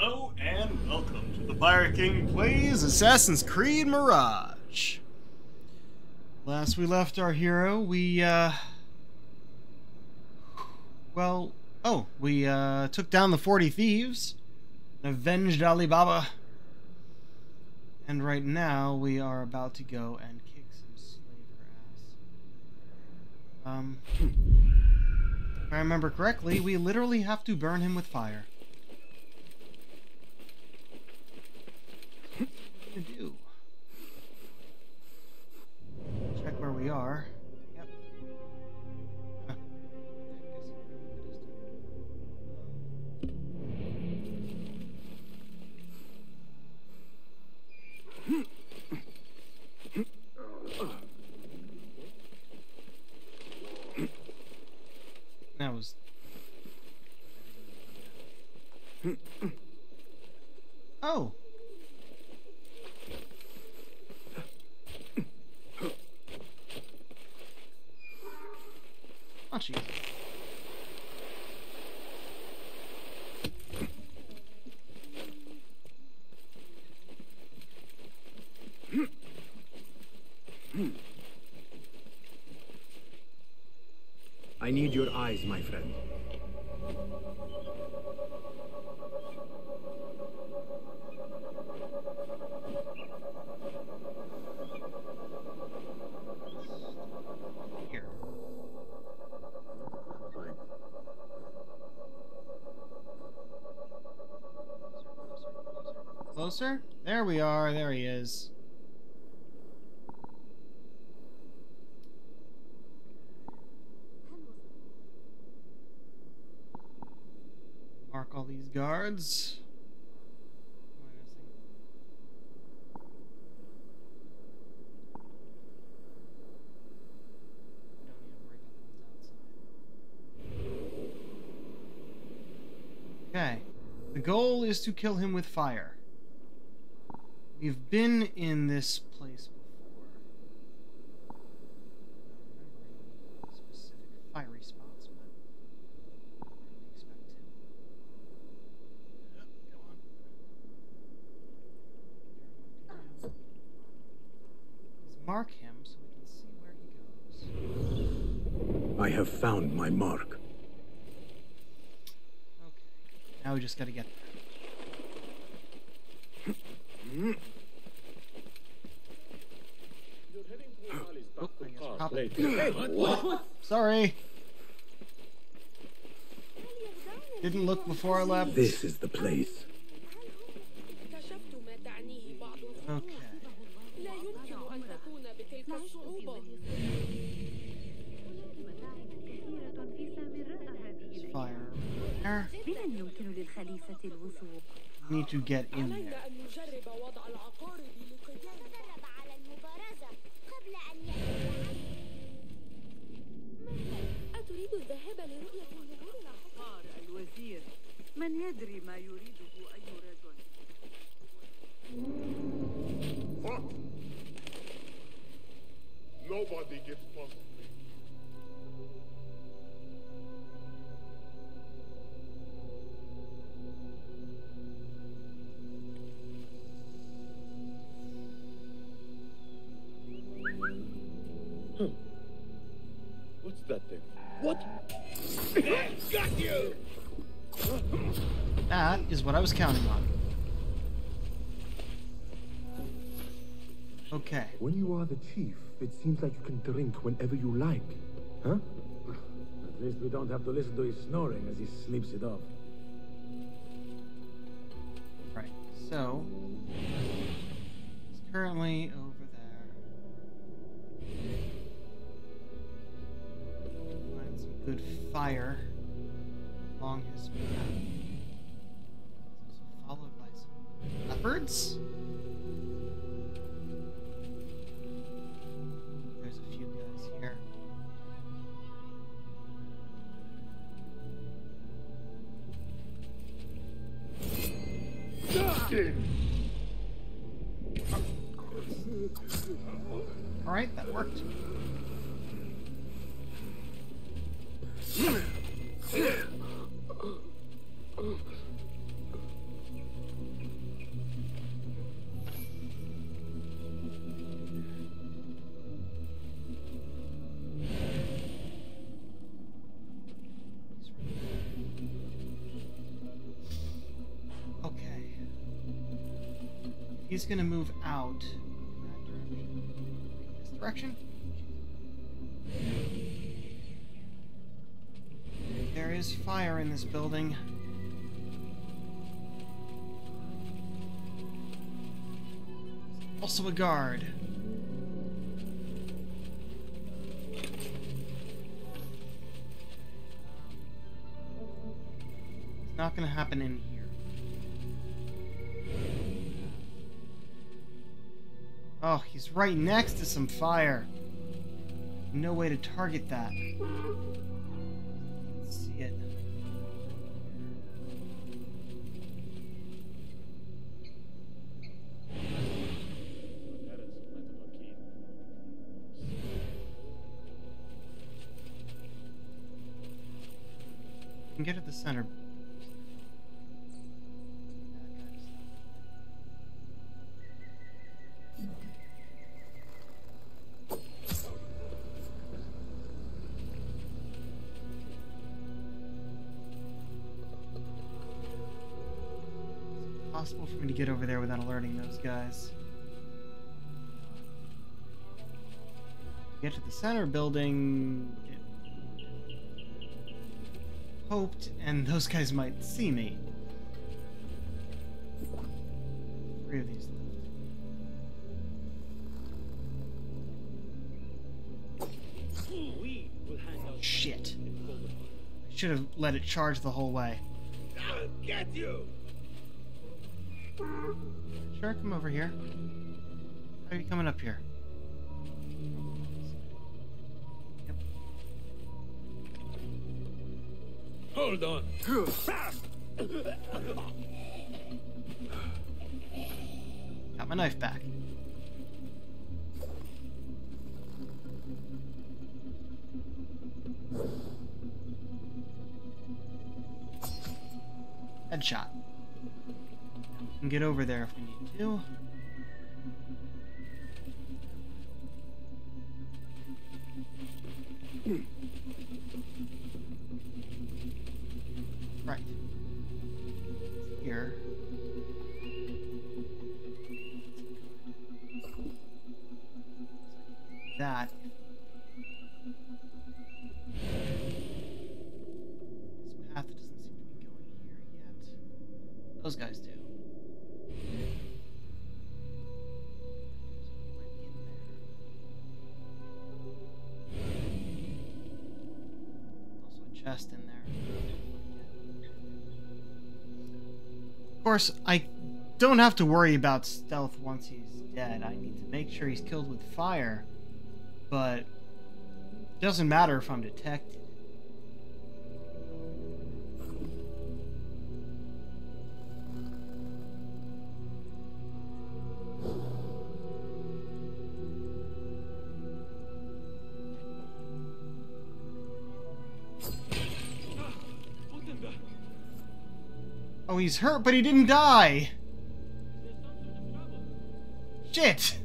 Hello and welcome to the Pirate King Plays Assassin's Creed Mirage. Last we left our hero, we, uh. Well, oh, we, uh, took down the 40 thieves and avenged Alibaba. And right now, we are about to go and kick some slaver ass. Um. If I remember correctly, we literally have to burn him with fire. What are we gonna do? Check where we are. Yep. Huh. That was. Oh. Jeez. I need your eyes, my friend. Here. There we are. There he is. Mark all these guards. Okay. The goal is to kill him with fire. We've been in this place before. Not remembering specific fiery spots, but I didn't expect to. Yep, come on. Let's mark him so we can see where he goes. I have found my mark. Okay. Now we just gotta get there. Sorry. Didn't look before I left. This is the place. Okay. Fire. need to get in there. أتريد الذهاب لرؤية نهرنا قار الوزير من يدري ما يريده أي رجل Nobody gives puzzles. Is what I was counting on. Okay. When you are the chief, it seems like you can drink whenever you like. Huh? At least we don't have to listen to his snoring as he sleeps it off. Right. So he's currently over there. Find some good fire along his path. Leopards. There's a few guys here. All right, that worked. Also a guard. It's not gonna happen in here. Oh, he's right next to some fire. No way to target that. Can get at the center. Possible for me to get over there without alerting those guys. Get to the center building. Hoped, and those guys might see me. Three of these left. Shit. I should have let it charge the whole way. I'll get you! Sure, come over here. How are you coming up here? Hold on. Got my knife back. Headshot. Can get over there if we need to. Course, I don't have to worry about stealth once he's dead. I need to make sure he's killed with fire. But it doesn't matter if I'm detected. He's hurt, but he didn't die. Shit.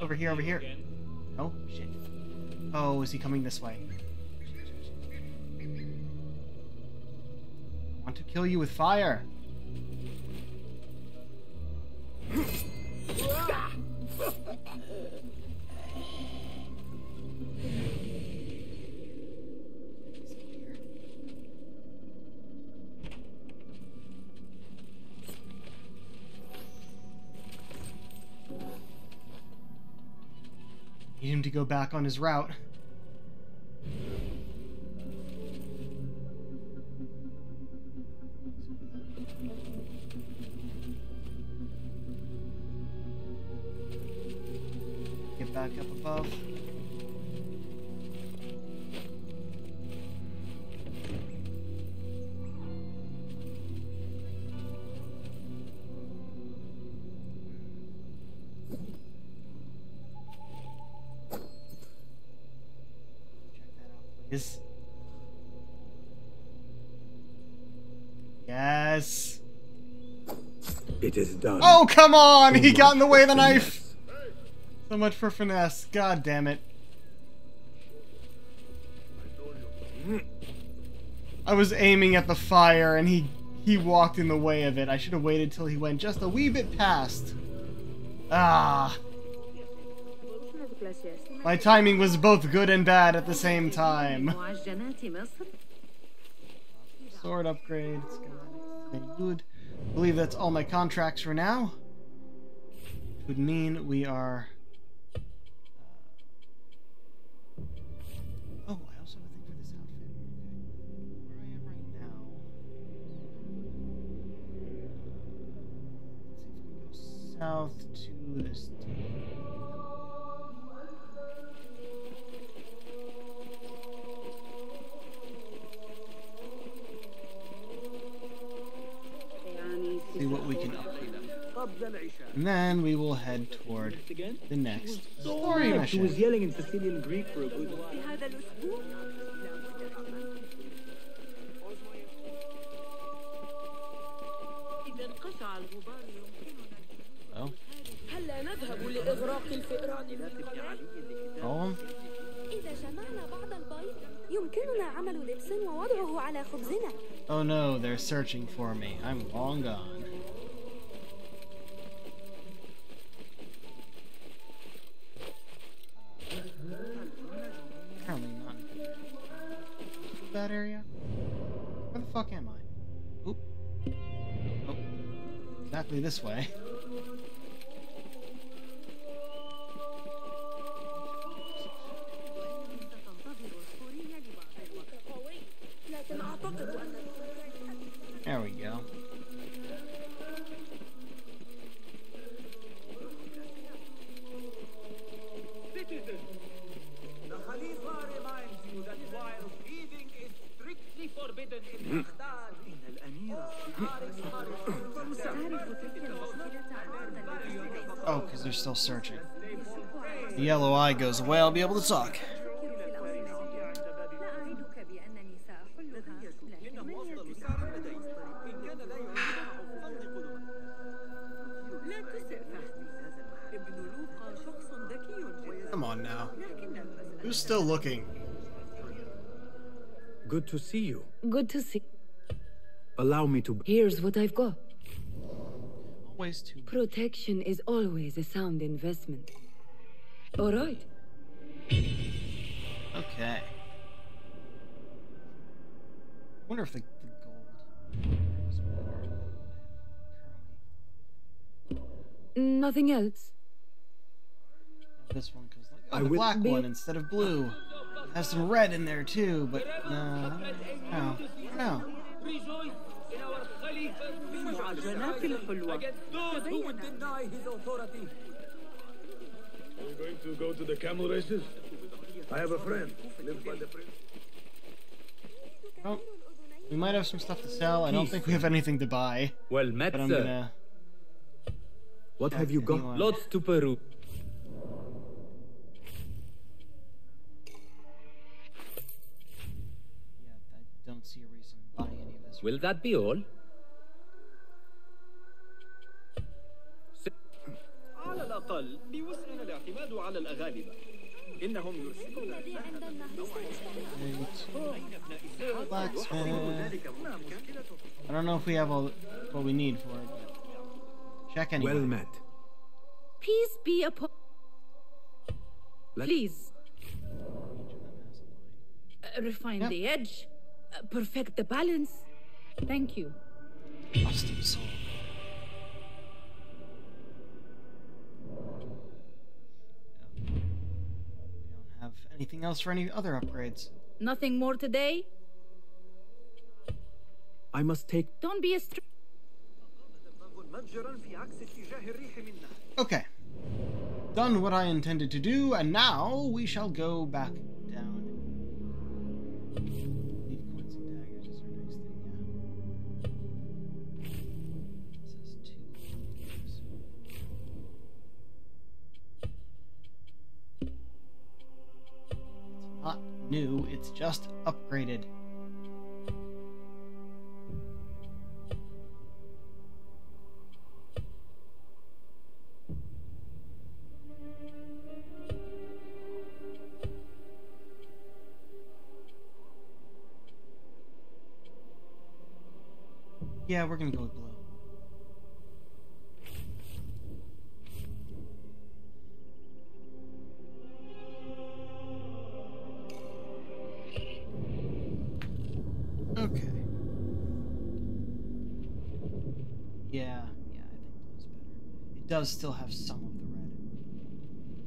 Over here, over here. Oh, shit. Oh, is he coming this way? I want to kill you with fire. Back on his route. come on! So he got in the way of the finesse. knife! So much for finesse. God damn it. I was aiming at the fire and he he walked in the way of it. I should have waited till he went just a wee bit past. Ah. My timing was both good and bad at the same time. Sword upgrade. Good. I believe that's all my contracts for now. Would mean we are. uh, Oh, I also have a thing for this outfit. Okay. Where I am right now. Let's see if we go south to this. See what we can. And then we will head toward the next story She was mission. yelling in Sicilian Greek for a good في هذا الأسبوع إذا انقشع الغبار يمكننا Oh, هلا نذهب لإغراق الفئران من قلعة oh, إذا جمعنا بعض البيض يمكننا عمل دبس ووضعه على خبزنا oh no, they're searching for me. I'm long gone. This way. as well be able to talk. Come on now. Who's still looking? Good to see you. Good to see. Allow me to. Here's what I've got. Always. Protection is always a sound investment. All right. Okay. wonder if the, the gold is better than what I have currently. Nothing else. This one, because like, oh, I oh, the will black be- one instead of blue. Has some red in there too, but no, no, no. rejoice Are we going to go to the camel races? I have a friend. Lives by the prince. Oh, we might have some stuff to sell. I don't think we have anything to buy, Well met, but I'm sir. gonna. What have you got? anyone- Lots to Peru. Yeah, I don't see a reason to buy any of this. Will that be all? الأقل بوسعنا الاعتماد على الأغالبة. إنهم يرسلون الذي عند النهر سيشتغل Blacksmith. I don't know if we have all what we need for it. But check anyway. Well met. Peace be upon. Let- Please. Uh, refine Yep. the edge. Uh, perfect the balance. Thank you. Custom soul. Anything else for any other upgrades? Nothing more today? I must take... Don't be a... Okay. Done what I intended to do, and now we shall go back not new, it's just upgraded. Yeah, we're gonna go with blue. Okay. Yeah, yeah, I think blue's better. It does still have some of the red,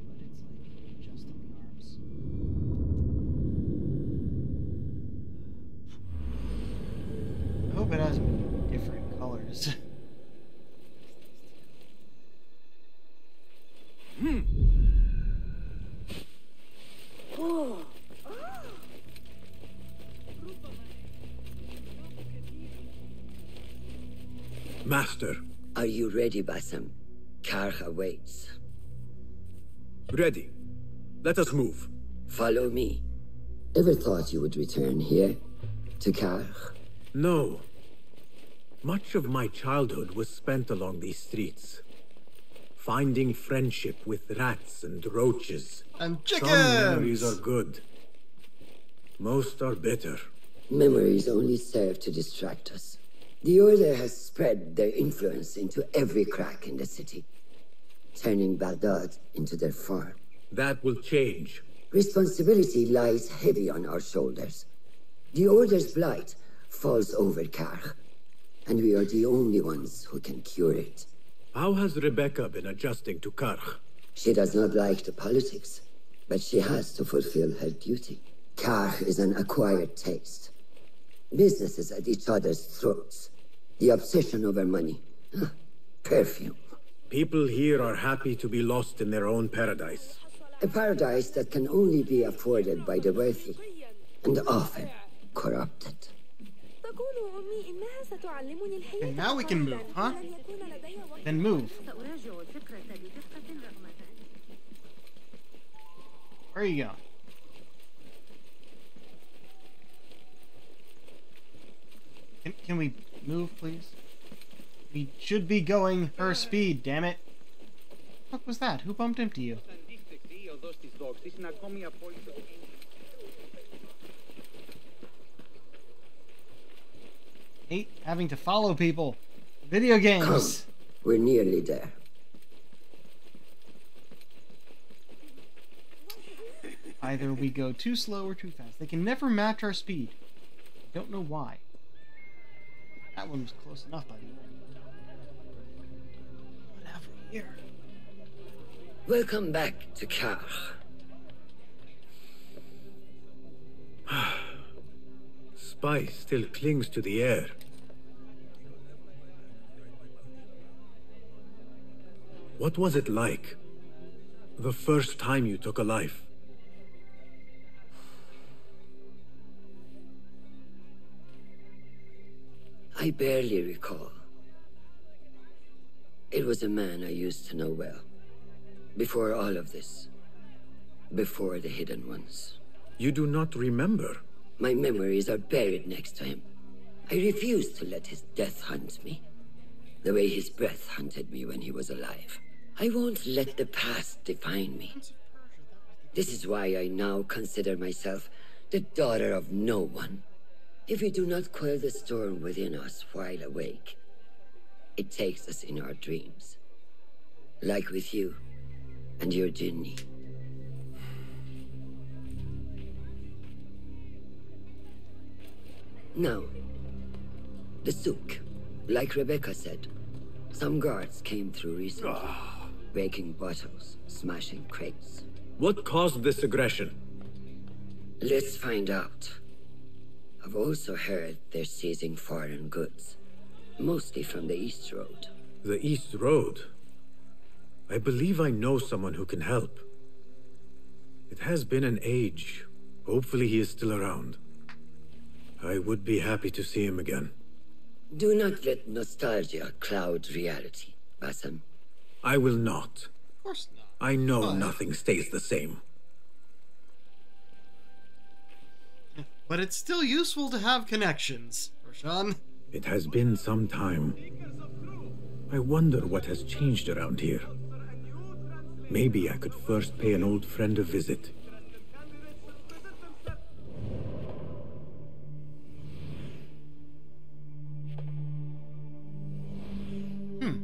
but it's like just on the arms. I hope it has different colors. Hmm. Master, Are you ready, Basim? Karkh waits. ready. Let us move. Follow me. Ever thought you would return here? To Karkh? No. Much of my childhood was spent along these streets. Finding friendship with rats and roaches. And chickens! Some memories are good. Most are bitter. Memories only serve to distract us. The Order has spread their influence into every crack in the city, turning Baghdad into their farm. That will change. Responsibility lies heavy on our shoulders. The Order's blight falls over Karkh, and we are the only ones who can cure it. How has Rebecca been adjusting to Karkh? She does not like the politics, but she has to fulfill her duty. Karkh is an acquired taste. Businesses at each other's throats. The obsession over money. Perfume. People here are happy to be lost in their own paradise. A paradise that can only be afforded by the wealthy. And often corrupted. And now we can move, huh? Then move. There you go. Can, can we move, please? We should be going her speed, damn it. What was that? Who bumped into you? Hate having to follow people. Video games. Come. We're nearly there. Either we go too slow or too fast. They can never match our speed. Don't know why. That one was close enough by we here? Welcome back to Karkh. Spice still clings to the air. What was it like? The first time you took a life? I barely recall. It was a man I used to know well. Before all of this. Before the Hidden Ones. You do not remember? My memories are buried next to him. I refuse to let his death hunt me. The way his breath hunted me when he was alive. I won't let the past define me. This is why I now consider myself the daughter of no one. If we do not quell the storm within us while awake, it takes us in our dreams. Like with you and your Jinni. Now, the souk, like Rebecca said, some guards came through recently, ah. breaking bottles, smashing crates. What caused this aggression? Let's find out. I've also heard they're seizing foreign goods, mostly from the East Road. The East Road. I believe I know someone who can help. It has been an age. Hopefully he is still around. I would be happy to see him again. Do not let nostalgia cloud reality, Basim. I will not. Of course not. I know Why? nothing stays the same. but it's still useful to have connections, Roshan. It has been some time. I wonder what has changed around here. Maybe I could first pay an old friend a visit. Hmm.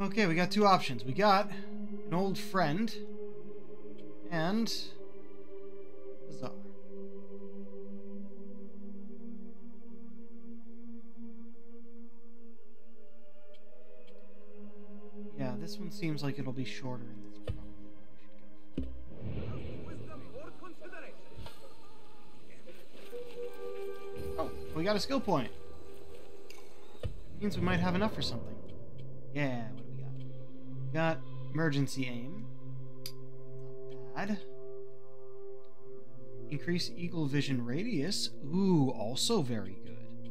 Okay, we got two options. We got an old friend and Yeah, this one seems like it'll be shorter, we. Oh, we got a skill point. Means we might have enough for something. Yeah, what do we got? We got emergency aim. Not bad. Increase eagle vision radius. Ooh, also very good.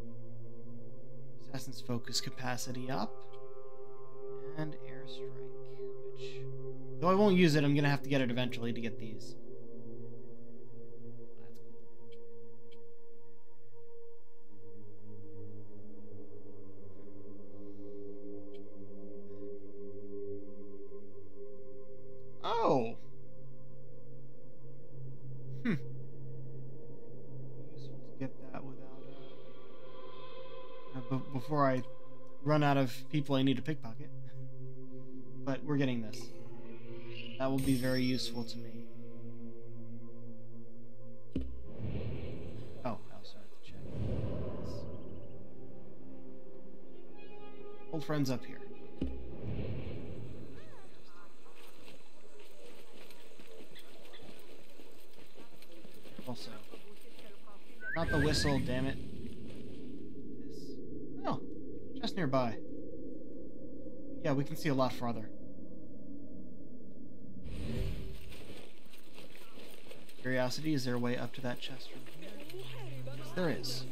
Assassin's focus capacity up. And which... Though I won't use it, I'm gonna have to get it eventually to get these. Oh. Hmm. Useful to get that without. Uh, uh, before I run out of people I need to pickpocket. But we're getting this. That will be very useful to me. Oh, oh I also have to check. Yes. Old friends up here. Also, not the whistle, damn it. Oh, just nearby. Yeah, we can see a lot farther. Curiosity, is there a way up to that chest? Yes, there is.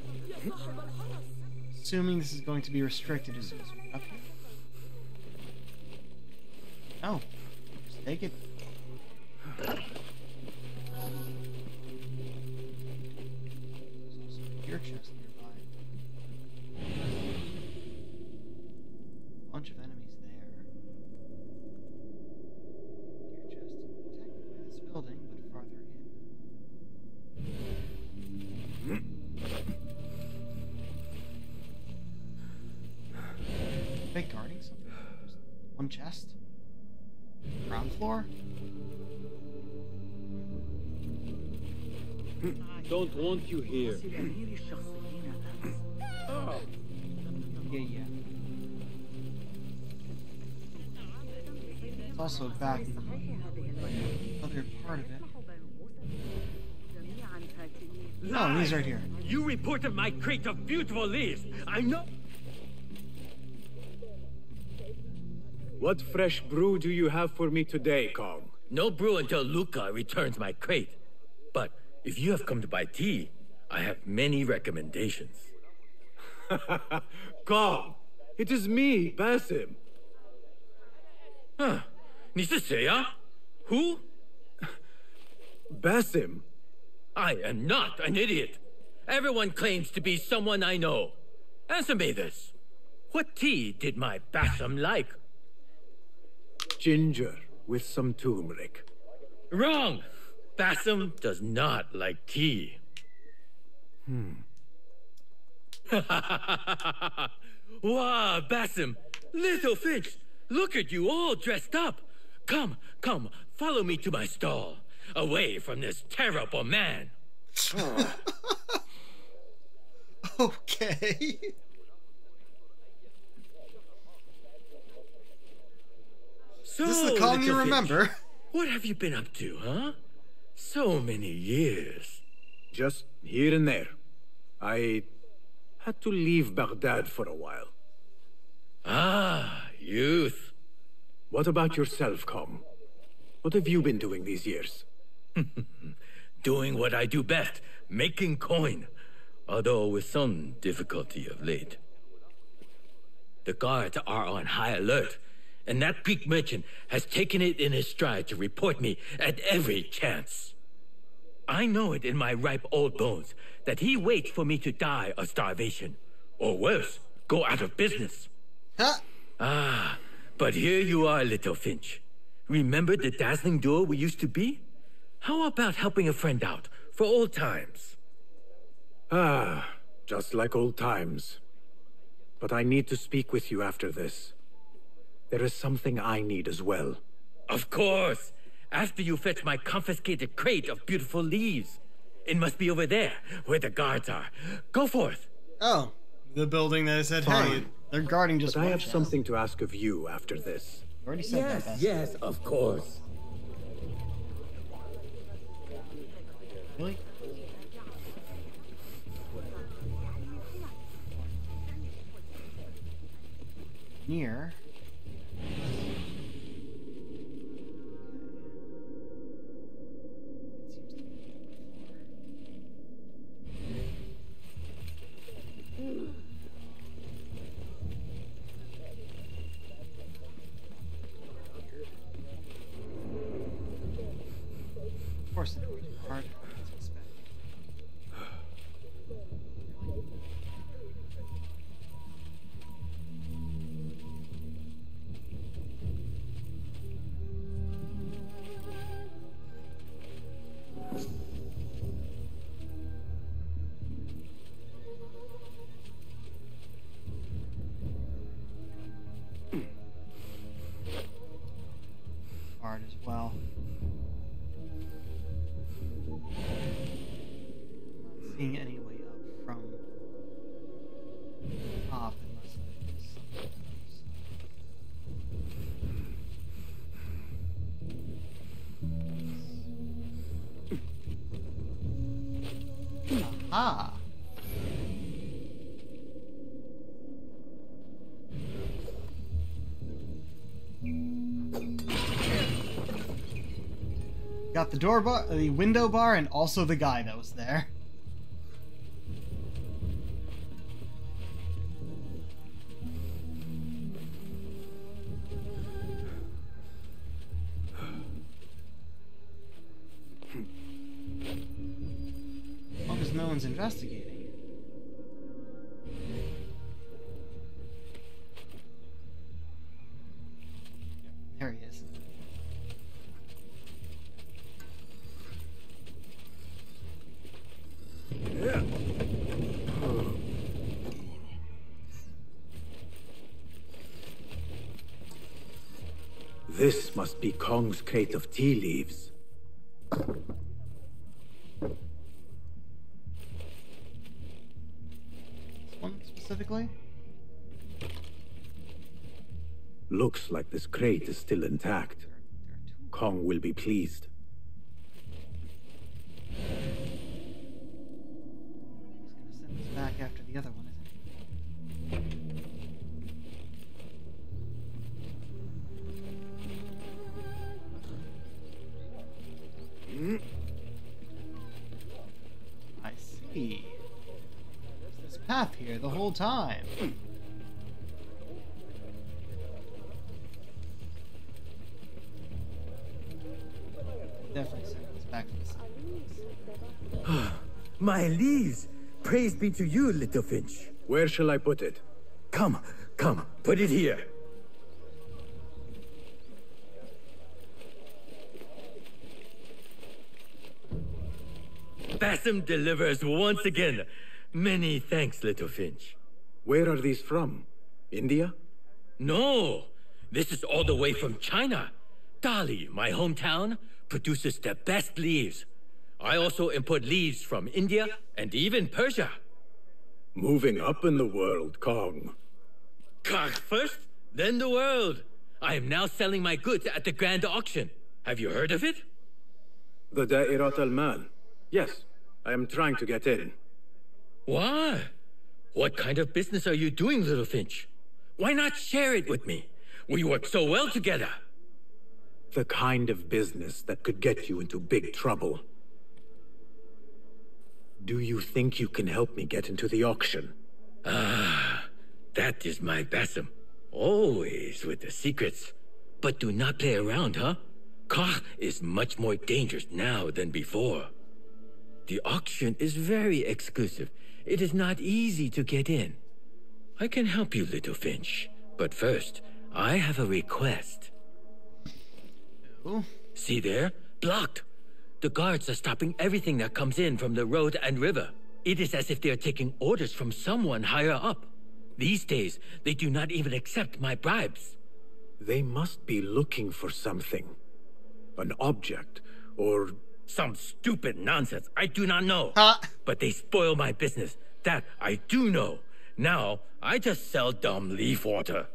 Assuming this is going to be restricted as soon as we up here. Oh, just take it. Gear chest my crate of beautiful leaves. I know. What fresh brew do you have for me today, Kong? No brew until Luca returns my crate. But if you have come to buy tea, I have many recommendations. Kong, it is me, Basim. Huh. Who? Basim. I am not an idiot. Everyone claims to be someone I know. Answer me this. What tea did my Basim like? Ginger with some turmeric. Wrong! Basim does not like tea. Hmm. wow, Basim! Little Finch! Look at you all dressed up! Come, come, follow me to my stall. Away from this terrible man. Okay. So, This is the Kong you Little Finch, remember. What have you been up to, huh? So many years. Just here and there. I had to leave Baghdad for a while. Ah, youth. What about yourself, Kong? What have you been doing these years? Doing what I do best, making coin. Although with some difficulty of late. The guards are on high alert, and that Greek merchant has taken it in his stride to report me at every chance. I know it in my ripe old bones that he waits for me to die of starvation, or worse, go out of business. Huh? Ah, but here you are, little Finch. Remember the dazzling duo we used to be? How about helping a friend out for old times? Ah, just like old times. But I need to speak with you after this. there is something I need as well. Of course! After you fetch my confiscated crate of beautiful leaves. It must be over there, where the guards are. Go forth! Oh, the building that I said, hey, Fine. they're guarding just But I have chest. something to ask of you after this. You already said Yes, that. Bess. yes, of course. Really? Be Of course, the door bar, the window bar, and also the guy that was there. Kong's crate of tea leaves. This one specifically? Looks like this crate is still intact. There are two. Kong will be pleased. Whole time. Definitely send this back to the city. My leaves! Praise be to you, little Finch. Where shall I put it? Come, come, put it here. Basim delivers once again. Many thanks, little Finch. Where are these from? India? No, this is all the way from China. Dali, my hometown, produces the best leaves. I also import leaves from India and even Persia. Moving up in the world, Kong. Kong first, then the world. I am now selling my goods at the grand auction. Have you heard of it? The Da'irat al-Mal. Yes, I am trying to get in. Why? What kind of business are you doing, little Finch? Why not share it with me? We work so well together. The kind of business that could get you into big trouble. Do you think you can help me get into the auction? Ah, that is my Basim. Always with the secrets. But do not play around, huh? Karkh is much more dangerous now than before. The auction is very exclusive. It is not easy to get in. I can help you, little Finch. But first, I have a request. Ooh. See there? Blocked. The guards are stopping everything that comes in from the road and river. It is as if they are taking orders from someone higher up. These days, they do not even accept my bribes. They must be looking for something. An object, or... Some stupid nonsense. I do not know. Huh? But they spoil my business. That I do know. Now, I just sell dumb leaf water.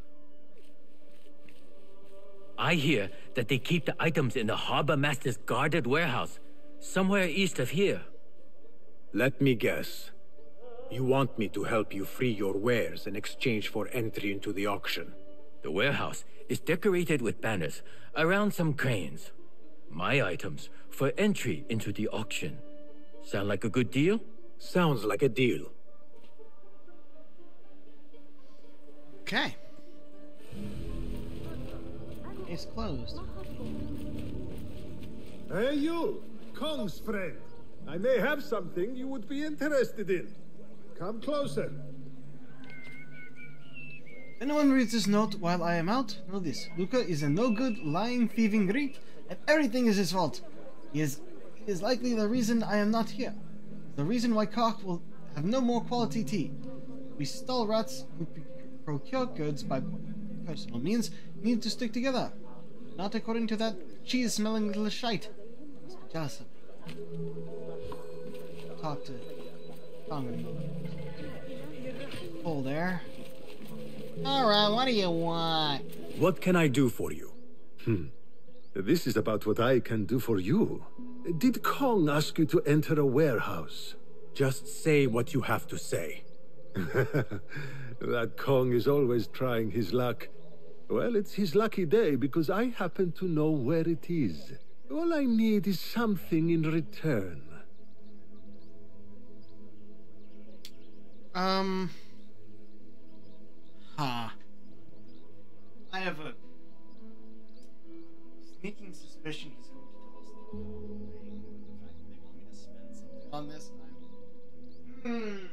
I hear that they keep the items in the harbor master's guarded warehouse, somewhere east of here. Let me guess. You want me to help you free your wares in exchange for entry into the auction. The warehouse is decorated with banners around some cranes. My items for entry into the auction. Sound like a good deal? Sounds like a deal. Okay. It's closed. Hey, you! Kong's friend. I may have something you would be interested in. Come closer. Anyone reads this note while I am out, know this. Luca is a no-good, lying, thieving Greek, and everything is his fault. Is, is likely the reason I am not here. The reason why Koch will have no more quality tea. We stall rats who procure goods by personal means need to stick together. Not according to that cheese-smelling little shite. Must be jealous. Talk to Kong in. Hold there. Alright, what do you want? What can I do for you? Hmm. This is about what I can do for you. Did Kong ask you to enter a warehouse? Just say what you have to say. that Kong is always trying his luck. Well, it's his lucky day because I happen to know where it is. All I need is something in return. Um. Huh. I have a suspicion he's going to tell us the whole thing. In fact, they want me to spend something on this. Hmm.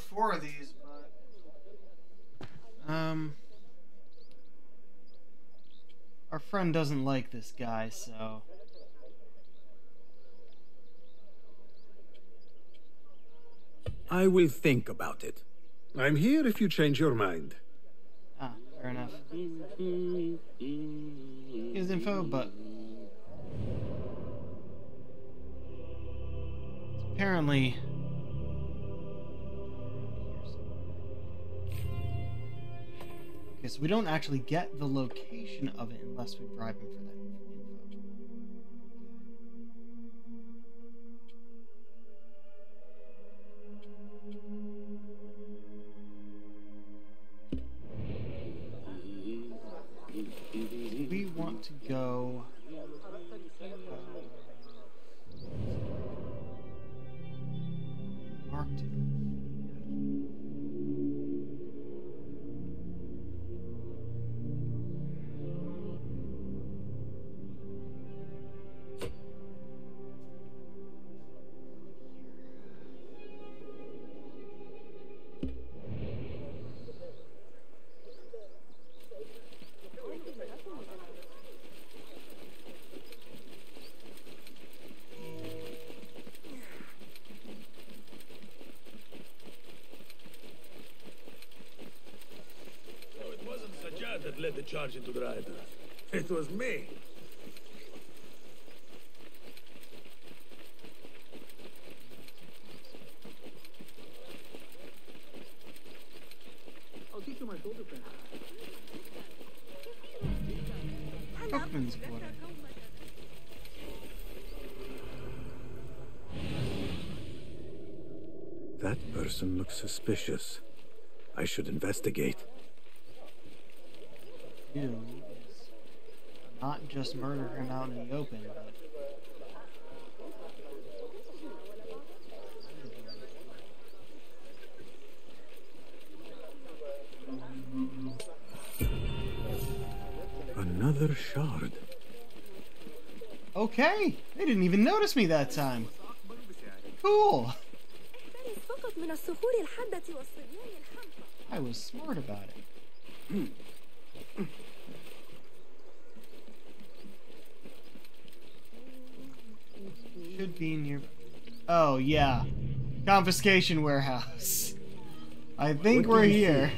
Four of these, but um, our friend doesn't like this guy, so. I will think about it. I'm here if you change your mind. Ah, fair enough. His info, but apparently So we don't actually get the location of it unless we bribe him for that info. We want to go. Led the charge. It was me. I'll teach you my shoulder pad. Cookman's. That person looks suspicious. I should investigate. me that time. Cool. I was smart about it. Should be near... Oh, yeah. Confiscation warehouse. I think we're here.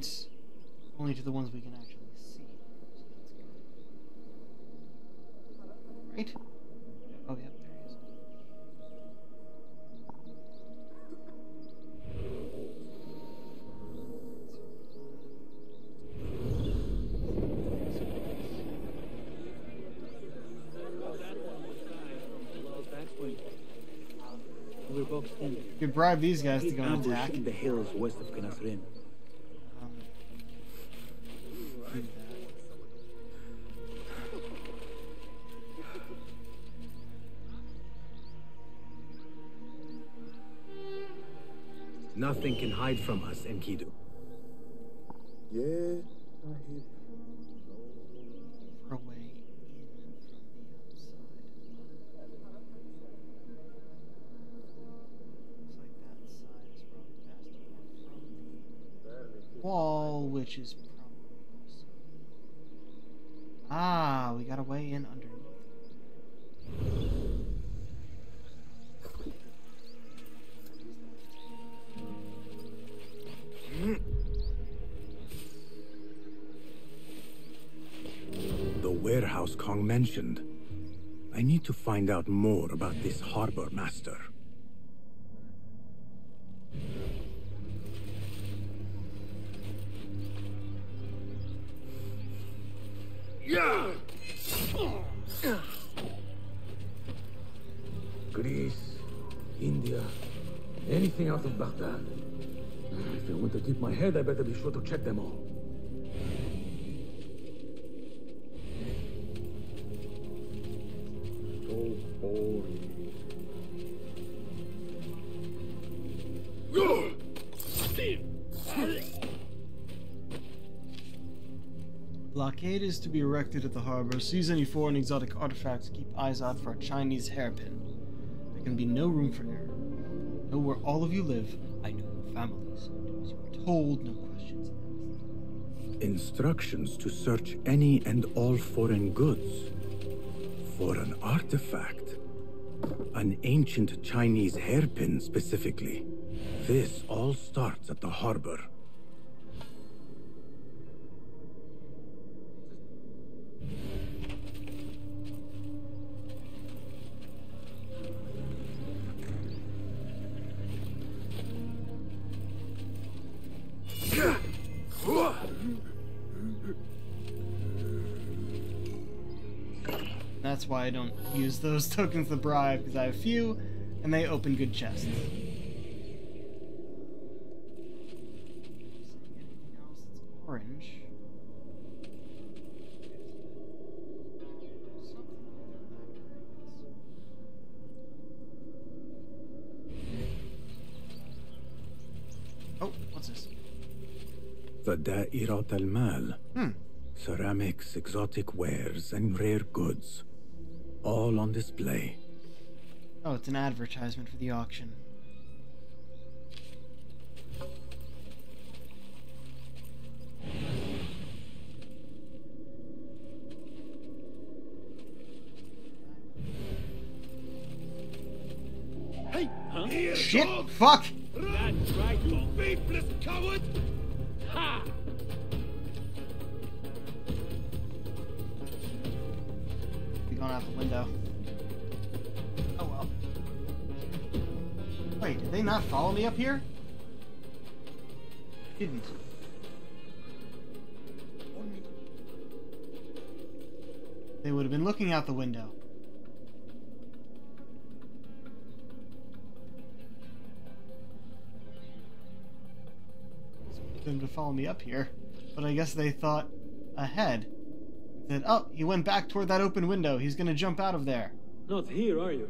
Points only to the ones we can actually see. So that's good. Right? Oh, yep, there he is. We're boxed in. You could bribe these guys to go and ambush attack. in the hills west of Kenasrin. Hide from us, Enkidu. Mentioned. I need to find out more about this harbor master. Yeah! Greece, India, anything out of Baghdad. If I want to keep my head, I better be sure to check them all. To be erected at the harbor. Seize any foreign exotic artifacts. Keep eyes out for a Chinese hairpin. There can be no room for error. Know where all of you live. I know your families. As you are told. No questions. Instructions to search any and all foreign goods. For an artifact. An ancient Chinese hairpin, specifically. This all starts at the harbor. That's why I don't use those tokens to bribe, because I have few, and they open good chests. The Da'irat al-Mal. Hmm. Ceramics, exotic wares, and rare goods. All on display. Oh, it's an advertisement for the auction. Hey! Huh? Shit! Fuck! That's right, you faithless coward! Ha! Be going out the window. Oh well. Wait, did they not follow me up here? Didn't. They would have been looking out the window. Them to follow me up here, but I guess they thought ahead. Said, "Oh, he went back toward that open window. He's gonna jump out of there." Not here, are you?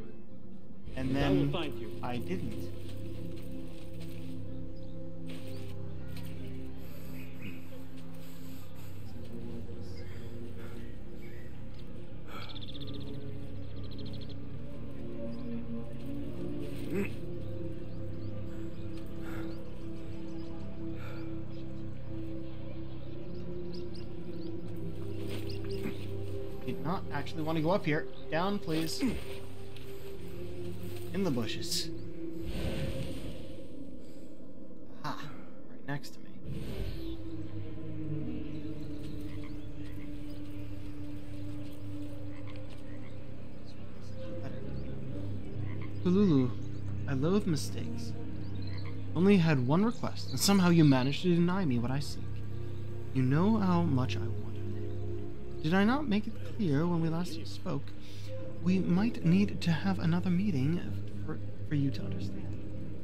And I then you. I didn't. Actually want to go up here. Down, please. In the bushes. Ah, right next to me. Hululu, I loathe mistakes. Only had one request, and somehow you managed to deny me what I seek. You know how much I want. Did I not make it clear when we last spoke? We might need to have another meeting for, for you to understand.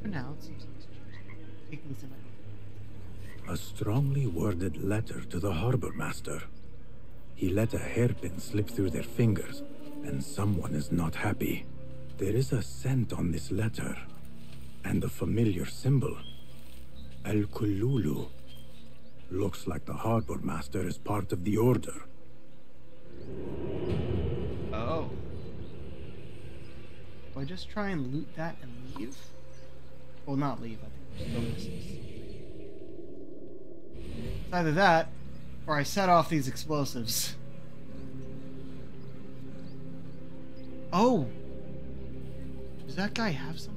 For now, it seems taking some A strongly worded letter to the harbor master. He let a hairpin slip through their fingers, and someone is not happy. There is a scent on this letter, and a familiar symbol. El Kululu. Looks like the harbor master is part of the order. Oh. Do I just try and loot that and leave? Well, not leave. I think missing something. It's either that, or I set off these explosives. Oh! Does that guy have something?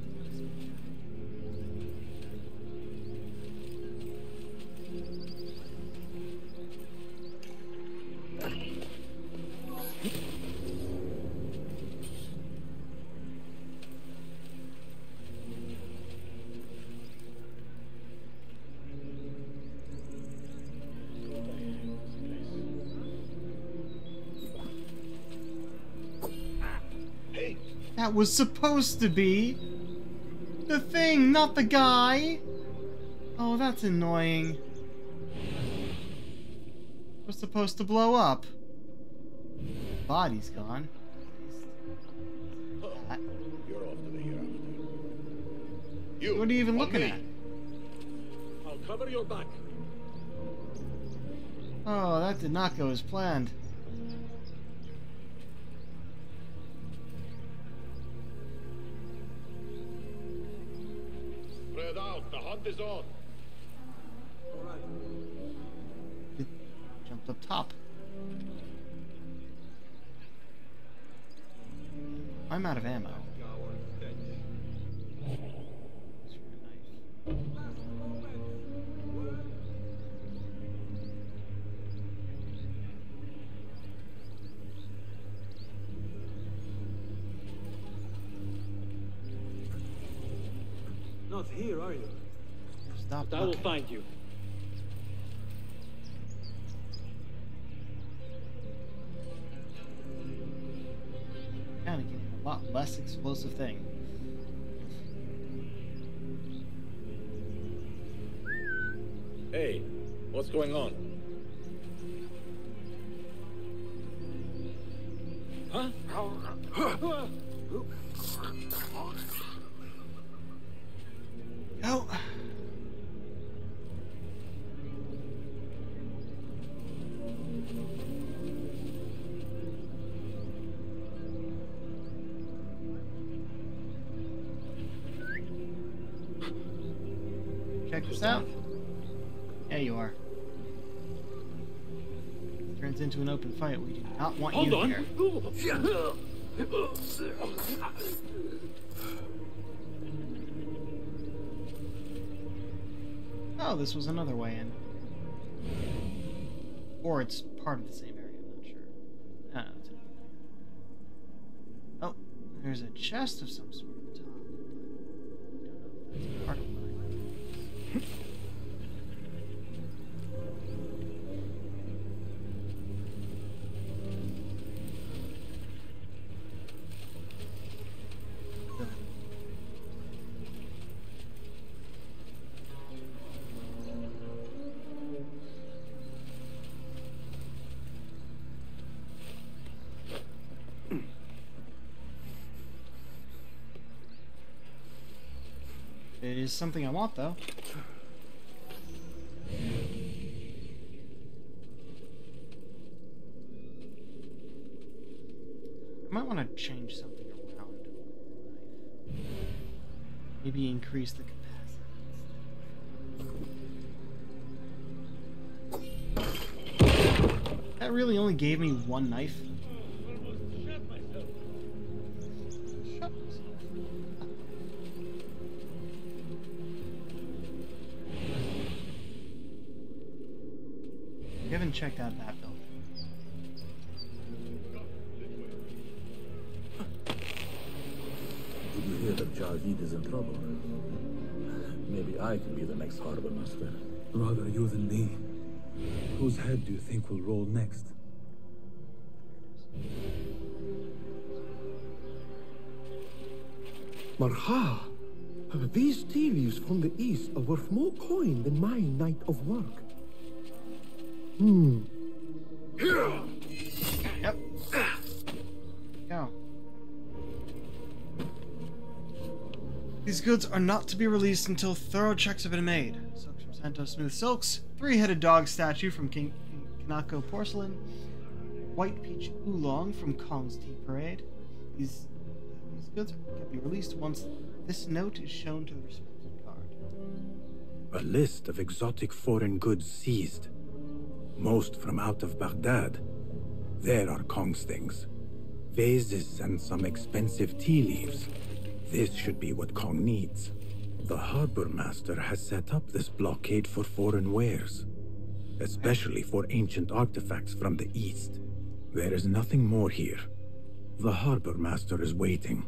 That was supposed to be the thing, not the guy. Oh, that's annoying. We're supposed to blow up. Body's gone. You're off to the hereafter. What are you even looking me. at? I'll cover your back. Oh, that did not go as planned. Hunt is on. Jumped up top. I'm out of ammo. Not here, are you? Stop. But I will find you. Kind of getting a lot less explosive thing. Hey, what's going on? Huh? Oh. Oh, this was another way in. Or it's part of the same area, I'm not sure. Ah, way. Oh, there's a chest of some sort is something I want, though. I might want to change something around. Maybe increase the capacity. That really only gave me one knife. Checked out that building. Did you hear that Jarvid is in trouble? Maybe I can be the next harbor master. Rather you than me. Whose head do you think will roll next? Marha, these tea leaves from the east are worth more coin than my night of work. Hmm. Yep. Go. These goods are not to be released until thorough checks have been made. Silks from Santos Smooth Silks, three-headed dog statue from King Kanako Porcelain, white peach oolong from Kong's Tea Parade. These these goods can be released once this note is shown to the respective guard. A list of exotic foreign goods seized. Most from out of Baghdad. There are Kong's things. Vases and some expensive tea leaves. This should be what Kong needs. The harbor master has set up this blockade for foreign wares, especially for ancient artifacts from the east. There is nothing more here. The harbor master is waiting.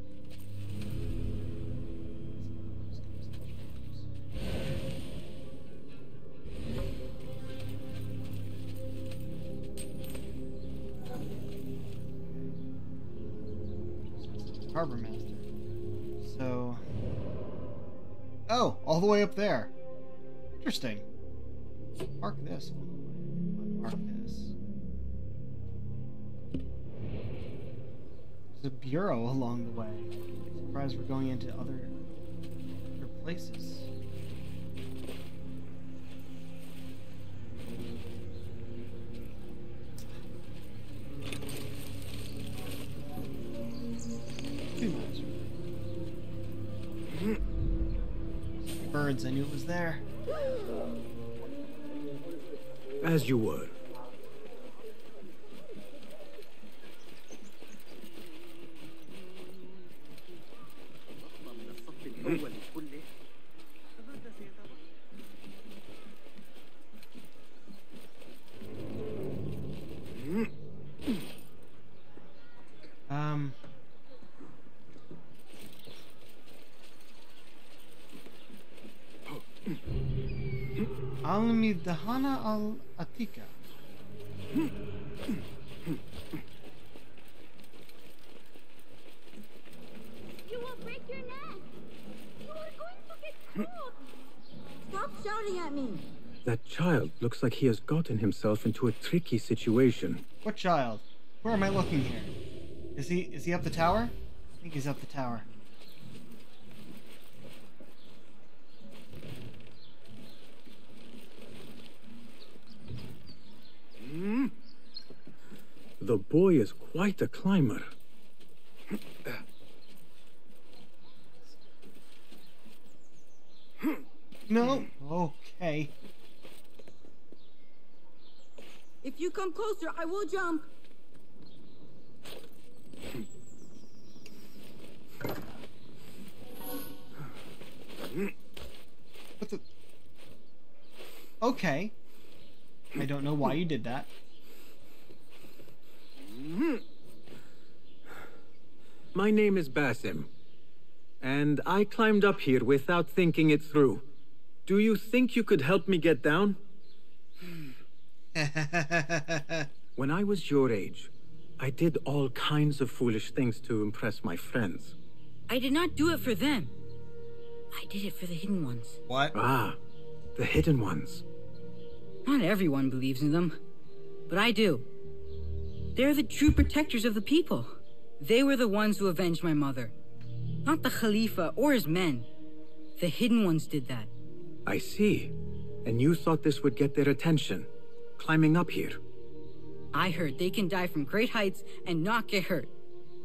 The way up there. Interesting. Mark this. Mark this. There's a bureau along the way. Surprised we're going into other, other places. Al-Midhana al-Atika. You will break your neck. You are going to get cold. Stop shouting at me. That child looks like he has gotten himself into a tricky situation. What child? Where am I looking here? Is he is he up the tower? I think he's up the tower. The boy is quite a climber. No. Okay. If you come closer, I will jump. What the? Okay. I don't know why you did that. My name is Basim, and I climbed up here without thinking it through. Do you think you could help me get down? when I was your age, I did all kinds of foolish things to impress my friends. I did not do it for them. I did it for the hidden ones. What? Ah, the hidden ones. Not everyone believes in them, but I do. They're the true protectors of the people. They were the ones who avenged my mother. Not the Khalifa or his men. The hidden ones did that. I see. And you thought this would get their attention, climbing up here. I heard they can die from great heights and not get hurt.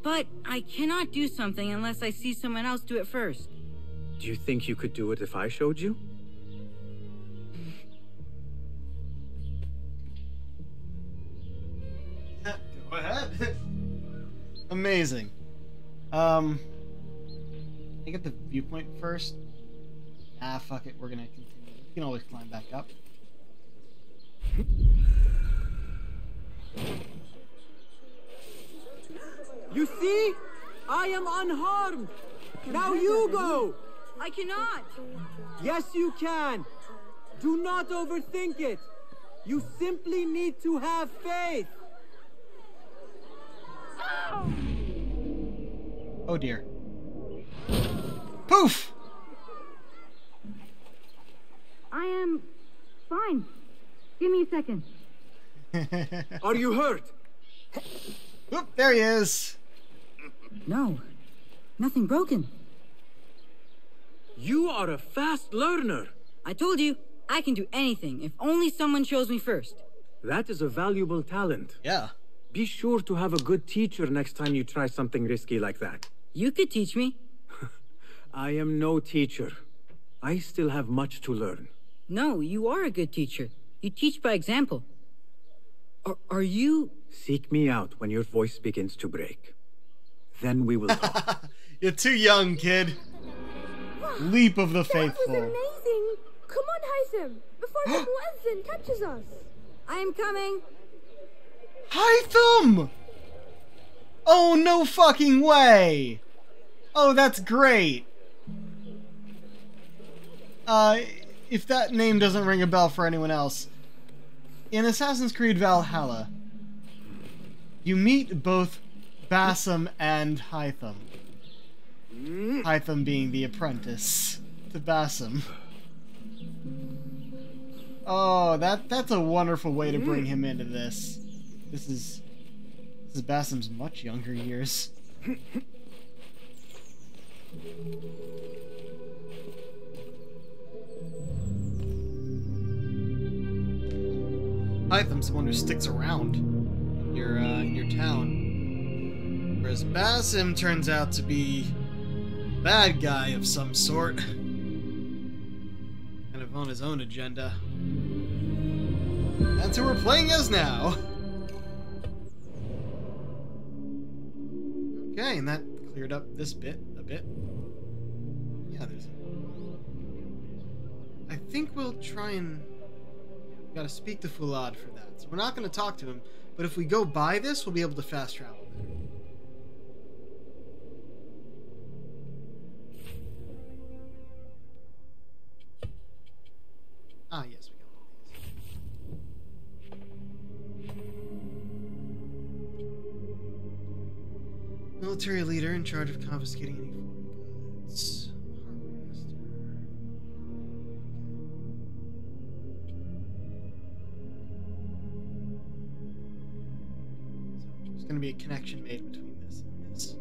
But I cannot do something unless I see someone else do it first. Do you think you could do it if I showed you? Ahead. Amazing. Um, I get the viewpoint first. Ah, fuck it. We're gonna continue. We can always climb back up. You see? I am unharmed. Now you go. I cannot. Yes, you can. Do not overthink it. You simply need to have faith. Oh dear. Poof! I am fine. Give me a second. Are you hurt? Oop, there he is. No, nothing broken. You are a fast learner. I told you, I can do anything if only someone shows me first. That is a valuable talent. Yeah. Be sure to have a good teacher next time you try something risky like that. You could teach me. I am no teacher. I still have much to learn. No, you are a good teacher. You teach by example. Are, are you... Seek me out when your voice begins to break. Then we will talk. You're too young, kid. Leap of the That was faithful. amazing. Come on, Hytham, before the Muezzin catches us. I am coming. Hytham! Oh, no fucking way! Oh, that's great. Uh, if that name doesn't ring a bell for anyone else, in Assassin's Creed Valhalla, you meet both Basim and Hytham. Hytham being the apprentice to Basim. Oh, that that's a wonderful way to bring him into this. This is this is Basim's much younger years. Hytham's the one who sticks around in your uh, in your town, whereas Basim turns out to be a bad guy of some sort, kind of on his own agenda. That's who we're playing as now. Okay, and that cleared up this bit a bit. Yeah, there's. I think we'll try and. We gotta speak to Fulad for that. So we're not gonna talk to him, but if we go by this, we'll be able to fast travel there. Ah, yes, Military leader in charge of confiscating any foreign goods. There's going to be a connection made between this. And this.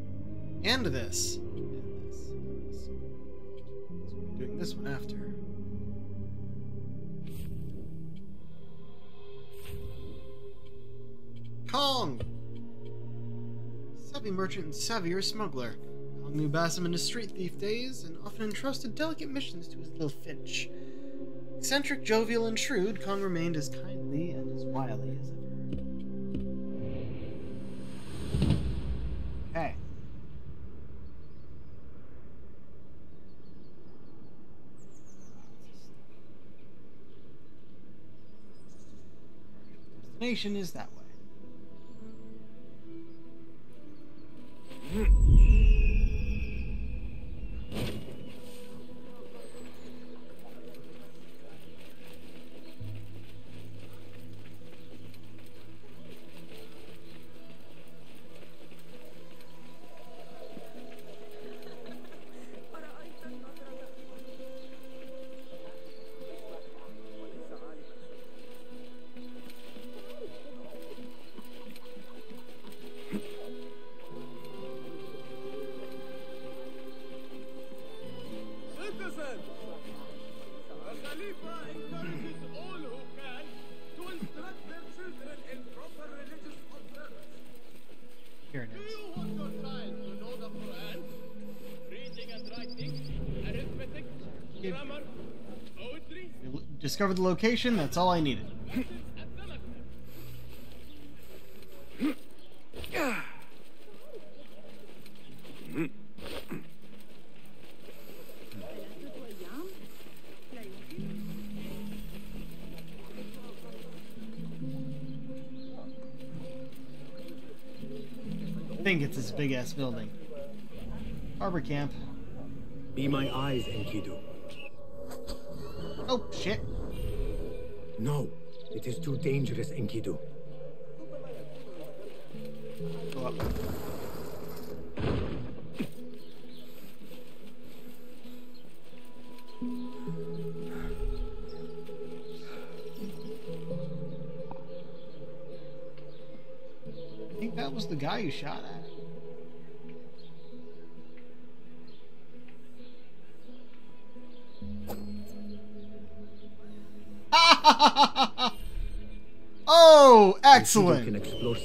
And this. And this. So we'll be doing this one after. Kong! Savvy merchant and savvier smuggler. Kong knew Basim in his street thief days and often entrusted delicate missions to his little Finch. Eccentric, jovial, and shrewd, Kong remained as kindly and as wily as ever. Okay. Destination is that. Citizens! Discovered the location, that's all I needed. I think it's this big ass building. Harbor camp. Be my eyes, Enkidu.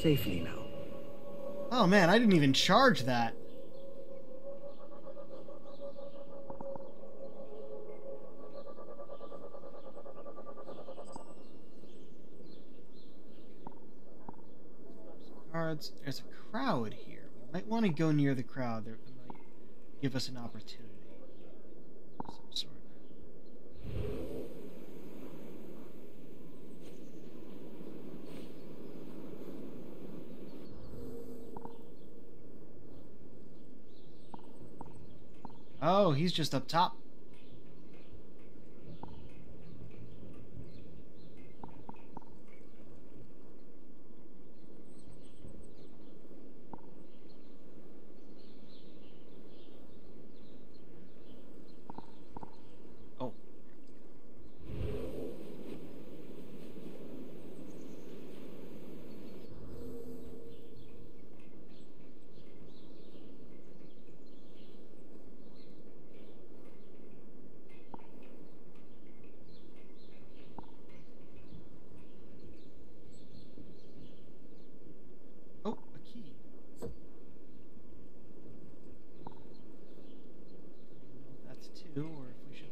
Safely now. Oh man, I didn't even charge that. Guards, there's a crowd here. We might want to go near the crowd. That might give us an opportunity. Some sort. Oh, he's just up top.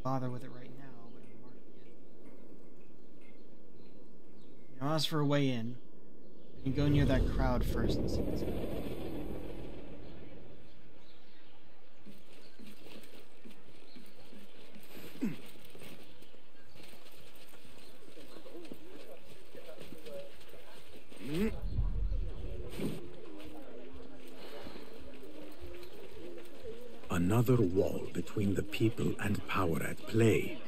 bother with it right now, but I'm marking it. Now, as for a way in, you go near that crowd first and see what's going on. Another wall between the people and power at play.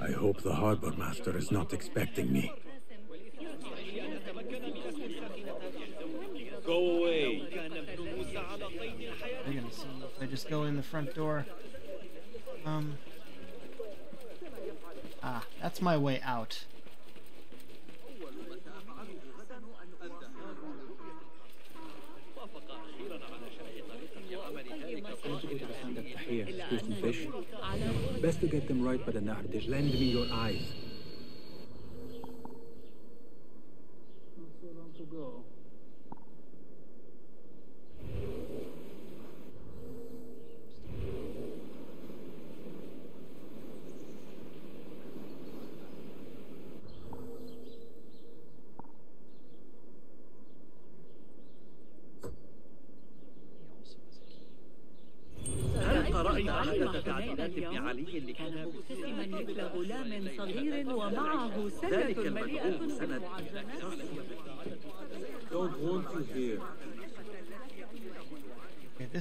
I hope the harbor master is not expecting me. Go away. They're gonna see if I just go in the front door. Um. Ah, that's my way out. Best to get them right by the Nahar dish. Lend me your eyes.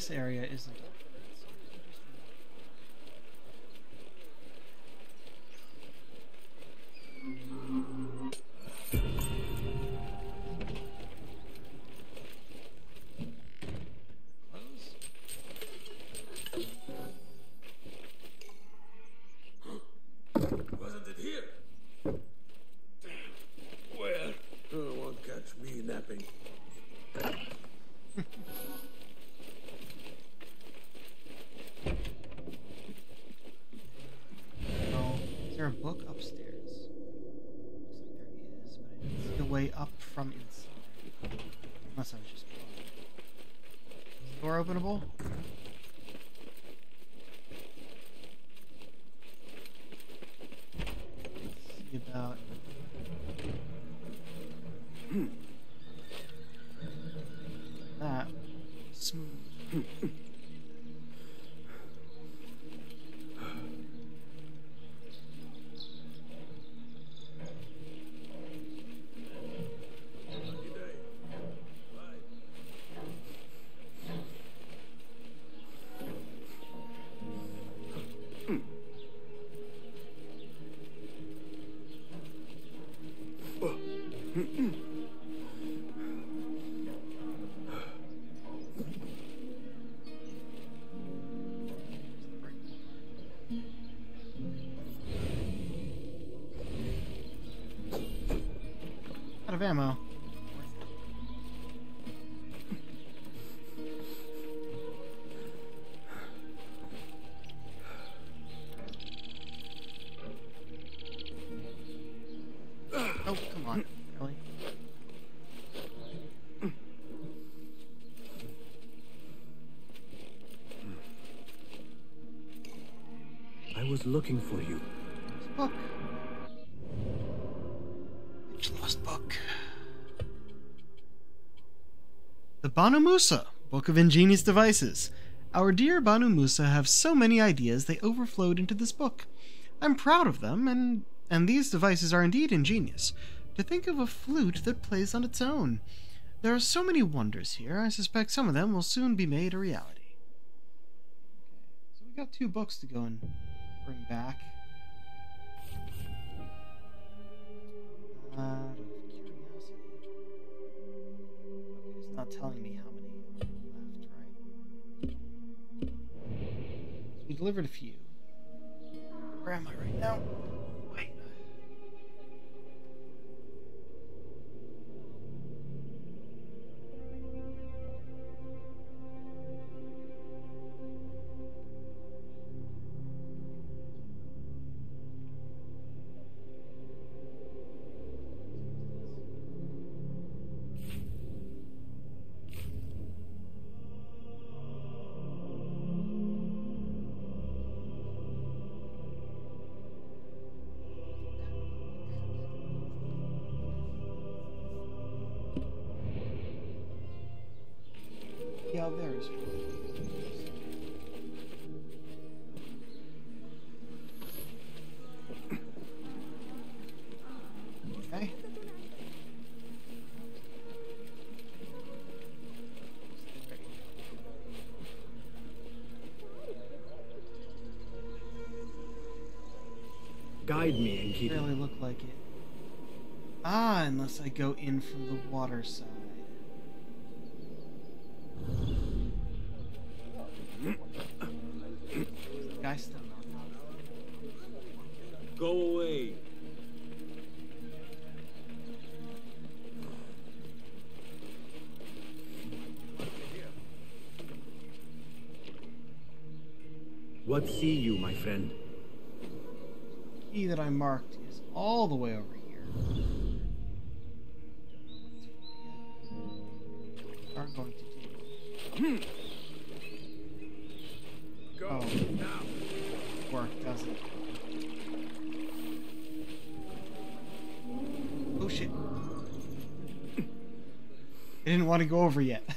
This area isn't. Ammo. Oh, come on. Really? I was looking for you. Banu Musa, Book of Ingenious Devices. Our dear Banu Musa have so many ideas they overflowed into this book. I'm proud of them, and and these devices are indeed ingenious. To think of a flute that plays on its own. There are so many wonders here, I suspect some of them will soon be made a reality. Okay, so we got two books to go and What see you, my friend? The key that I marked is all the way over here. Are going to do. Hmm. Go Oh. now. work, doesn't. Oh shit. I didn't want to go over yet.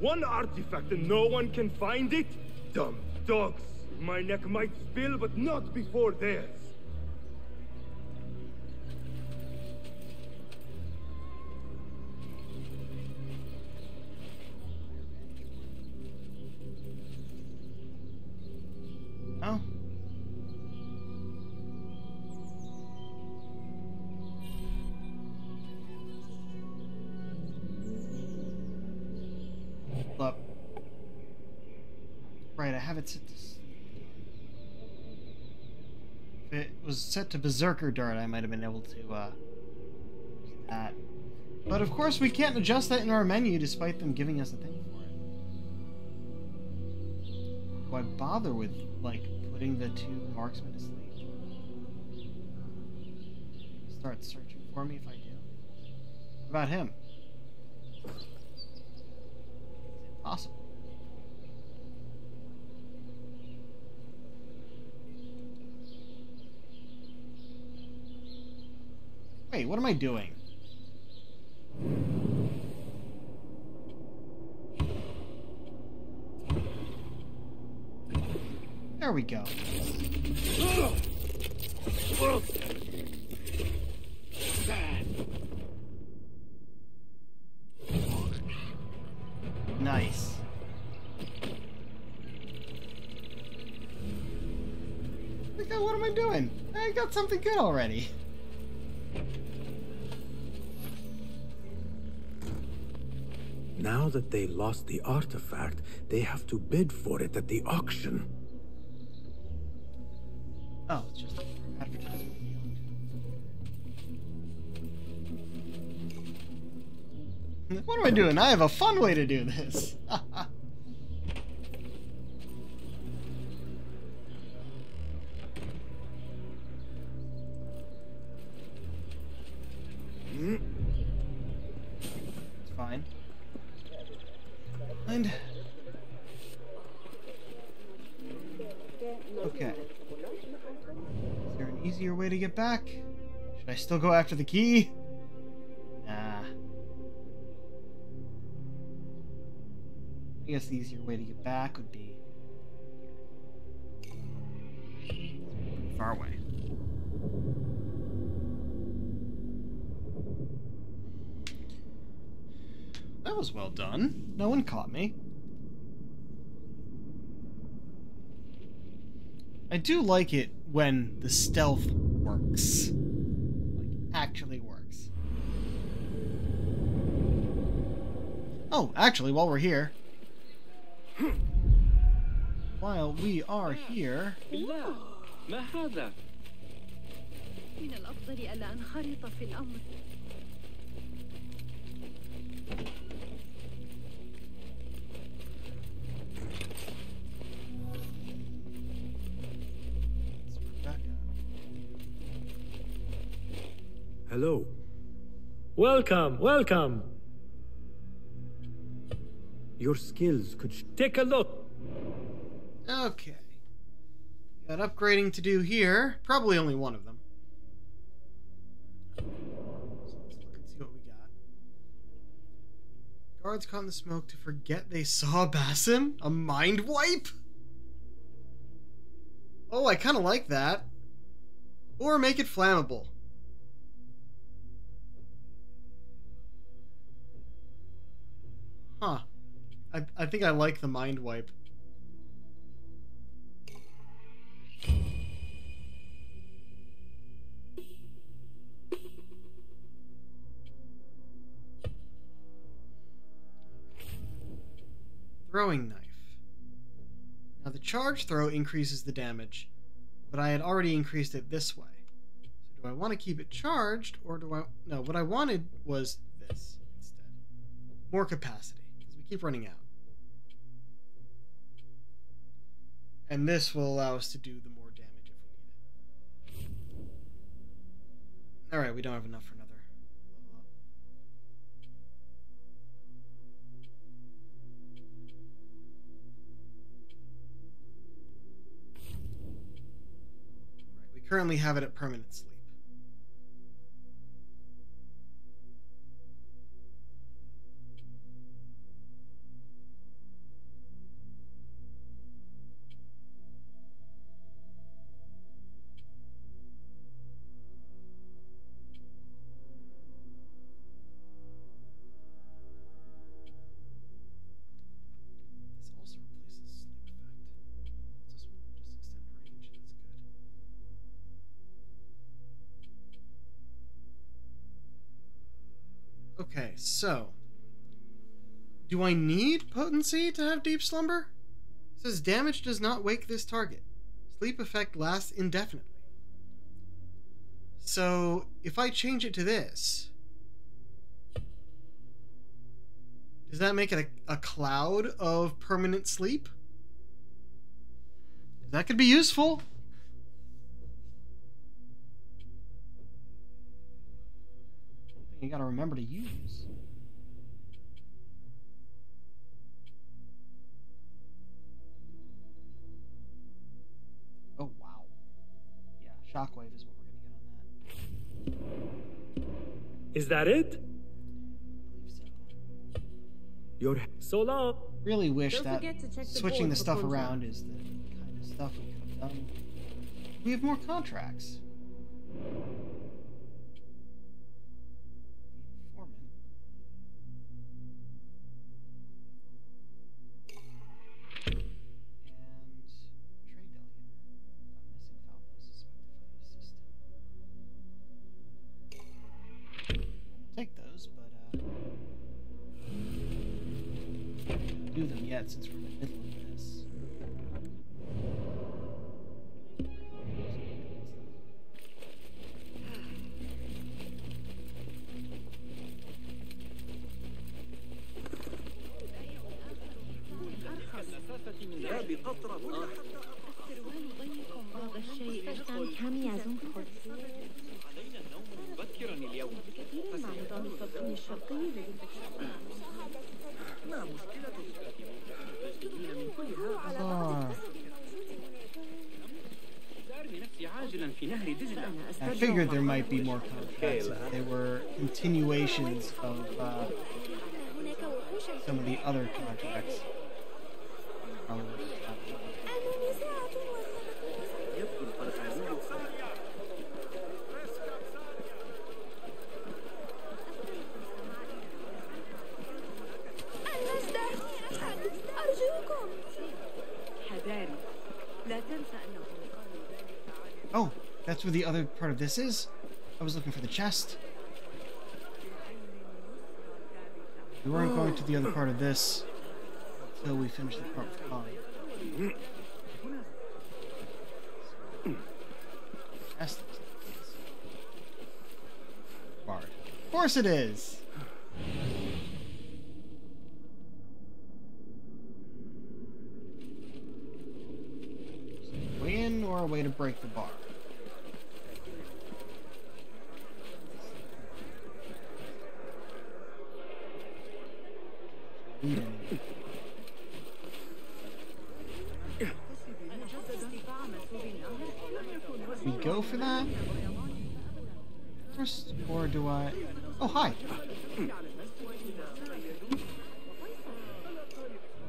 One artifact and no one can find it? Dumb dogs. My neck might spill, but not before theirs. Set to Berserker Dart, I might have been able to, uh. that. But of course, we can't adjust that in our menu despite them giving us a thing for it. Why bother with, like, putting the two marksmen to sleep? Start searching for me if I do. What about him? Is it possible? Wait, what am I doing? There we go. Nice. What am I doing? I got something good already. That they lost the artifact, they have to bid for it at the auction. Oh, it's just advertising. What am I doing? I have a fun way to do this. it's fine. And okay. Is there an easier way to get back? Should I still go after the key? Nah. I guess the easier way to get back would be far away. That was well done. No one caught me. I do like it when the stealth works. Like, actually works. Oh, actually, while we're here. While we are here. لا ما هذا؟ من الأفضل ألا أنخرط في الأمر Hello. Welcome, welcome. Your skills could. Take a look. Okay. Got upgrading to do here. Probably only one of them. So let's look and see what we got. Guards caught in the smoke to forget they saw Basim? A mind wipe? Oh, I kind of like that. Or make it flammable. Huh. I, I think I like the mind wipe. Throwing knife. Now the charge throw increases the damage, but I had already increased it this way. So do I want to keep it charged, or do I... No, what I wanted was this instead. More capacity, because we keep running out. And this will allow us to do the more damage if we need it. Alright, we don't have enough for another level up. Right, we currently have it at permanent sleep. Okay, so do I need potency to have deep slumber? It says damage does not wake this target. Sleep effect lasts indefinitely. So if I change it to this, does that make it a, a cloud of permanent sleep? That could be useful. You gotta remember to use. Oh wow. Yeah, shockwave is what we're gonna get on that. Is that it? Your So long. Really wish Don't that forget the switching the stuff before around is the kind of stuff we could have done. We have more contracts. This is? I was looking for the chest. We weren't going to the other part of this until we finish the part with Connie. Chest. Bard. Of course it is! Way in or a way to break the bar? We go for that first, or do I? Oh, hi.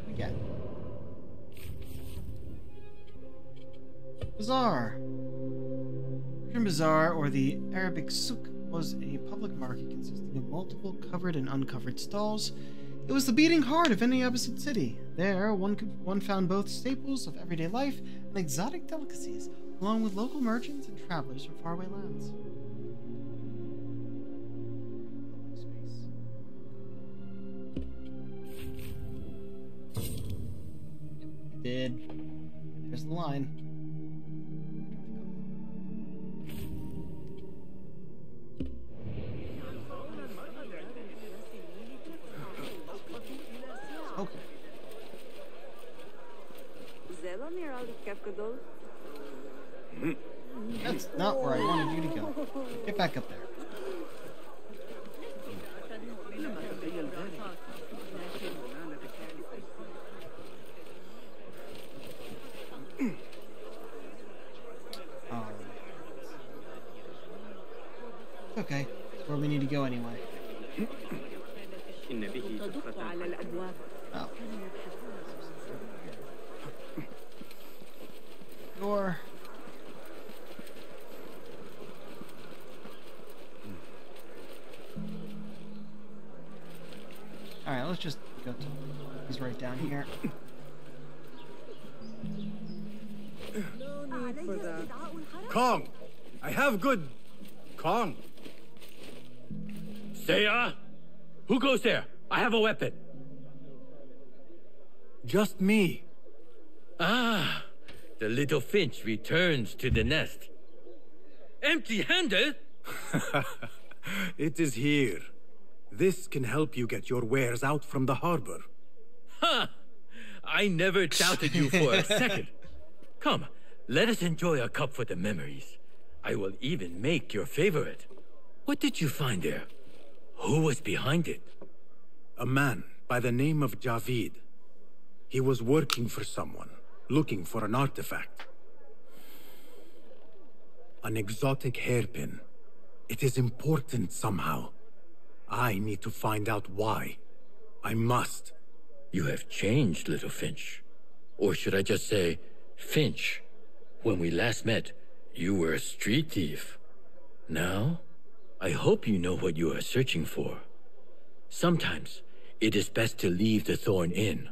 Again. Bazaar. Persian Bazaar, or the Arabic souk, was a public market consisting of multiple covered and uncovered stalls. It was the beating heart of any Abbasid city. There, one could one found both staples of everyday life and exotic delicacies, along with local merchants and travelers from faraway lands. He did. There's the line. Okay. Hmm. That's not where I wanted you to go. Get back up there. Alright. Okay, it's where we need to go anyway. Door. Alright, let's just go to... He's right down here. No need for that. Kong! I have good... Kong! Seiya! Uh, who goes there? I have a weapon. Just me. Ah, the little finch returns to the nest. Empty-handed? it is here. This can help you get your wares out from the harbor. Ha! I never doubted you for a second. Come, let us enjoy a cup for the memories. I will even make your favorite. What did you find there? Who was behind it? A man by the name of Javid. He was working for someone, looking for an artifact. An exotic hairpin. It is important somehow. I need to find out why. I must. You have changed, little Finch. Or should I just say, Finch? When we last met, you were a street thief. Now, I hope you know what you are searching for. Sometimes, it is best to leave the thorn in,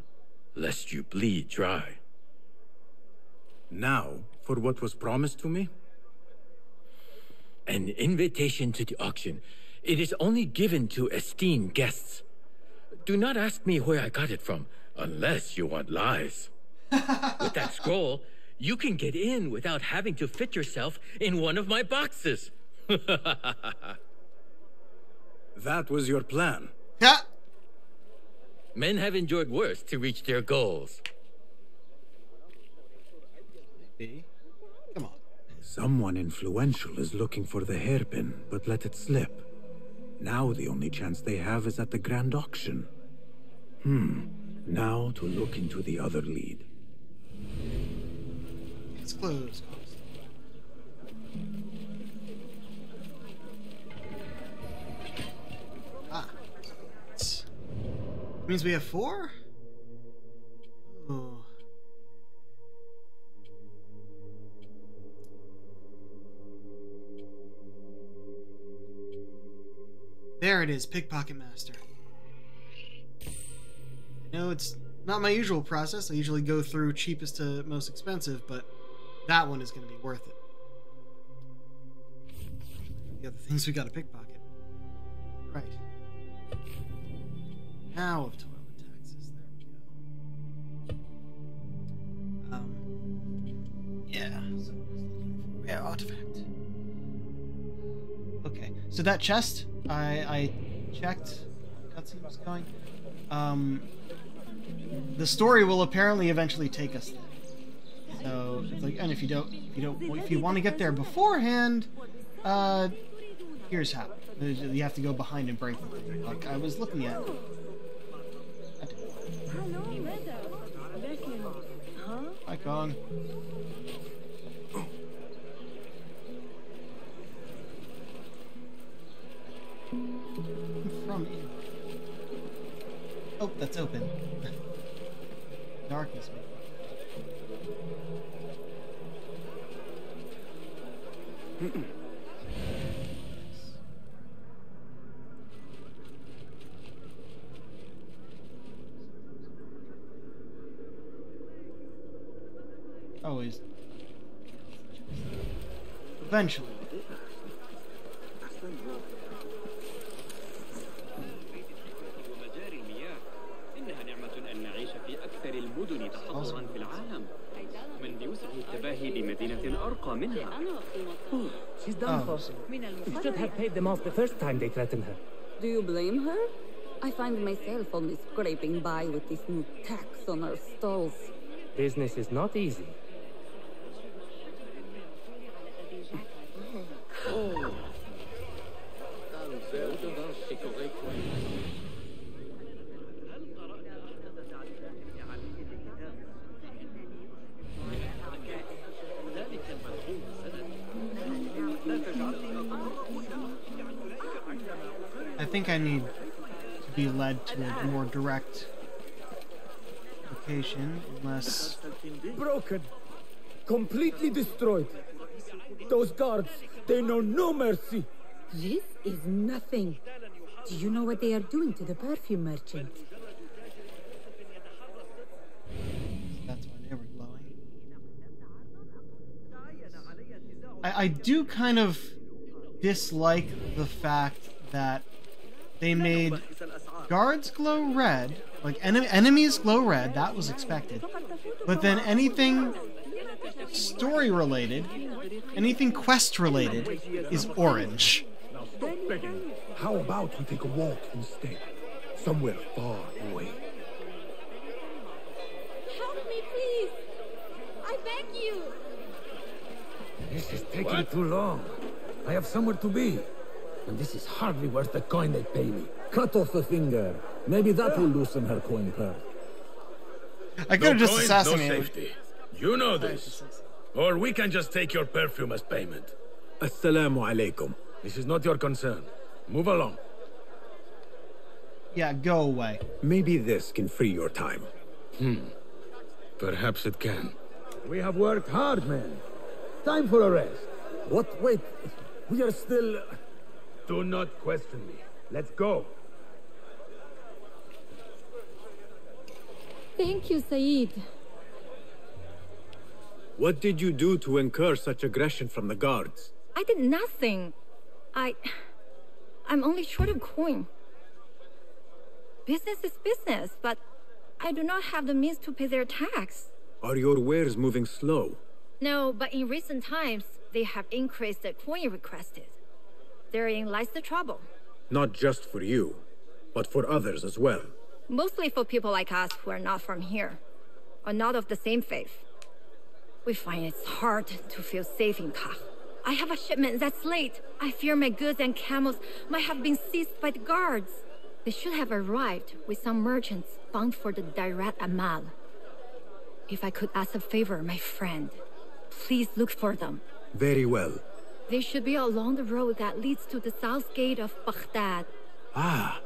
lest you bleed dry. Now, for what was promised to me? An invitation to the auction. It is only given to esteemed guests. Do not ask me where I got it from, unless you want lies. With that scroll, you can get in without having to fit yourself in one of my boxes. That was your plan. Men have endured worse to reach their goals. Come on. Someone influential is looking for the hairpin, but let it slip. Now the only chance they have is at the grand auction. Hmm. Now to look into the other lead. It's closed. Means we have four? Ooh. There it is, Pickpocket Master. I know it's not my usual process. I usually go through cheapest to most expensive, but that one is going to be worth it. the other things we got to pickpocket. Right. Now of toilet taxes. There we go. Um. Yeah. Yeah artifact. Okay. So that chest, I I checked. Cutscene was going. Um. The story will apparently eventually take us there. So it's like, and if you don't, if you don't, if you want to get there beforehand, uh, here's how. You have to go behind and break. Like I was looking at. Hi, Kong. From in. Oh, that's open. Darkness. Always. Eventually. Oh, she's done oh. for. You should have paid them off the first time they threatened her. Do you blame her? I find myself only scraping by with this new tax on our stalls. Business is not easy. Led to a more direct location, unless. Broken. Completely destroyed. Those guards, they know no mercy. This is nothing. Do you know what they are doing to the perfume merchant? That's why they were glowing. I, I do kind of dislike the fact that they made guards glow red, like en- enemies glow red. That was expected, but then anything story related, anything quest related, is orange. Now stop begging. How about we take a walk instead? Somewhere far away. Help me, please. I beg you. This is taking too long. I have somewhere to be. And this is hardly worth the coin they pay me. Cut off a finger. Maybe that will loosen her coin purse. I could No have just coin, assassinated. No safety. You know this. Or we can just take your perfume as payment. Assalamu alaikum. This is not your concern. Move along. Yeah, go away. Maybe this can free your time. Hmm. Perhaps it can. We have worked hard, man. Time for a rest. What? Wait. We are still. Do not question me. Let's go. Thank you, Saeed. What did you do to incur such aggression from the guards? I did nothing. I. I'm only short of coin. Business is business, but I do not have the means to pay their tax. Are your wares moving slow? No, but in recent times, they have increased the coin requested. Therein lies the trouble. Not just for you, but for others as well. Mostly for people like us who are not from here, or not of the same faith. We find it's hard to feel safe in Karkh. I have a shipment that's late. I fear my goods and camels might have been seized by the guards. They should have arrived with some merchants bound for the Dairat Amal. If I could ask a favor, my friend, please look for them. Very well. They should be along the road that leads to the south gate of Baghdad. Ah,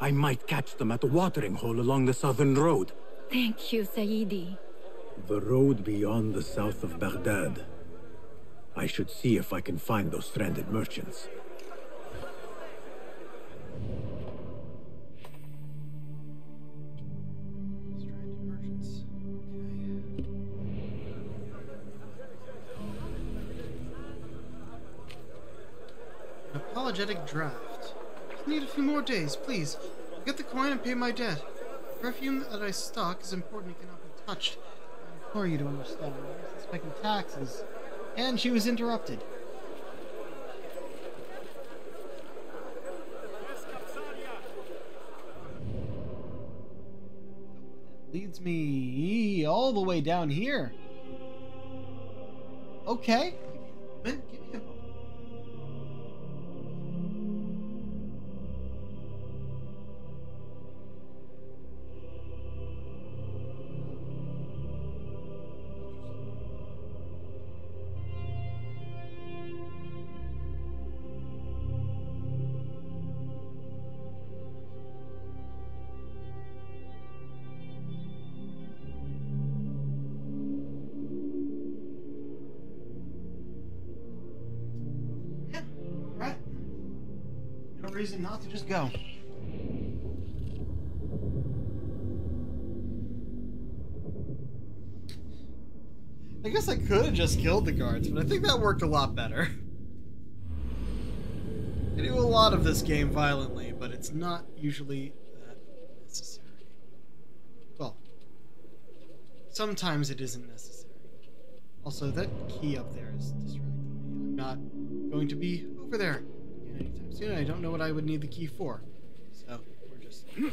I might catch them at the watering hole along the southern road. Thank you, Saidi. The road beyond the south of Baghdad. I should see if I can find those stranded merchants. Stranded merchants. Okay. Apologetic draft. Need a few more days, please. Get the coin and pay my debt. Perfume that I stock is important and cannot be touched. I implore you to understand. I'm suspecting taxes. And she was interrupted. Leads me all the way down here. Okay. Give me a go. I guess I could have just killed the guards, but I think that worked a lot better. I do a lot of this game violently, but it's not usually that necessary. Well, sometimes it isn't necessary. Also, that key up there is distracting me. I'm not going to be over there anytime soon. I don't know what I would need the key for. So, we're just...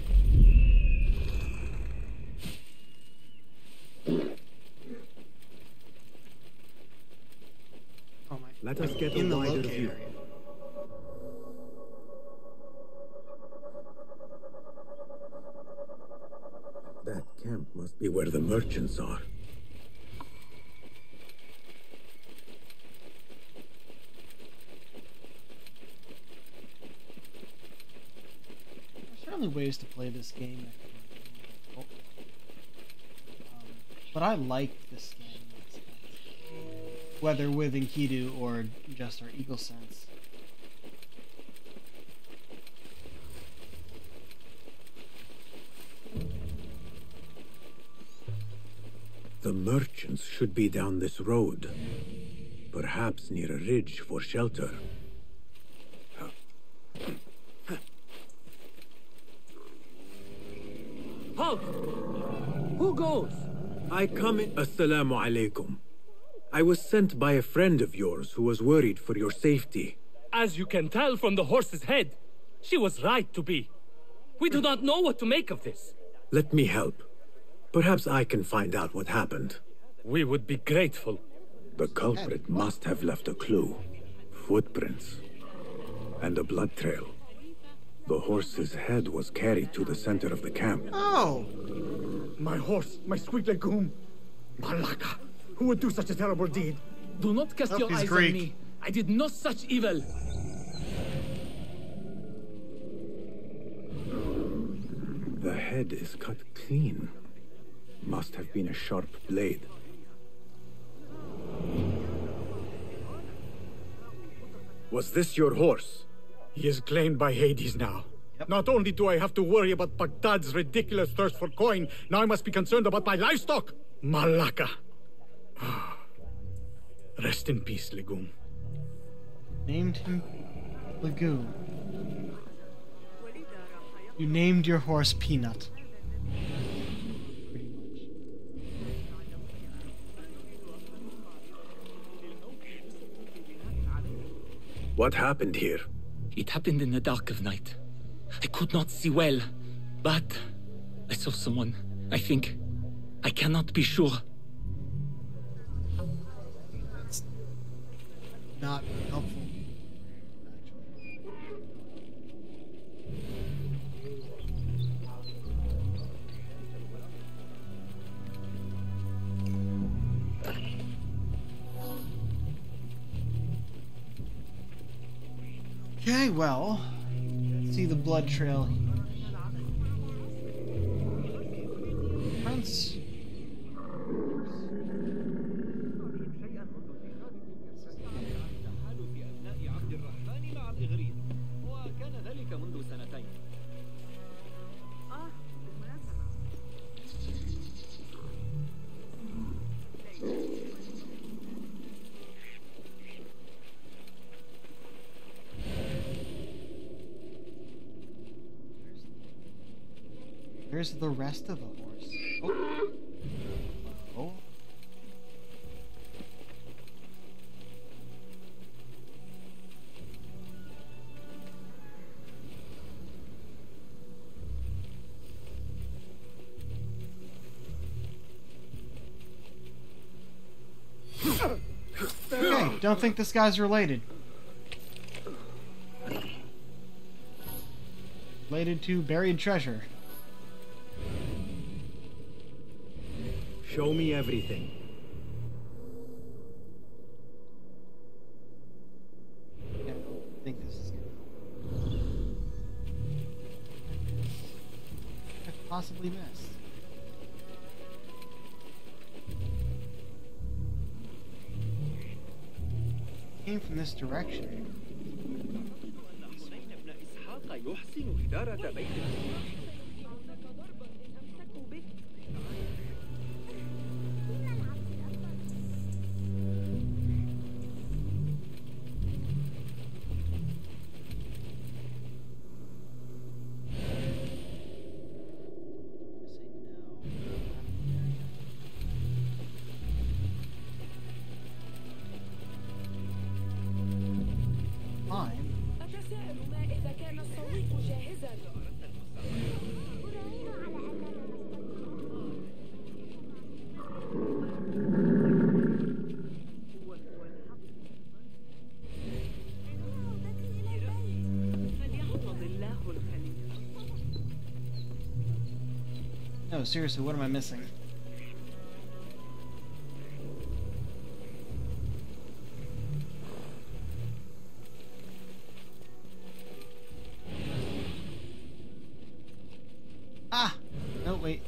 Oh my... Let us get in a the wider locator view. area. That camp must be where the merchants are. Ways to play this game be. Um, but I like this game. Whether with Enkidu or just our Eagle Sense. The merchants should be down this road. Perhaps near a ridge for shelter. Halt! Who goes? I come in. Assalamu alaikum. I was sent by a friend of yours who was worried for your safety. As you can tell from the horse's head, she was right to be. We do not know what to make of this. Let me help. Perhaps I can find out what happened. We would be grateful. The culprit must have left a clue. Footprints. And a blood trail. The horse's head was carried to the center of the camp. Oh! My horse, my sweet legume. Malaka. Who would do such a terrible deed? Do not cast Oh, your eyes Greek. on me. I did no such evil. The head is cut clean. Must have been a sharp blade. Was this your horse? He is claimed by Hades now. Not only do I have to worry about Baghdad's ridiculous thirst for coin, now I must be concerned about my livestock. Malaka. Rest in peace, Legume. Named him Lagoon. You named your horse Peanut. What happened here? It happened in the dark of night. I could not see well, but I saw someone. I think. I cannot be sure. Not helpful. Okay, well, see the blood trail. Prince. The rest of the horse? Oh. oh. Okay, don't think this guy's related. Related to buried treasure. Show me everything. Yeah, I think this is good. I've possibly missed. Came from this direction. Seriously, what am I missing? Ah! No, wait.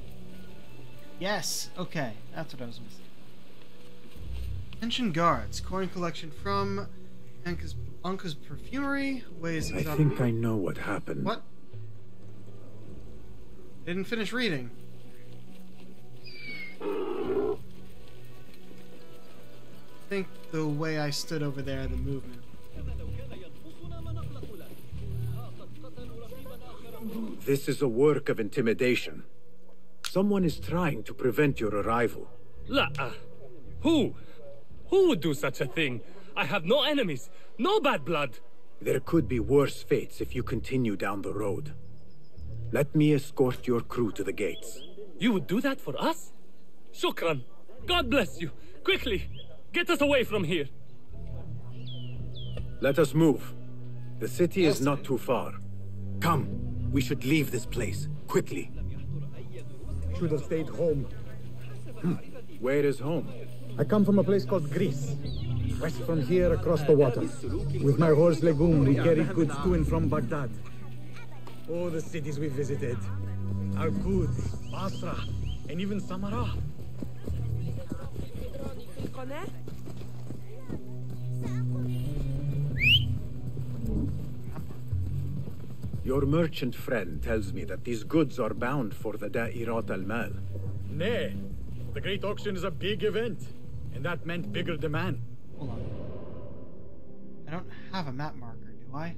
Yes, okay, that's what I was missing. Attention guards, coin collection from Anka's, Anka's Perfumery, weighs I think I know what happened. What? Didn't finish reading. The way I stood over there, the movement. This is a work of intimidation. Someone is trying to prevent your arrival. La. uh, Who? Who would do such a thing? I have no enemies, no bad blood. There could be worse fates if you continue down the road. Let me escort your crew to the gates. You would do that for us? Shukran. God bless you. Quickly, get us away from here. Let us move. The city is not too far. Come, we should leave this place, quickly. Should have stayed home. Hmm. Where is home? I come from a place called Greece. West from here across the water. With my horse Legume, we carry goods to and from Baghdad. All the cities we visited. Al-Quds, Basra, and even Samarra. Your merchant friend tells me that these goods are bound for the Da'irat al-Mal. Nay, the Great Auction is a big event, and that meant bigger demand. Hold on. I don't have a map marker, do I?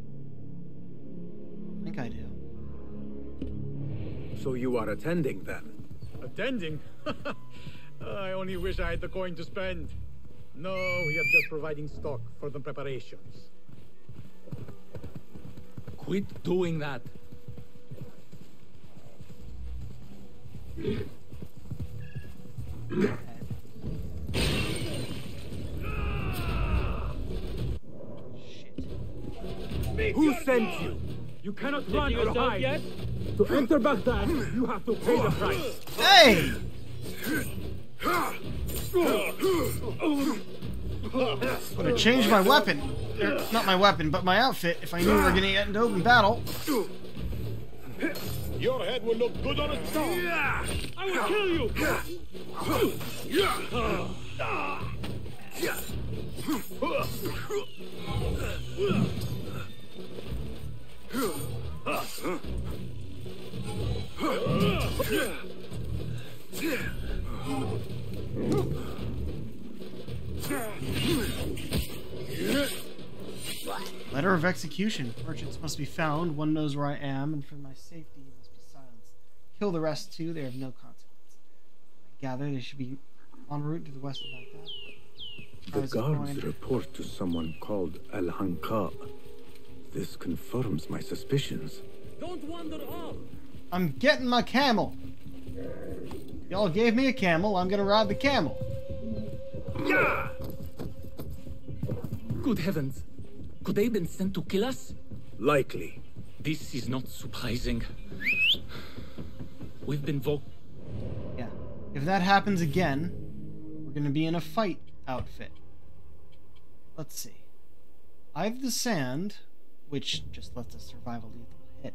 I think I do. So you are attending then? Attending? I only wish I had the coin to spend. No, we are just providing stock for the preparations. Quit doing that. Who sent you? You cannot run or hide. To enter Baghdad, you have to pay the price. Hey! Would have changed my weapon. Er, not my weapon, but my outfit if I knew we were gonna get into open battle. Your head will look good on a stone. I will kill you. Letter of execution. Merchants must be found. One knows where I am, and for my safety, he must be silenced. kill the rest too, they have no consequence. I gather they should be en route to the west of Baghdad. The guards report to someone called Al Anqa. This confirms my suspicions. Don't wander off. I'm getting my camel. Y'all gave me a camel. I'm gonna ride the camel. Yeah! Good heavens. Could they have been sent to kill us? Likely. This is not surprising. We've been vo- Yeah. If that happens again, we're gonna be in a fight outfit. Let's see. I have the sand, which just lets us survive a lethal hit.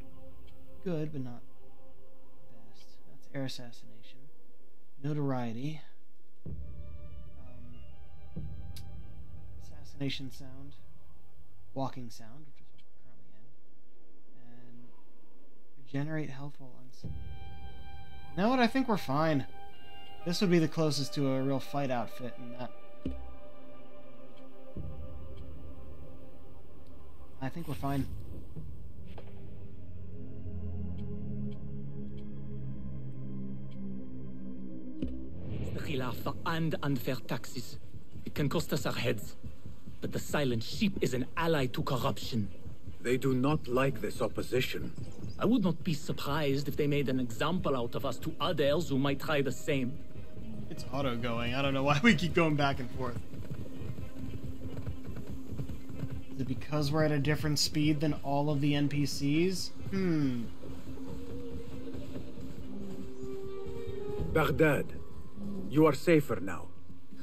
Good, but not best. That's air assassination. Notoriety. Um, assassination sound. Walking sound, which is what we're currently in. And regenerate health unseen. You know what? I think we're fine. This would be the closest to a real fight outfit, and that. I think we're fine. The Khilafah and unfair taxes. It can cost us our heads. But the silent sheep is an ally to corruption. They do not like this opposition. I would not be surprised if they made an example out of us to others who might try the same. It's auto going. I don't know why we keep going back and forth. Is it because we're at a different speed than all of the NPCs? Hmm. Baghdad, you are safer now.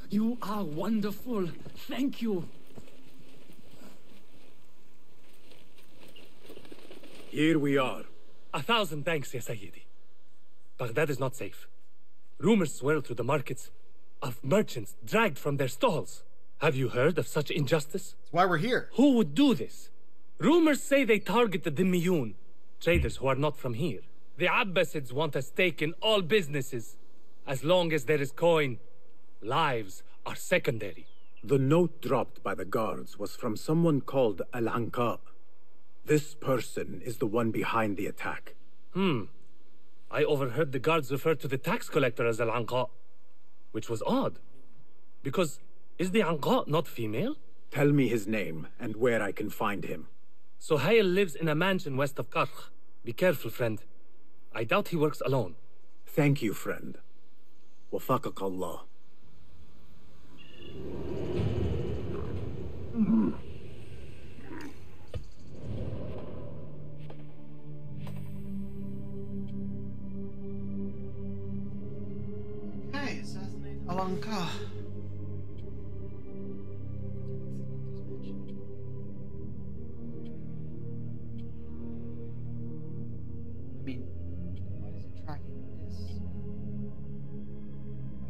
You are wonderful. Thank you. Here we are. A thousand thanks, Ya Sayyidi. Baghdad is not safe. Rumors swirl through the markets of merchants dragged from their stalls. Have you heard of such injustice? That's why we're here. Who would do this? Rumors say they target the Dhimmiyun, traders who are not from here. The Abbasids want a stake in all businesses. As long as there is coin, lives are secondary. The note dropped by the guards was from someone called Al Anqa. This person is the one behind the attack. Hmm. I overheard the guards refer to the tax collector as Al Anqa, which was odd. Because is the Anqa not female? Tell me his name and where I can find him. Sohail lives in a mansion west of Karkh. Be careful, friend. I doubt he works alone. Thank you, friend. Wafaqak Allah. Okay, assassinate Al Anqa.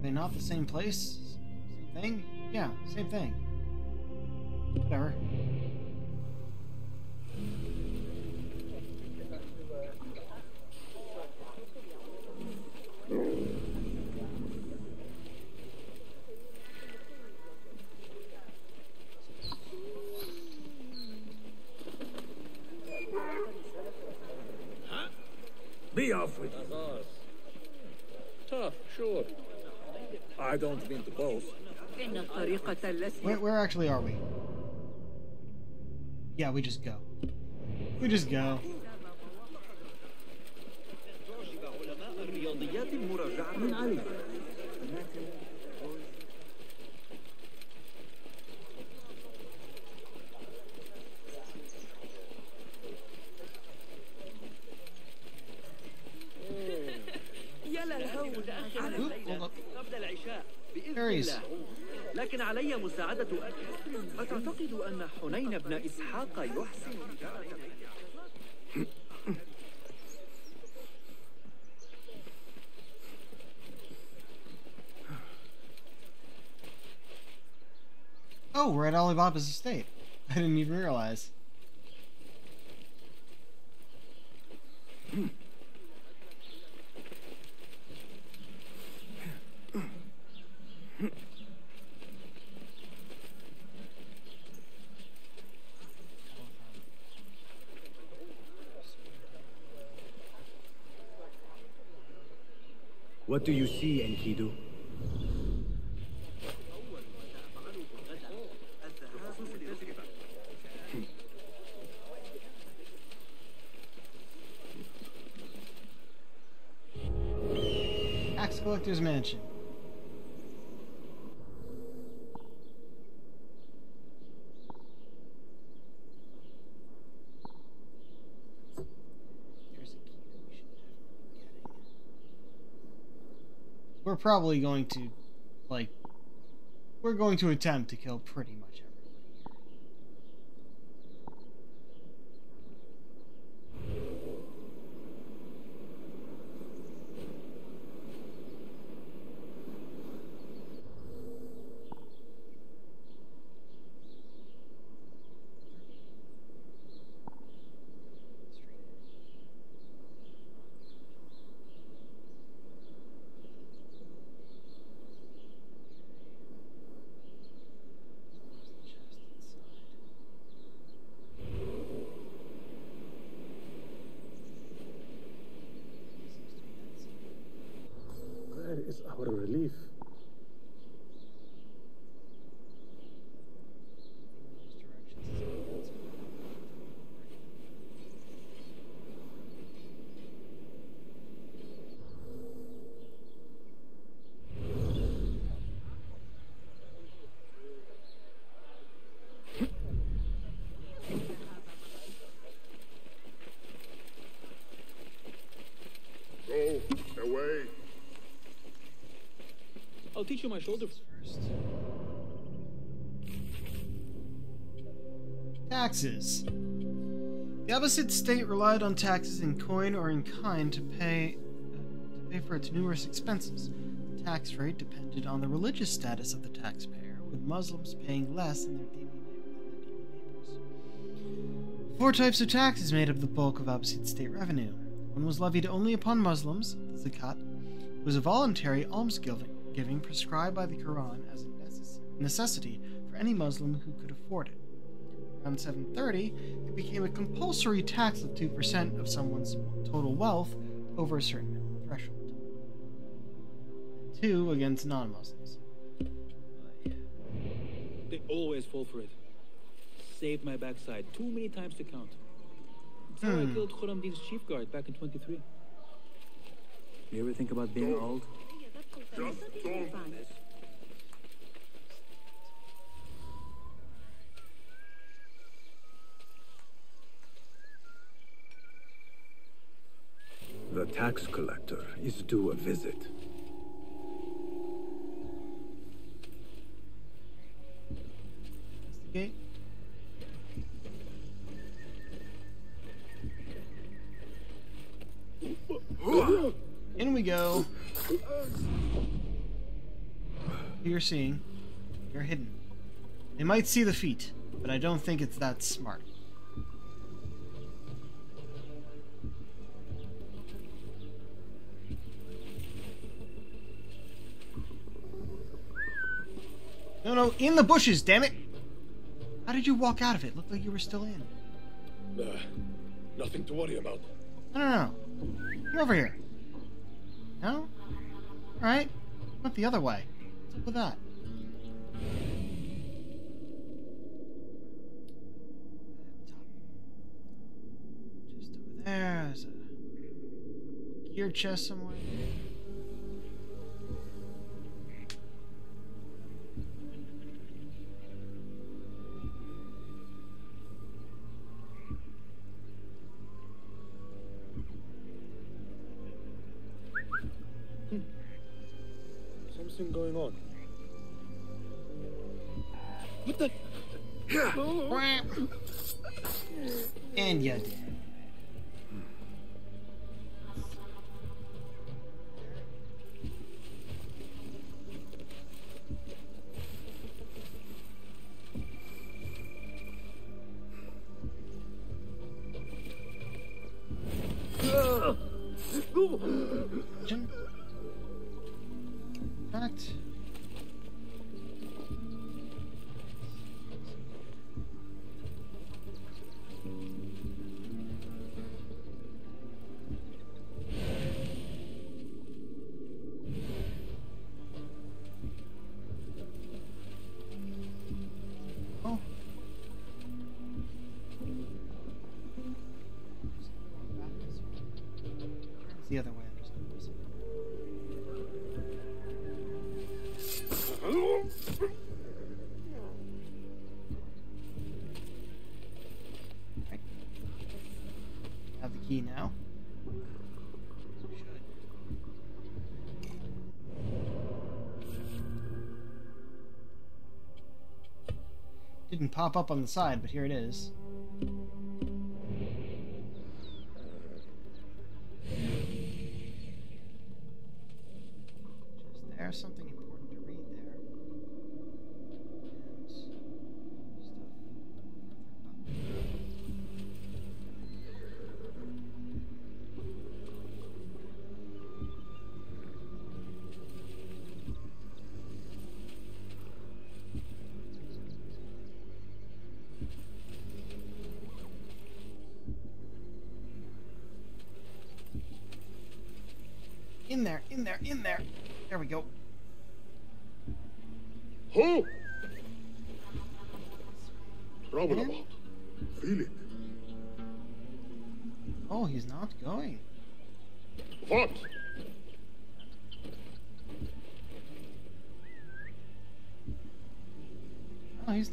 Are they not the same place? Same thing? Yeah, same thing. Whatever. Be off with you. Tough, sure. I don't mean to boast. Where, where actually are we? Yeah, we just go. We just go. Aries. الله لكن علي مساعدة أخي أتعتقد أن حنين بن إسحاق يحسن تجارة Oh, we're at Alibaba's estate. I didn't even realize. What do you see, Enkidu? Tax collector's mansion. There's a key that we should definitely be getting. We're probably going to, like, we're going to attempt to kill pretty much everybody here. Where is our relief? Go away. I'll teach my shoulder. Taxes. The Abbasid state relied on taxes in coin or in kind to pay uh, to pay for its numerous expenses. The tax rate depended on the religious status of the taxpayer, with Muslims paying less than their Dhimmi neighbors. Four types of taxes made up the bulk of Abbasid state revenue. One was levied only upon Muslims, the zakat, was a voluntary almsgiving giving prescribed by the Quran as a necessity for any Muslim who could afford it. Around 730, it became a compulsory tax of 2% of someone's total wealth over a certain minimum threshold. Two against non Muslims. They always fall for it. Saved my backside too many times to count. That's how I Hmm. killed Khurramdin's chief guard back in 23. You ever think about being old? Just don't. The tax collector is due a visit. Okay. In we go. You're seeing. You're hidden. They might see the feet, but I don't think it's that smart. No, no, in the bushes, damn it! How did you walk out of it? Looked like you were still in. Uh, nothing to worry about. No, no, no. Come over here. No? Alright. Went the other way. What's with that? Just over there. There's a gear chest somewhere. Fact. Didn't pop up on the side, but here it is.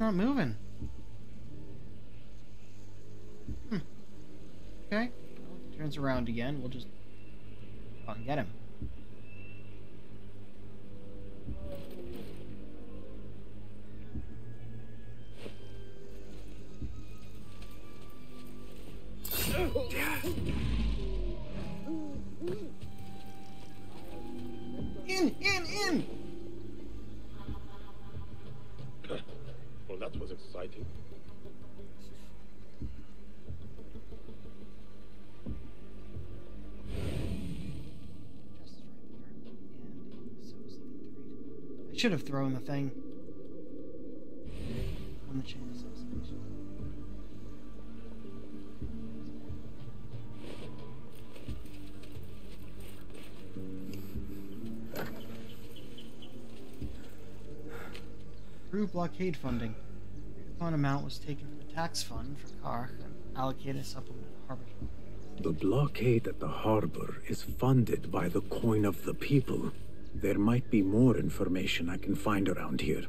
Not moving. Should have thrown the thing on the chain assassination. Through blockade funding, upon amount was taken from the tax fund for Karkh and allocated supplement harbor. The blockade at the harbor is funded by the coin of the people. There might be more information I can find around here.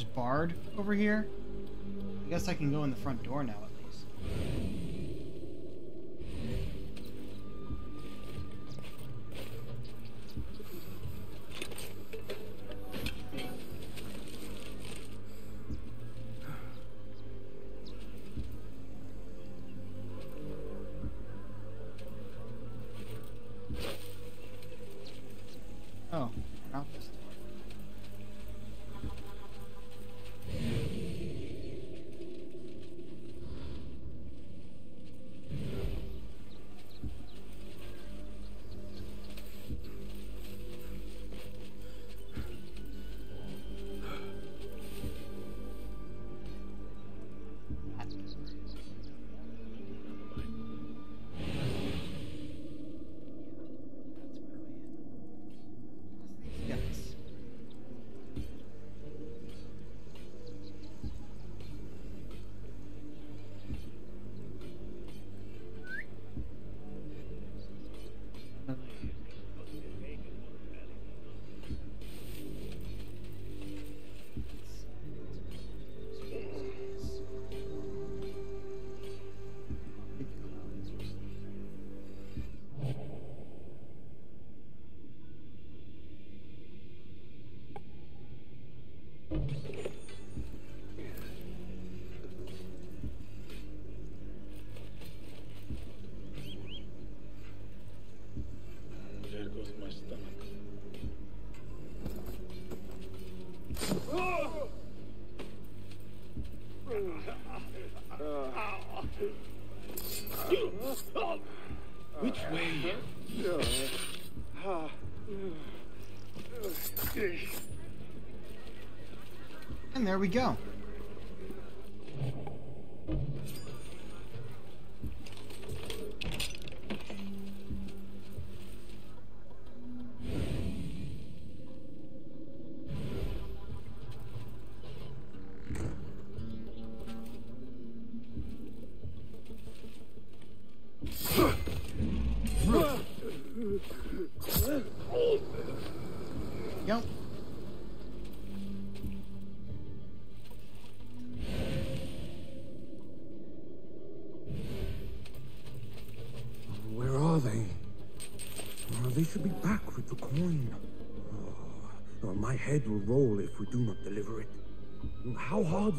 Door's barred over here. I guess I can go in the front door now And there we go.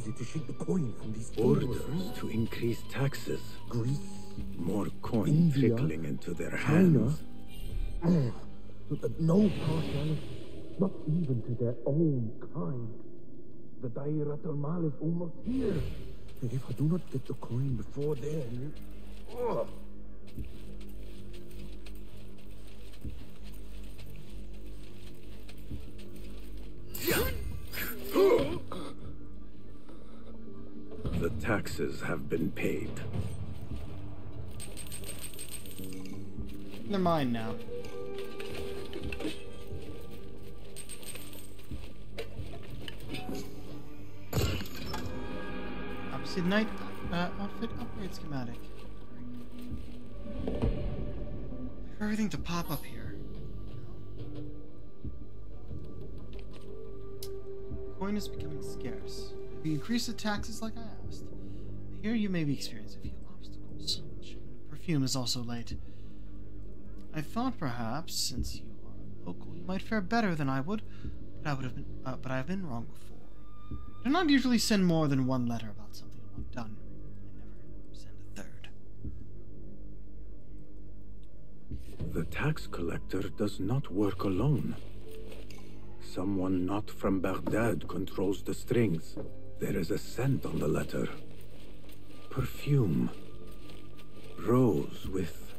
How hard is it to shake the coin from these Orders to increase taxes. Greece, More coin India, trickling into their China. hands. No partiality, not even to their own kind. The Dairat al-Mal is almost here. And if I do not get the coin before then... Oh. The taxes have been paid. They're mine now. Opposite night uh, outfit upgrade schematic. For everything to pop up here. Coin is becoming scarce. If you increase the taxes like I asked, here you may be experiencing a few obstacles. Perfume is also late. I thought perhaps, since you are local, you might fare better than I would, but I would have been, uh, but I have been wrong before. I do not usually send more than one letter about something I want done. I never send a third. The tax collector does not work alone. Someone not from Baghdad controls the strings. There is a scent on the letter. Perfume. Rose with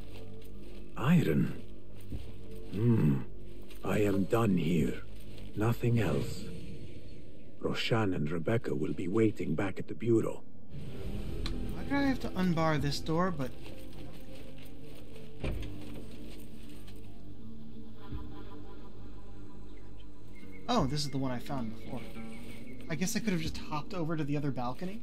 iron. Hmm. I am done here. Nothing else. Roshan and Rebecca will be waiting back at the bureau. Why do I have to unbar this door, but... Oh, this is the one I found before. I guess I could have just hopped over to the other balcony.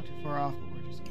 Not too far off, but we're just.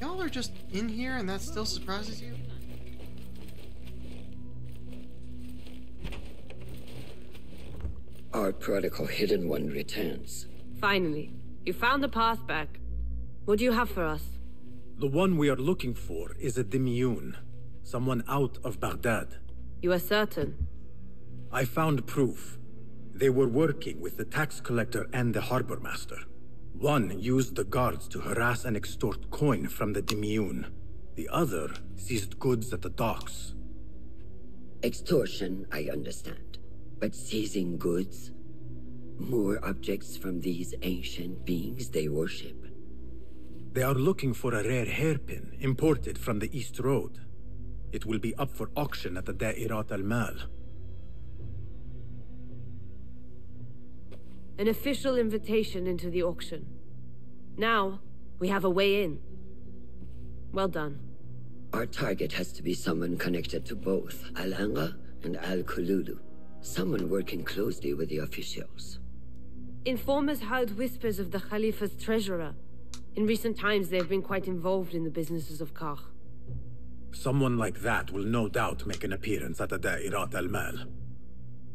Y'all are just in here and that still surprises you? Our prodigal hidden one returns. Finally, you found the path back. What do you have for us? The one we are looking for is a Dimiyun, someone out of Baghdad. You are certain? I found proof. They were working with the tax collector and the harbor master. One used the guards to harass and extort coin from the Dimiyun. The other seized goods at the docks. Extortion, I understand. But seizing goods? More objects from these ancient beings they worship. They are looking for a rare hairpin imported from the East Road. It will be up for auction at the Da'irat al-Mal. An official invitation into the auction. Now, we have a way in. Well done. Our target has to be someone connected to both Al Anqa and Al Kululu. Someone working closely with the officials. Informers heard whispers of the Khalifa's treasurer. In recent times, they have been quite involved in the businesses of Karkh. Someone like that will no doubt make an appearance at the Da'irat al-Mal.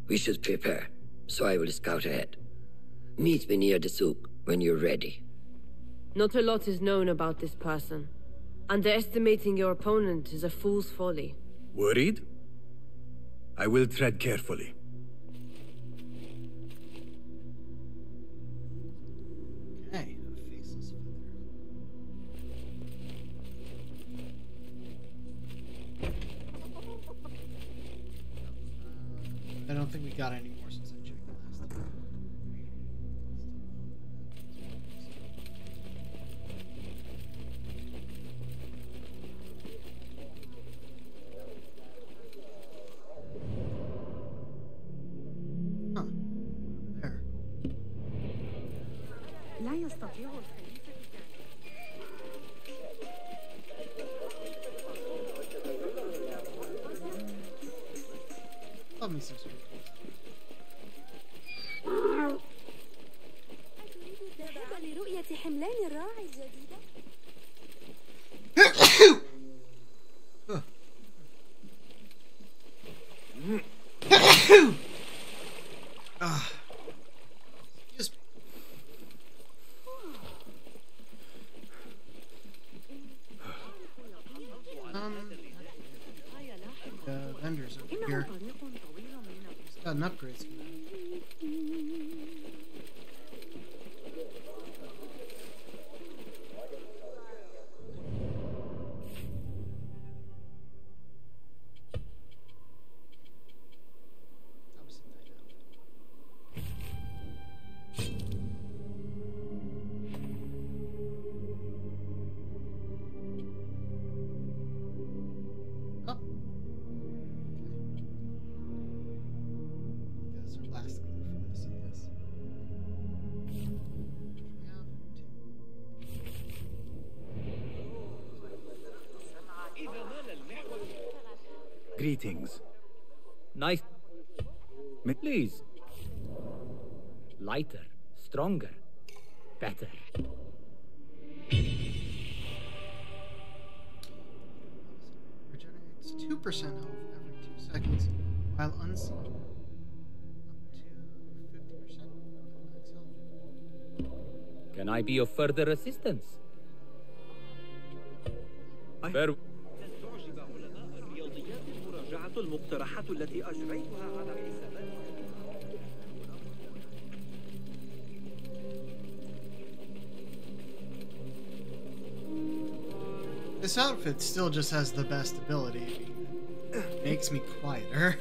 We should prepare, so I will scout ahead. Meet me near the souk when you're ready. Not a lot is known about this person. Underestimating your opponent is a fool's folly. Worried? I will tread carefully. Okay, a feather. I don't think we got any Greetings. Nice. Me- Please. Lighter, stronger, better. Regenerates 2% health every 2 seconds while unseen. Up to 50% Can I be of further assistance? المقترحات التي أجريتها على حسابات This outfit still just has the best ability. It makes me quieter.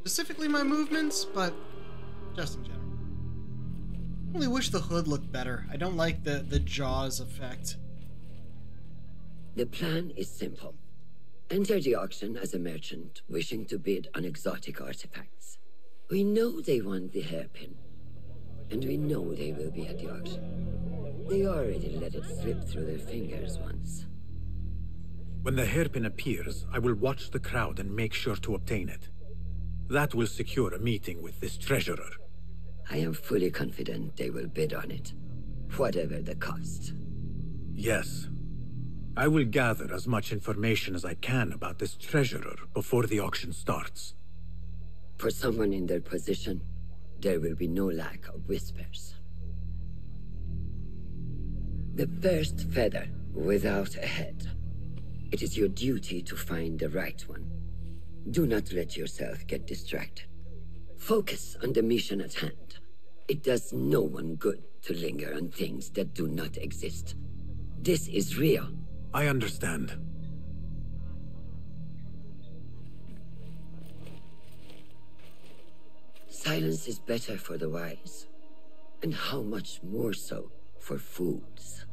Specifically my movements, but just in general. I only wish the hood looked better. I don't like the, the Jaws effect. The plan is simple. Enter the auction as a merchant wishing to bid on exotic artifacts. We know they want the hairpin, and we know they will be at the auction. They already let it slip through their fingers once. When the hairpin appears, I will watch the crowd and make sure to obtain it. That will secure a meeting with this treasurer. I am fully confident they will bid on it, whatever the cost. Yes. I will gather as much information as I can about this treasurer before the auction starts. For someone in their position, there will be no lack of whispers. The first feather without a head. It is your duty to find the right one. Do not let yourself get distracted. Focus on the mission at hand. It does no one good to linger on things that do not exist. This is real. I understand. Silence is better for the wise, and how much more so for fools.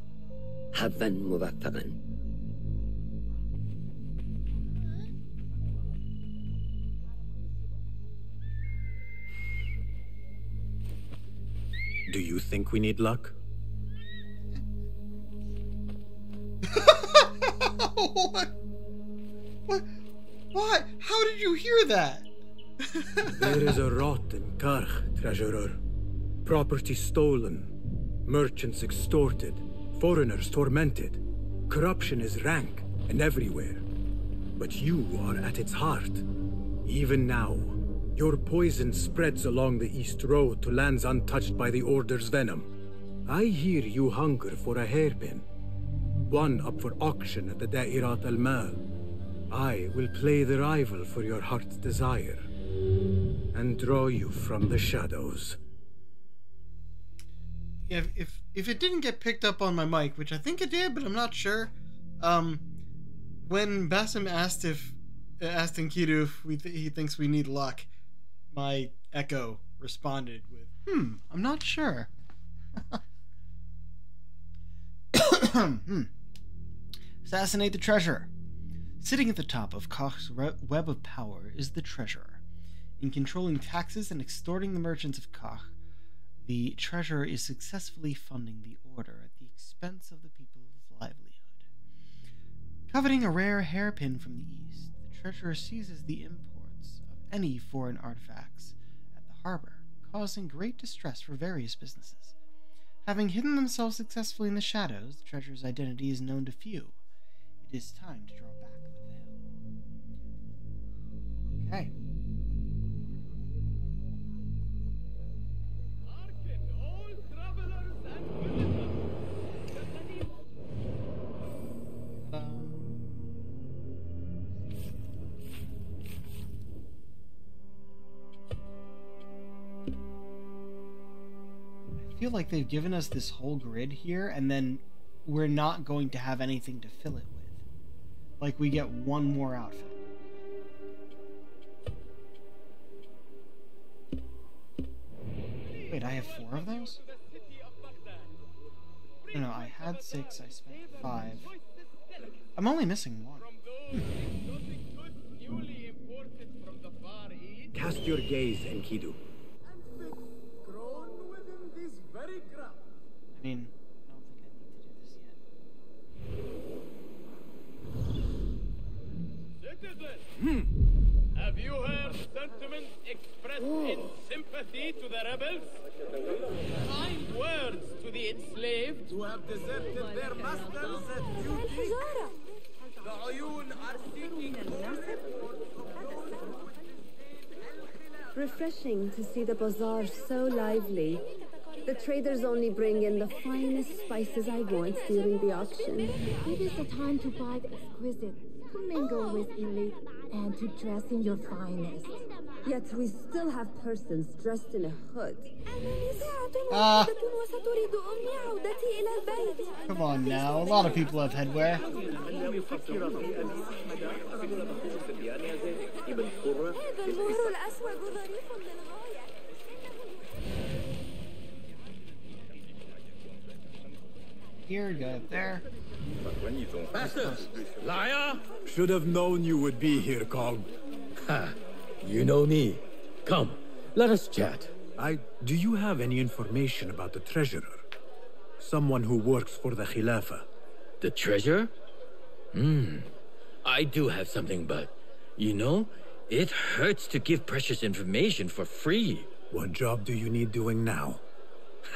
Habban muwaffaqan. Do you think we need luck? what? What? What? How did you hear that? there is a rot in Karkh, treasurer. Property stolen, merchants extorted, foreigners tormented. Corruption is rank and everywhere. But you are at its heart. Even now, your poison spreads along the East Road to lands untouched by the Order's venom. I hear you hunger for a hairpin. One up for auction at the Da'irat al-Mal. I will play the rival for your heart's desire. And draw you from the shadows. If, if if it didn't get picked up on my mic, which I think it did, but I'm not sure. Um, when Basim asked if asked Enkidu if we th- he thinks we need luck, my echo responded with, "Hmm, I'm not sure." hmm. Assassinate the treasurer. Sitting at the top of Karkh's web of power is the treasurer. In controlling taxes and extorting the merchants of Koch, the treasurer is successfully funding the order at the expense of the people's livelihood. Coveting a rare hairpin from the east, the treasurer seizes the imports of any foreign artifacts at the harbor, causing great distress for various businesses. Having hidden themselves successfully in the shadows, the treasurer's identity is known to few. It is time to draw back the veil. Okay. Um, feel like they've given us this whole grid here, and then we're not going to have anything to fill it with. Like, we get one more outfit. Wait, I have four of those? No, no, I had six, I spent five. I'm only missing one. Cast your gaze, Enkidu. I mean, Hmm. Have you heard sentiments expressed in sympathy to the rebels? Kind words to the enslaved who have deserted their masters at duty. The Ayun are seeking Refreshing to see the bazaar so lively. The traders only bring in the finest spices I want during the auction. It is the time to buy the exquisite, to mingle with elite, and to dress in your finest. Yet we still have persons dressed in a hood. Ah. Come on now, a lot of people have headwear. Here, go there. Bastards! Liar! Should have known you would be here, Kong. Ha! You know me. Come, let us chat. I. Do you have any information about the treasurer? Someone who works for the Khilafah. The treasurer? Hmm. I do have something, but you know, it hurts to give precious information for free. What job do you need doing now?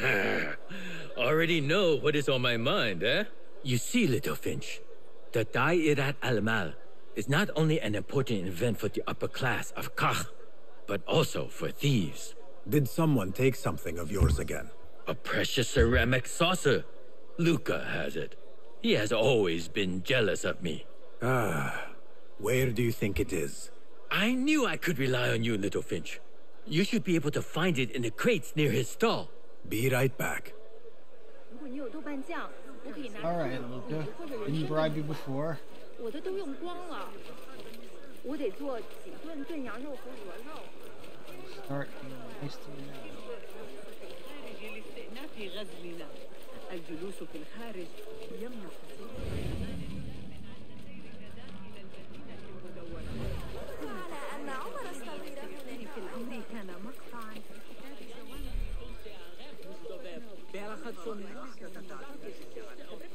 Already know what is on my mind, eh? You see, little Finch, the Da'irat al-Mal is not only an important event for the upper class of Karkh, but also for thieves. Did someone take something of yours again? A precious ceramic saucer. Luca has it. He has always been jealous of me. Ah, where do you think it is? I knew I could rely on you, little Finch. You should be able to find it in the crates near his stall. Be right back. Alright, Luca. Didn't bribe you before. 我的都用光了，我得做几顿炖羊肉和鹅肉。 Start being nice to me now. رجال الاستئناف غزلنا الجلوس في الخارج يمنح على أن عمر الصغير هنا في الأمر كان مقطعا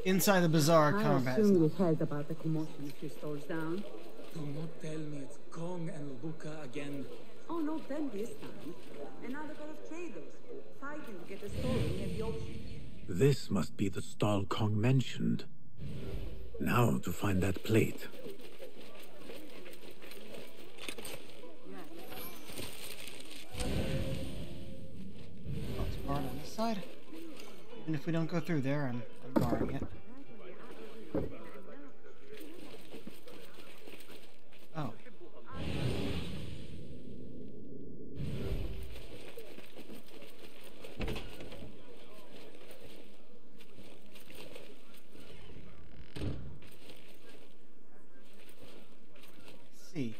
inside the bazaar I combat. assume you've heard about the commotion a few stores down. Do not tell me it's Kong and Luca again. Oh, not them this time. Another pair of traders fighting to get a store in the ocean. This must be the stall Kong mentioned. Now to find that plate. It's barred on this side. Even if we don't go through there, I'm, I'm barring it. Oh. Let's see.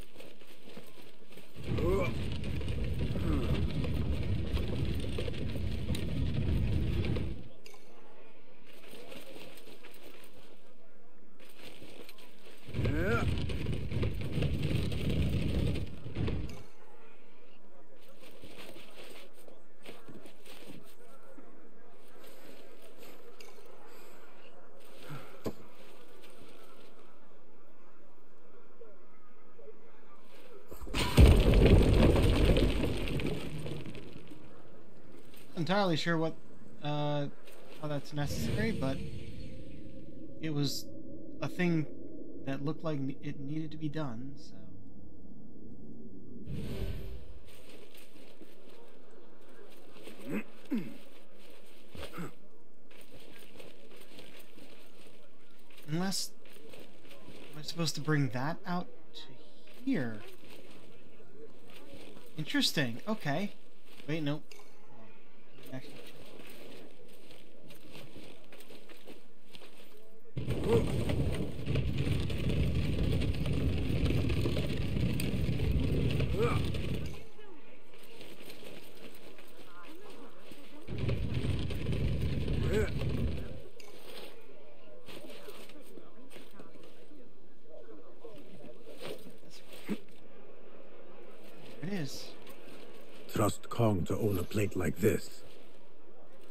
Entirely sure what uh, how that's necessary, but it was a thing that looked like it needed to be done. So unless am I supposed to bring that out to here? Interesting. Okay. Wait, nope. Trust Kong to own a plate like this.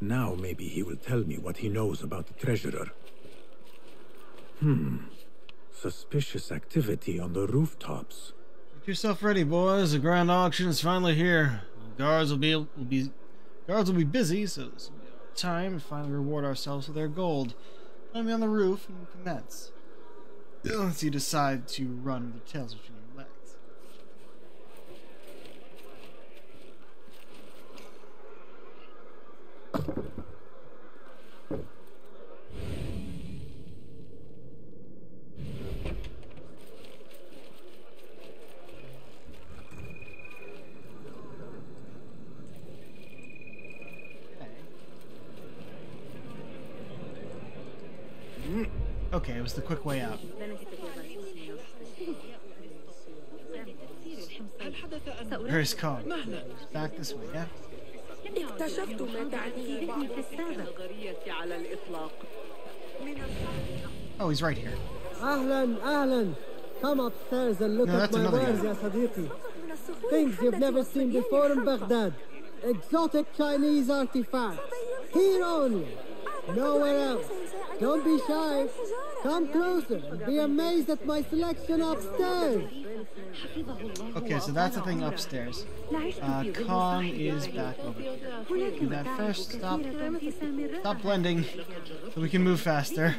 Now maybe he will tell me what he knows about the treasurer. Hmm. Suspicious activity on the rooftops. Get yourself ready, boys. The grand auction is finally here. Guards will be will be guards will be busy, so this will be our time to finally reward ourselves with their gold. Me on the roof and commence. Unless you decide to run the tails between your legs. Okay, it was the quick way out. Where's Kong? Back this way, yeah? اكتشفت ما تعنيه بعض النظرية على الإطلاق Oh, he's right here. أهلا أهلا Come upstairs and look No, at that's my another wares guy. يا صديقي Things you've never seen before in Baghdad Exotic Chinese artifacts Here only Nowhere else Don't be shy Come closer and be amazed at my selection upstairs Mm-hmm. Okay, so that's the thing upstairs. Uh, Khan is back over here. That first. Stop. Stop blending so we can move faster.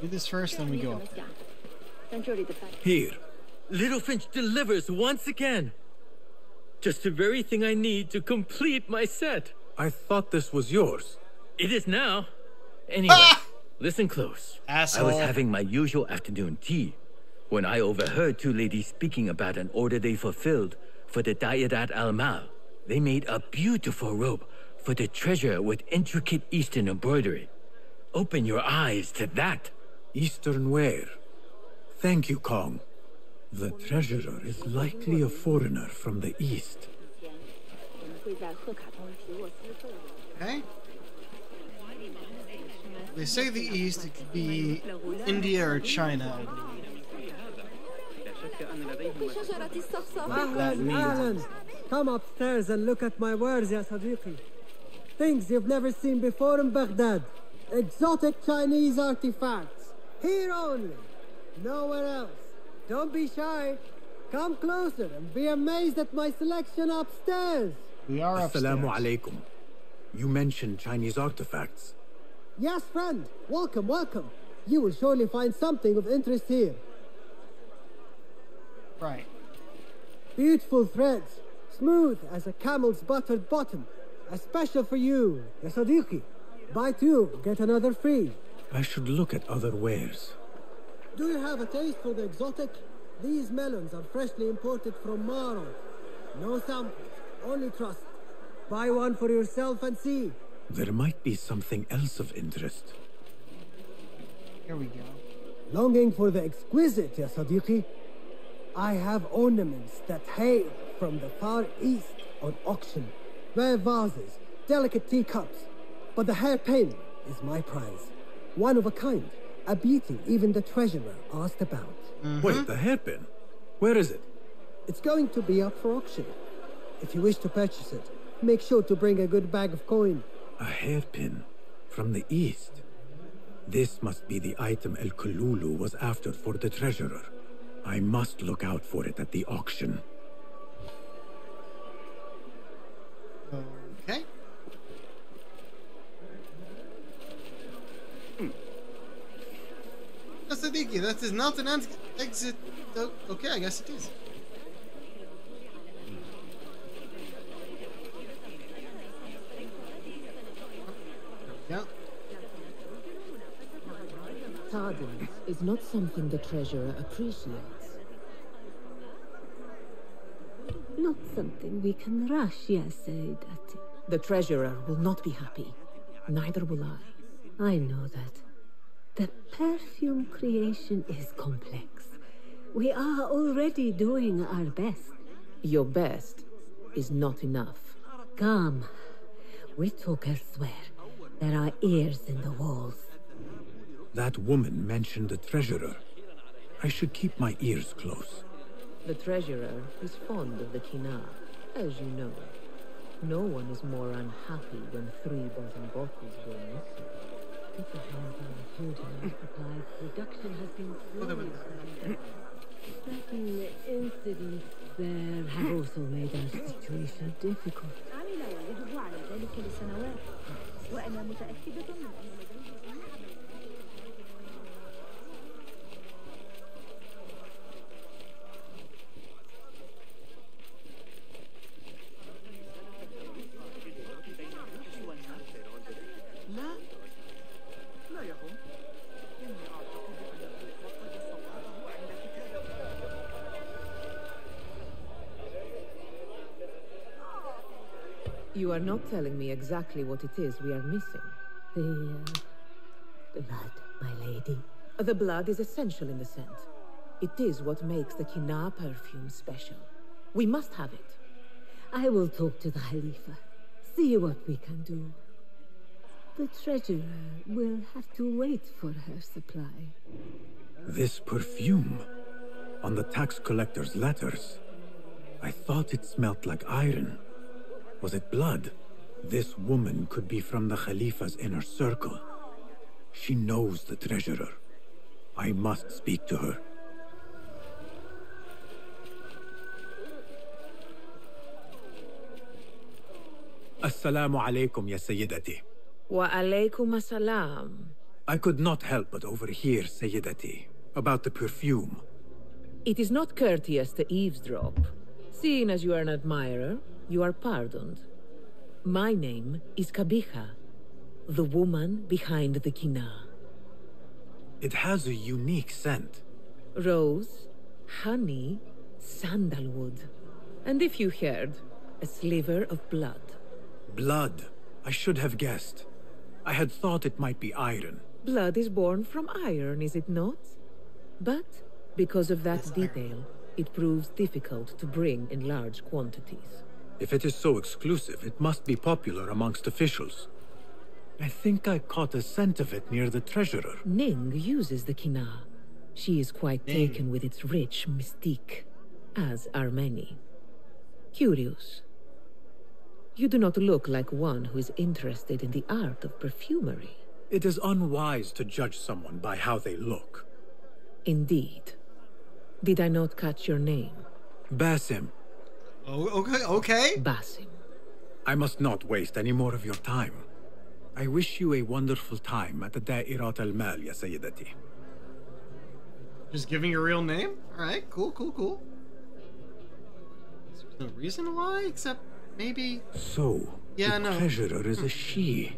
Do this first, then we go up. Here. Little Finch delivers once again. Just the very thing I need to complete my set. I thought this was yours. It is now. Anyway, ah! listen close. I was having my usual afternoon tea when I overheard two ladies speaking about an order they fulfilled for the Da'irat al-Mal. They made a beautiful robe for the treasure with intricate Eastern embroidery. Open your eyes to that. Eastern wear. Thank you, Kong. The treasurer is likely a foreigner from the east. Okay. They say the east, it could be India or China. Alan, come upstairs and look at my wares, ya Sadiqi. Things you've never seen before in Baghdad. Exotic Chinese artifacts. Here only. Nowhere else. Don't be shy Come closer and be amazed at my selection upstairs We are upstairs. Assalamu alaikum. You mentioned Chinese artifacts. Yes, friend. Welcome, welcome. You will surely find something of interest here. Right. Beautiful threads, smooth as a camel's buttered bottom. A special for you, ya Sadiqi. Buy two, get another free. I should look at other wares. Do you have a taste for the exotic? These melons are freshly imported from Maro. No samples, only trust. Buy one for yourself and see. There might be something else of interest. Here we go. Longing for the exquisite, ya Sadiqi? I have ornaments that hail from the far east on auction. Rare vases, delicate teacups. But the hairpin is my prize. One of a kind. A beauty even the treasurer asked about. Mm-hmm. Wait, the hairpin? Where is it? It's going to be up for auction. If you wish to purchase it, make sure to bring a good bag of coin. A hairpin from the east. This must be the item El Kululu was after for the treasurer. I must look out for it at the auction. Oh. Okay. That's Sadiki. That is not an exit. Oh, Okay, I guess it is. Yeah. Tardiness is not something the treasurer appreciates. Not something we can rush, yes, eh, Sayyidati. The treasurer will not be happy. Neither will I. I know that. The perfume creation is complex. We are already doing our best. Your best is not enough. Come. We talk elsewhere. There are ears in the walls. That woman mentioned the treasurer. I should keep my ears close. The treasurer is fond of the Kina, as you know. No one is more unhappy when three dozen bottles go missing. It's a hands-on total supply. Production has been slowed. Certain incidents there have also made our situation difficult. عمل يجب على ذلك لسنوات وأنا متأكدة من أن You are not telling me exactly what it is we are missing. The uh, blood, my lady. The blood is essential in the scent. It is what makes the Kina perfume special. We must have it. I will talk to the Khalifa. See what we can do. The treasurer will have to wait for her supply. This perfume. On the tax collector's letters. I thought it smelt like iron. Was it blood? This woman could be from the Khalifa's inner circle. She knows the treasurer. I must speak to her. Assalamu alaikum, ya Sayyidati. Wa alaykum assalam. I could not help but overhear, Sayyidati, about the perfume. It is not courteous to eavesdrop. Seeing as you are an admirer, you are pardoned. My name is Qabiha, the woman behind the Kina. It has a unique scent. Rose, honey, sandalwood. And if you heard, a sliver of blood. Blood. I should have guessed. I had thought it might be iron. Blood is born from iron, is it not? But because of that detail, it proves difficult to bring in large quantities. If it is so exclusive, it must be popular amongst officials. I think I caught a scent of it near the treasurer. Ning uses the Kina. She is quite taken with its rich mystique, as are many. Curious. You do not look like one who is interested in the art of perfumery. It is unwise to judge someone by how they look. Indeed. Did I not catch your name? Basim, Oh, okay, okay. Basim. I must not waste any more of your time. I wish you a wonderful time at the Da'irat al-Mal, ya Sayyidati. Just giving your real name? Alright, cool, cool, cool. There's no reason why, except maybe. So, Yeah, the no. treasurer is a she,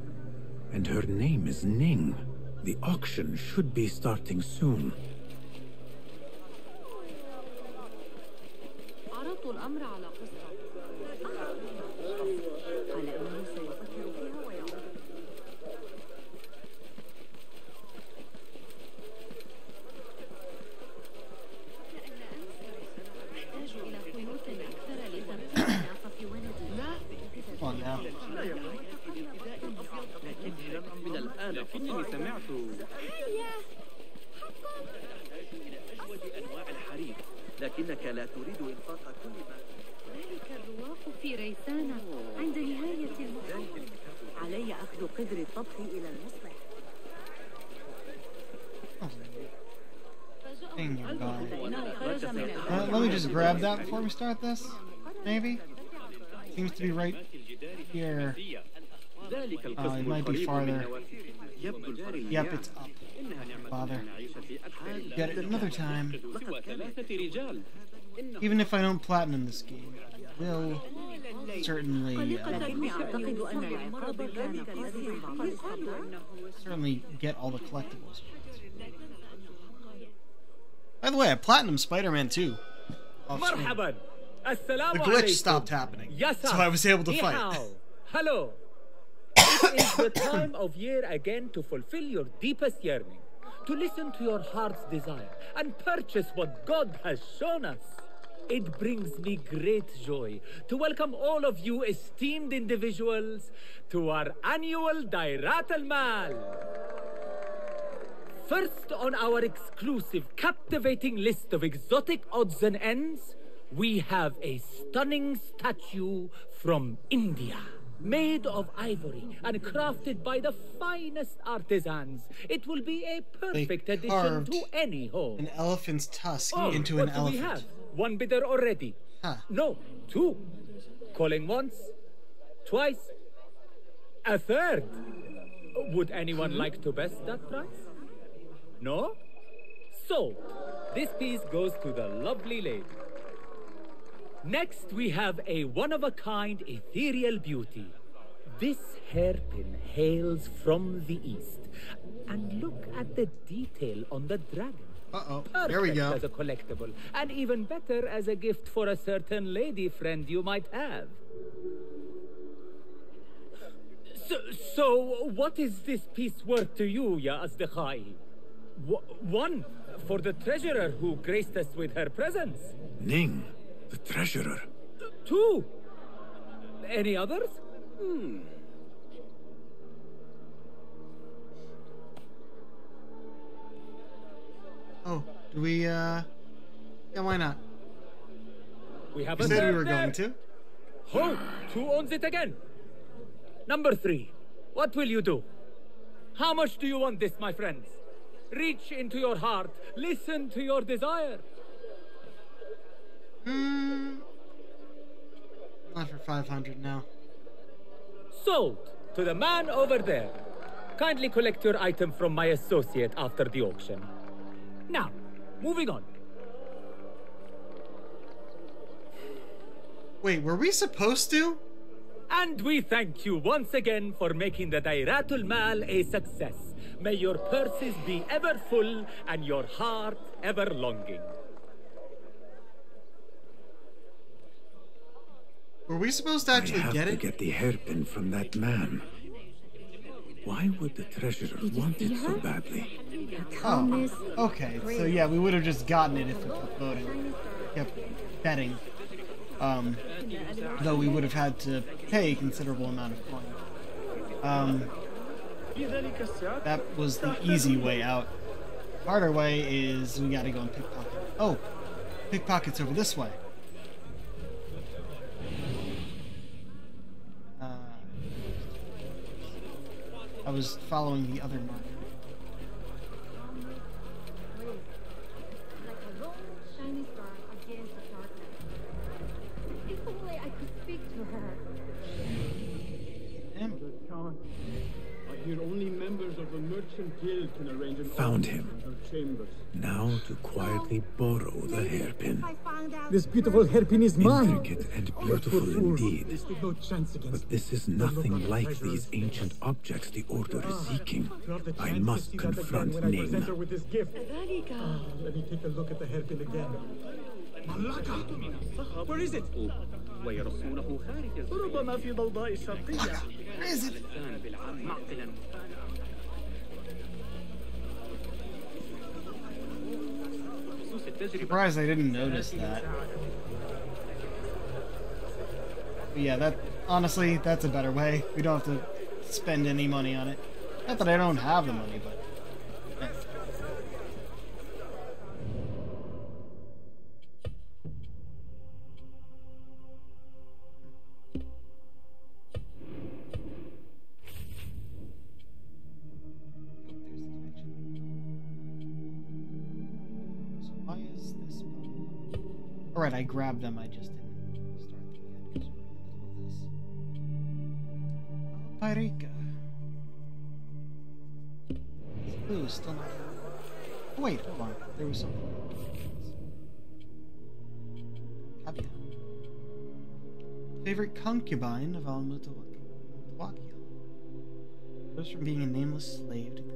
and her name is Ning. The auction should be starting soon. لكنني سمعت هيا أجود أنواع الحرير لكنك لا تريد إنفاق كل ما ذلك الرواق في ريسانة عند نهاية المحاضرة علي أخذ قدر الطبخ إلى المصلح Dang your God. Uh, let me just grab that before we start this. Maybe. Seems to be right here. Uh, it might be farther. Yep, it's up. Bother. Get it another time. Even if I don't platinum this game, I will certainly uh, certainly get all the collectibles. By the way, I platinum Spider-Man too. The glitch stopped happening, so I was able to fight. Hello is the time of year again to fulfill your deepest yearning, to listen to your heart's desire, and purchase what God has shown us. It brings me great joy to welcome all of you esteemed individuals to our annual Dairat al-Mal. First on our exclusive, captivating list of exotic odds and ends, we have a stunning statue from India. Made of ivory and crafted by the finest artisans, it will be a perfect addition to any home. An elephant's tusk Oh, into what an do we have? One bidder already. No, two. Calling once, twice, a third. Would anyone hmm? like to best that price? No? So, this piece goes to the lovely lady. Next, we have a one of a kind ethereal beauty. This hairpin hails from the east. And look at the detail on the dragon. Uh oh. There we go. as a collectible, and even better as a gift for a certain lady friend you might have. So, so what is this piece worth to you, Ya Azdekhai? W- one, for the treasurer who graced us with her presence. Ning, the treasurer. Two. Any others? Hmm. Oh, do we, uh. Yeah, why not? We have We a said we third were there. going to. Ho! Who owns it again? Number three. What will you do? How much do you want this, my friends? Reach into your heart. Listen to your desire. Hmm. Not for 500 now. Sold to the man over there. Kindly collect your item from my associate after the auction. Now, moving on. Wait, were we supposed to? And we thank you once again for making the Dairatul Mal a success. May your purses be ever full and your heart ever longing. Were we supposed to actually I have get to it? get the hairpin from that man. Why would the treasurer want it so badly? Oh, okay. So yeah, we would have just gotten it if we kept voting, kept betting. Um, though we would have had to pay a considerable amount of coin. Um, that was the easy way out. Harder way is we gotta go and pickpocket. Oh, pickpocket's over this way. Uh, I was following the other marker. Like a long, shiny star against the darkness. If only I could speak to her. Mother Khan, I hear only members of the Merchant Guild can arrange an Found him in her chambers. Now to quietly borrow the hairpin. This beautiful hairpin is mine. Intricate and beautiful indeed. They stood no chance against But this is nothing like these ancient objects the Order is seeking. I must confront when I present her Ning. with this gift. Ah, let me take a look at the hairpin again. Where is it؟ ويرصونه خارج الزاوية. ربما في ضوضاء الشرقية. كان بالعام معقلا Surprised I didn't notice that. But yeah, that honestly, that's a better way. We don't have to spend any money on it. Not that I don't have the money, but All right, I grabbed them. I just didn't start them yet because. Ooh, still not. Oh, wait, hold on. There was something. Qabiha. Favorite concubine of Al Mutawakkil. Rose from being a nameless slave to the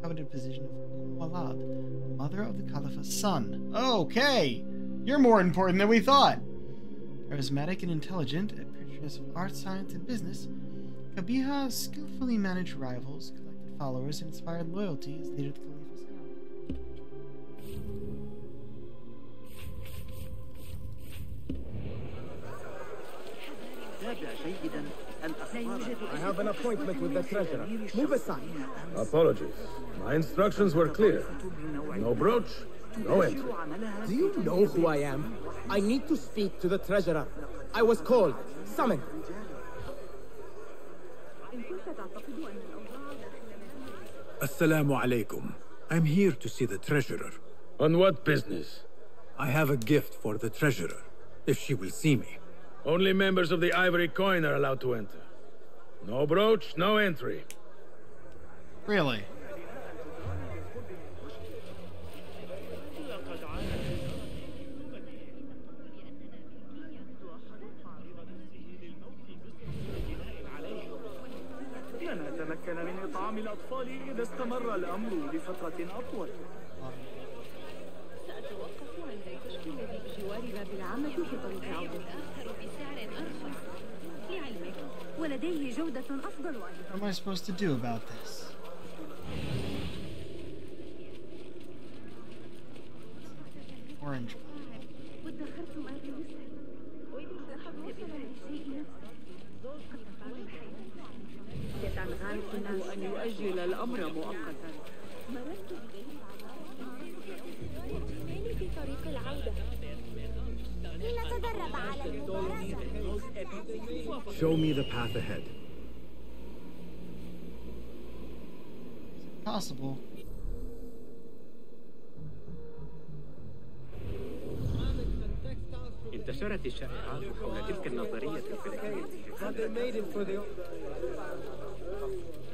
coveted- position of Walad, mother of the Caliph's son. Okay! You're more important than we thought. Charismatic and intelligent, at pictures of art, science, and business, Qabiha skillfully managed rivals, collected followers, and inspired loyalty as leader of the Khalifa's I have an appointment with the treasurer. Move aside. Apologies. My instructions were clear. No brooch, know it. Do you know who I am? I need to speak to the treasurer. I was called, summoned. Assalamu alaikum. I'm here to see the treasurer. On what business? I have a gift for the treasurer, if she will see me. Only members of the Ivory Coin are allowed to enter. No brooch, no entry. Really? إطعام الأطفال إذا استمر الأمر لفترة أطول. سأتوقف عند تشكيل بجوار باب العامة في طريق عودة بسعر أرخص. لعلمك ولديه جودة أفضل أيضا What am I supposed to do about this? Orange. يتعنغان أن يؤجل الأمر مؤقتا مررت ببيت الإيمان في طريق العودة لنتدرب على المبارزة Show me the path ahead. Possible. انتشرت الشائعات حول تلك النظرية الفلكية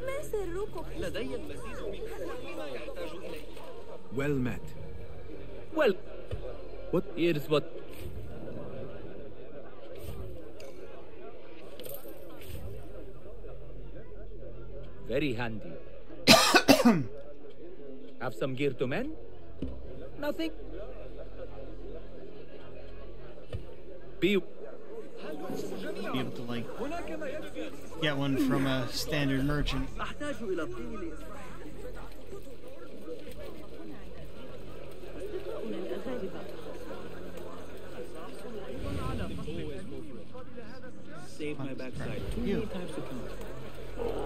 ما سركم؟ لدي المزيد مما يحتاج إليه Well met. Well, What? here's what. Very handy. Have some gear to mend? Nothing? Be be able to like get one from a standard merchant. Saved my backside too many times to count.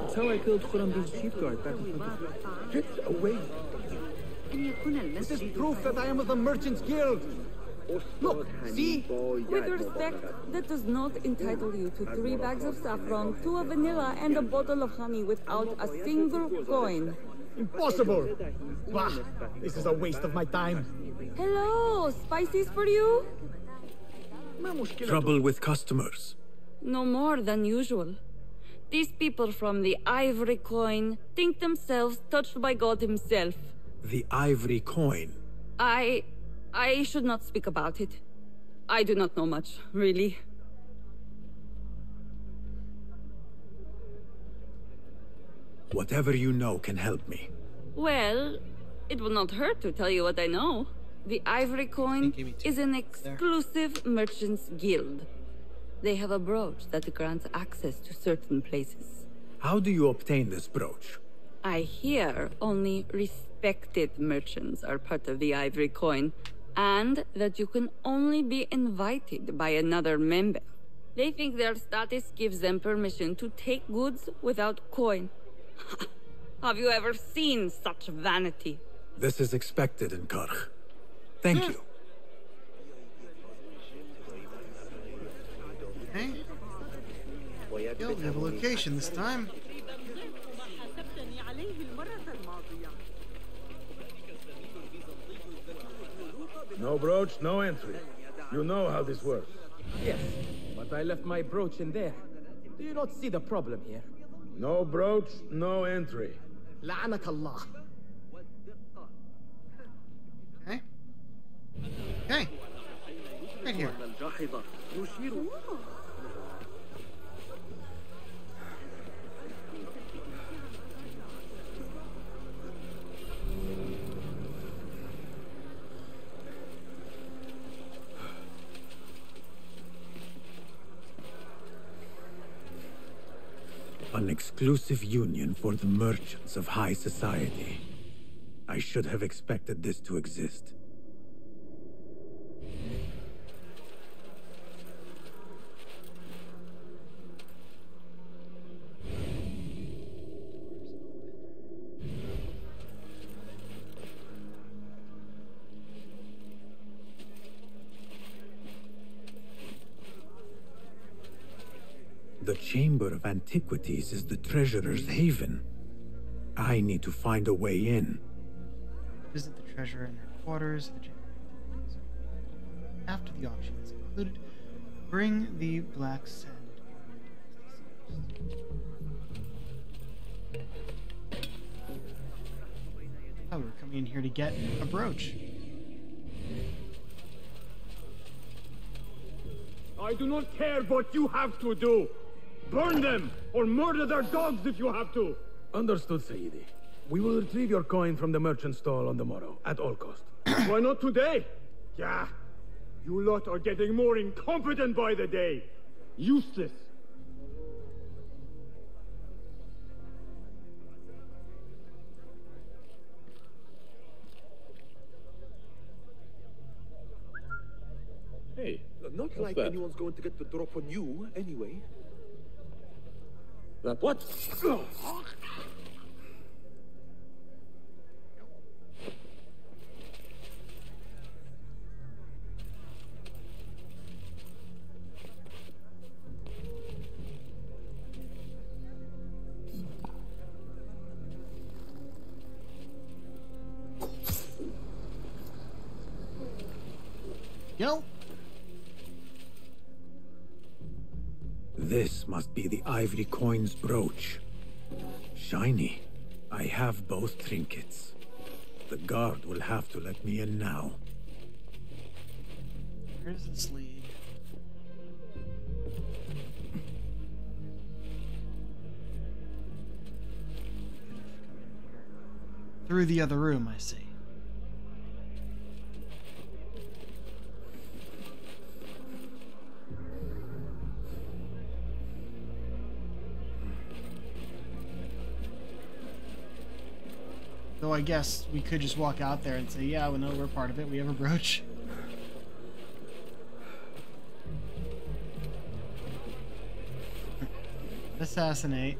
That's how I killed Khurrambi's chief guard back in front of Get away! This is proof that I am of the Merchants Guild! Look, see? With respect, that does not entitle you to three bags of saffron, two of vanilla, and a bottle of honey without a single coin. Impossible! Bah, this is a waste of my time. Hello, spices for you? Trouble with customers. No more than usual. These people from the Ivory Coin think themselves touched by God Himself. The ivory coin. I. I should not speak about it. I do not know much, really. Whatever you know can help me. Well, it will not hurt to tell you what I know. The Ivory Coin is an exclusive merchants guild. They have a brooch that grants access to certain places. How do you obtain this brooch? I hear only respected merchants are part of the Ivory Coin, and that you can only be invited by another member. They think their status gives them permission to take goods without coin. Have you ever seen such vanity? This is expected in Karkh. Thank hmm. you. Hey, Yo, we have a location this time. No brooch, no entry. You know how this works. Yes, but I left my brooch in there. Do you not see the problem here? No brooch, no entry. لعنك الله. Okay. Okay. Right here. An exclusive union for the merchants of high society. I should have expected this to exist. The Chamber of Antiquities is the treasurer's haven. I need to find a way in. Visit the treasurer in her quarters. The chamber of Antiquities. After the auction is concluded, bring the black sand. Oh, we're coming in here to get a brooch. I do not care what you have to do. Burn them or murder their dogs if you have to. Understood, Sayyidi. We will retrieve your coin from the merchant stall on the morrow, at all cost. Why not today? Yeah. You lot are getting more incompetent by the day. Useless. Hey, Not what's like that? anyone's going to get the drop on you, anyway. That what? Yo. This must be the ivory coin's brooch. Shiny. I have both trinkets. The guard will have to let me in now. Where's this lead? Through the other room, I see. Though I guess we could just walk out there and say, yeah, we know we're part of it. We have a brooch. Assassinate.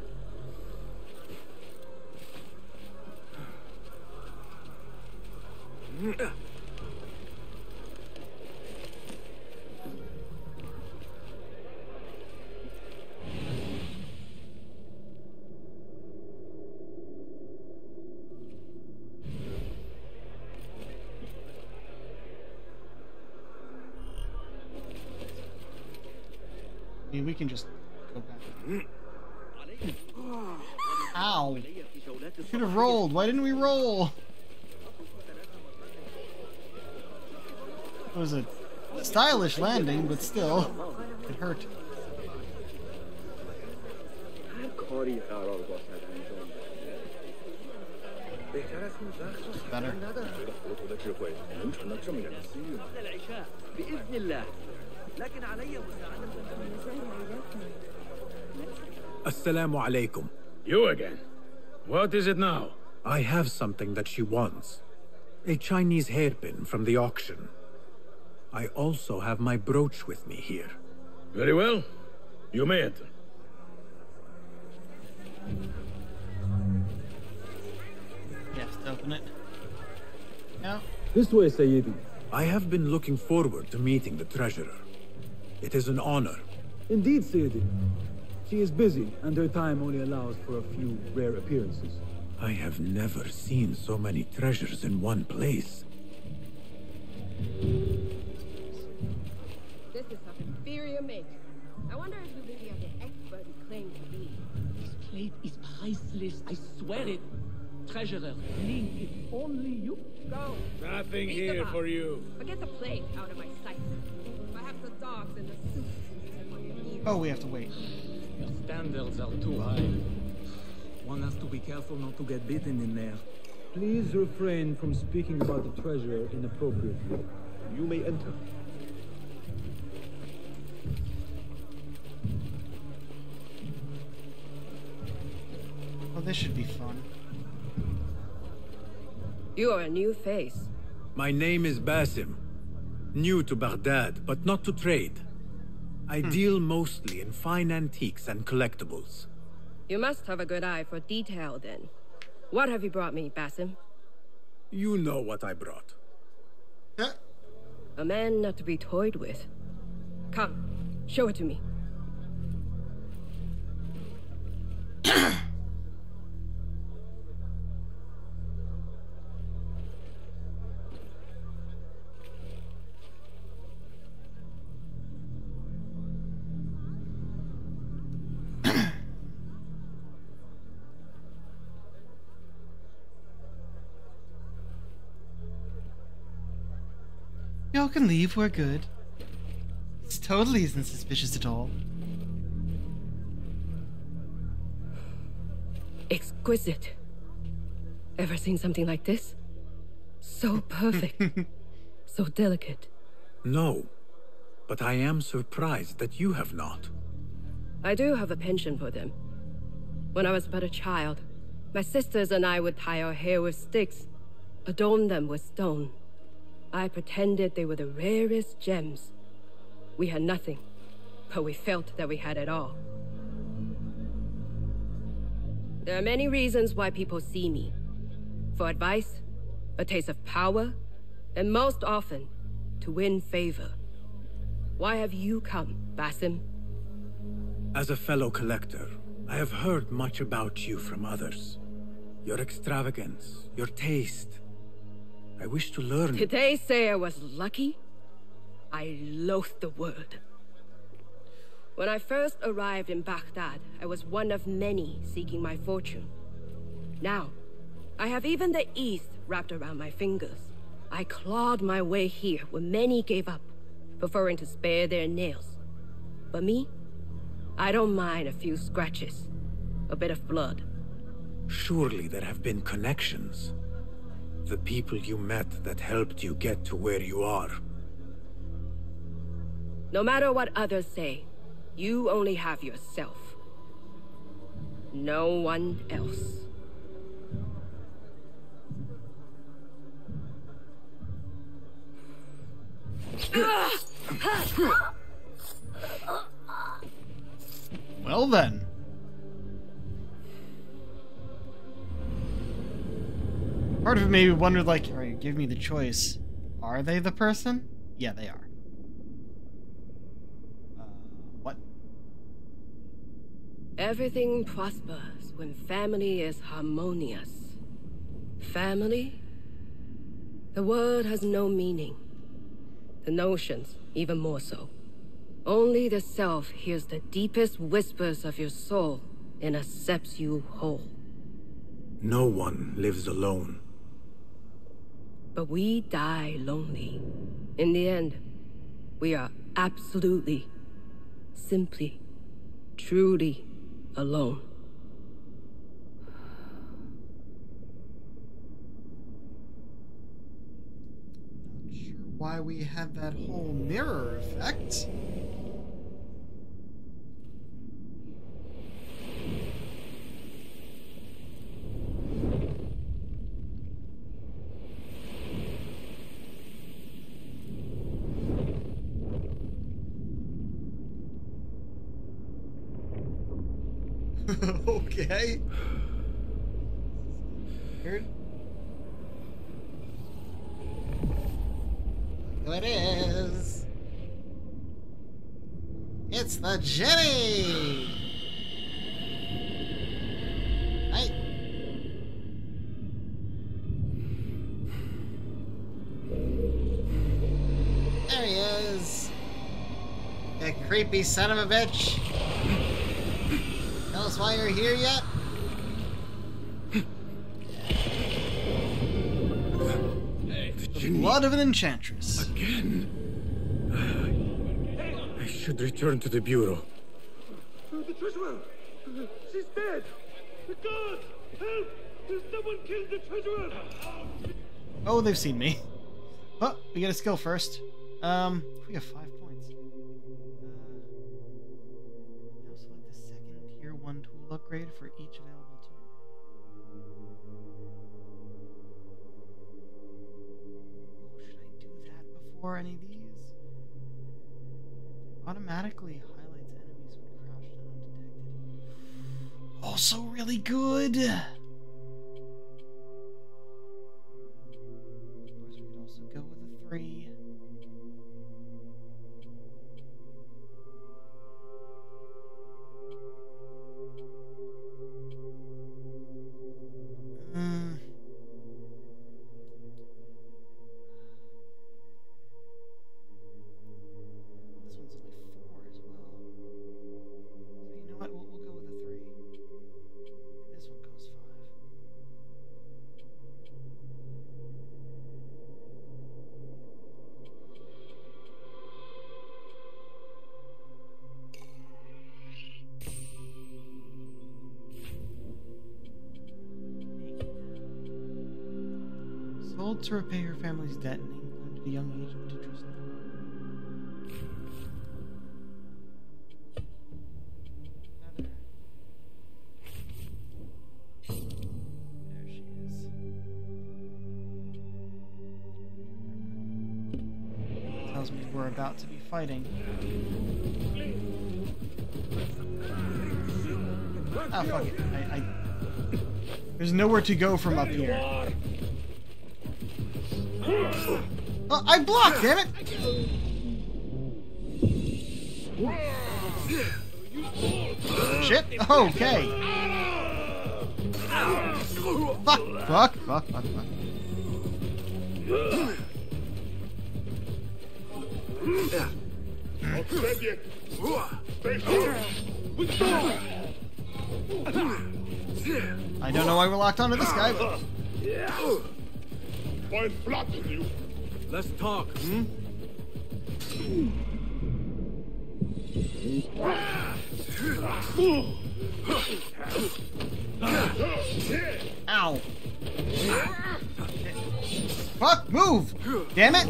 We can just go back. Ow! Should have rolled. Why didn't we roll? It was a stylish landing, but still, it hurt. Better. بإذن الله لكن علي Assalamu alaikum. You again? What is it now? I have something that she wants. A Chinese hairpin from the auction. I also have my brooch with me here. Very well. You may enter. You have to open it. No. This way, Sayyidi. I have been looking forward to meeting the treasurer. It is an honor. Indeed, Sayyidi. She is busy, and her time only allows for a few rare appearances. I have never seen so many treasures in one place. This is of inferior make. I wonder if you really are the expert you claim to be. This plate is priceless. I swear it. Treasurer, Ling, if only you. Go. Nothing Beat here for you. But get the plate out of my sight. Perhaps the dogs and the soup. Oh, we have to wait. Your standards are too high. One has to be careful not to get bitten in there. Please refrain from speaking about the treasure inappropriately. You may enter. Well, this should be fun. You are a new face. My name is Basim. New to Baghdad, but not to trade. I hmm. deal mostly in fine antiques and collectibles. You must have a good eye for detail then. What have you brought me, Basim? You know what I brought. Huh? A man not to be toyed with. Come, show it to me. can leave, we're good. This totally isn't suspicious at all. Exquisite. Ever seen something like this? So perfect. so delicate. No, but I am surprised that you have not. I do have a penchant for them. When I was but a child, my sisters and I would tie our hair with sticks, adorn them with stone. I pretended they were the rarest gems. We had nothing, but we felt that we had it all. There are many reasons why people see me. For advice, a taste of power, and most often, to win favor. Why have you come, Basim? As a fellow collector, I have heard much about you from others. Your extravagance, your taste. I wish to learn. Did they say I was lucky? I loathe the word. When I first arrived in Baghdad, I was one of many seeking my fortune. Now, I have even the East wrapped around my fingers. I clawed my way here where many gave up, preferring to spare their nails. But me? I don't mind a few scratches, a bit of blood. Surely there have been connections. The people you met that helped you get to where you are. No matter what others say, you only have yourself. No one else. Well then. Part of it maybe wondered, like, all right, give me the choice. Are they the person? Yeah, they are. Uh, what? Everything prospers when family is harmonious. Family? The word has no meaning. The notions, even more so. Only the self hears the deepest whispers of your soul and accepts you whole. No one lives alone. But we die lonely. In the end, we are absolutely, simply, truly alone. Not sure why we have that whole mirror effect. Okay. Who it is? It's the Jenny! Hi. There he is. You creepy son of a bitch. Tell us why you're here yet? The blood of an enchantress. Again? I should return to the Bureau. The treasurer! She's dead! God! Help! Someone killed the treasurer! Oh, they've seen me. Oh, we get a skill first. Um, we have five created for each available tool. Oh, should I do that before any of these? Automatically highlights enemies when crouched and undetected. Also really good! Of course, we could also go with a 3. To repay her family's debt in England at a young age to trust There. Tells me we're about to be fighting. Ah, fuck it. I, I... There's nowhere to go from up here. I blocked, damn it! Shit. Okay. Fuck. Fuck. Fuck. Fuck. Fuck. I don't know why we're locked onto this guy, but Find blood you! Let's talk, hmm? ow. Fuck, move! Damn it!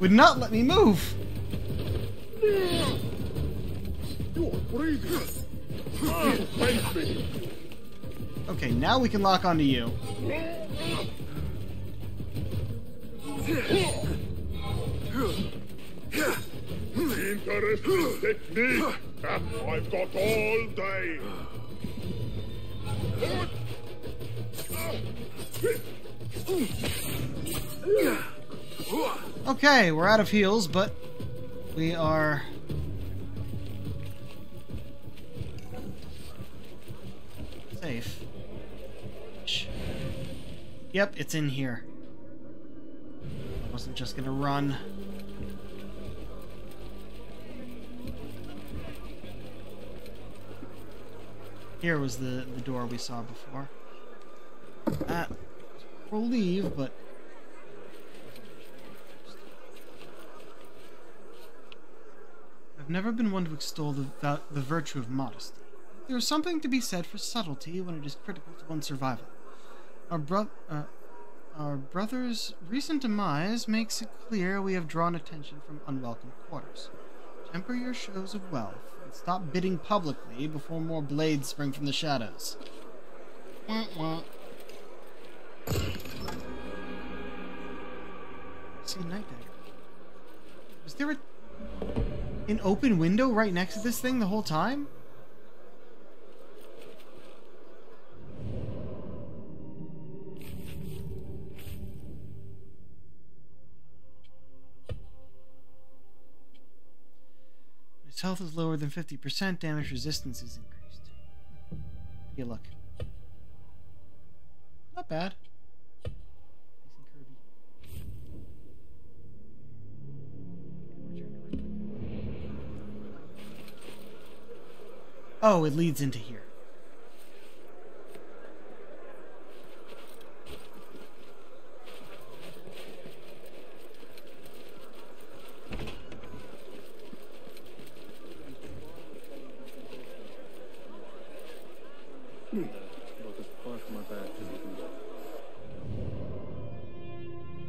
Would not let me move. Okay, now we can lock onto you. Interesting technique! I've got all day! Okay, we're out of heals, but we are safe. Yep, it's in here. I wasn't just gonna run. Here was the, the door we saw before. That we'll leave, but I've never been one to extol the, the virtue of modesty. There is something to be said for subtlety when it is critical to one's survival. Our, bro- uh, our brother's recent demise makes it clear we have drawn attention from unwelcome quarters. Temper your shows of wealth, and stop bidding publicly before more blades spring from the shadows. Wah, wah. See, night dagger. Was there a an open window right next to this thing the whole time? Health is lower than 50%, damage resistance is increased. Hey, look. Not bad. Oh, it leads into here.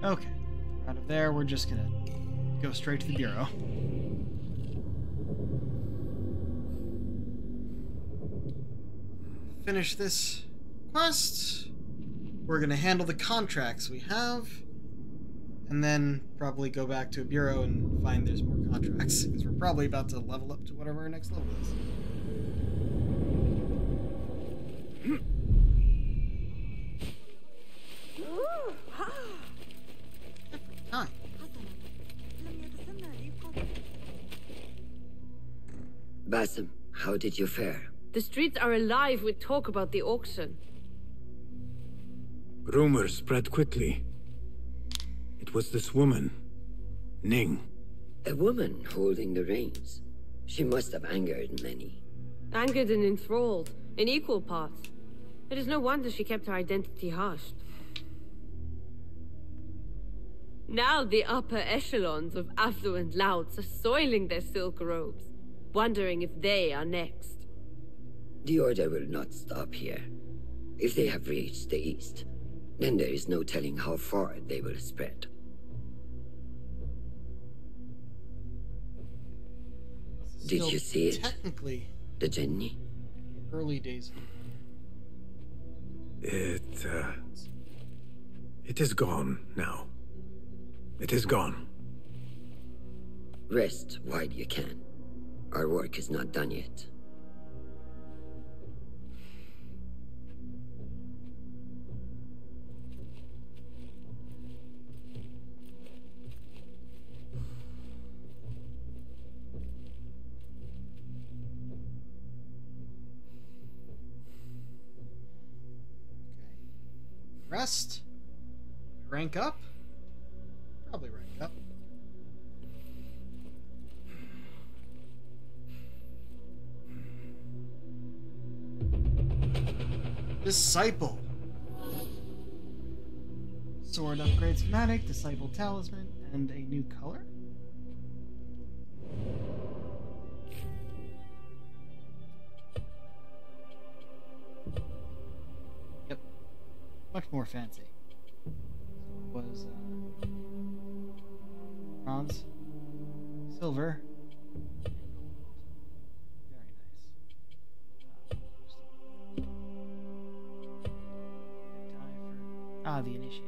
Okay. Out of there, we're just gonna go straight to the bureau. Finish this quest. We're gonna handle the contracts we have. And then probably go back to a bureau and find there's more contracts. Because we're probably about to level up to whatever our next level is. Basim, how did you fare? The streets are alive with talk about the auction. Rumors spread quickly. It was this woman, Ning. A woman holding the reins. She must have angered many. Angered and enthralled, in equal parts. It is no wonder she kept her identity hushed. Now the upper echelons of affluent louts are soiling their silk robes, wondering if they are next. The Order will not stop here. If they have reached the east, then there is no telling how far they will spread. Did Still you see it? Technically, The Jenny? early days. It, uh... It is gone now. It is gone. Rest while you can. Our work is not done yet. Rest. Rank up. Probably rank Disciple. Sword upgrade schematic, Disciple talisman, and a new color. Yep. Much more fancy. Was uh, bronze, silver, Ah, the initiate.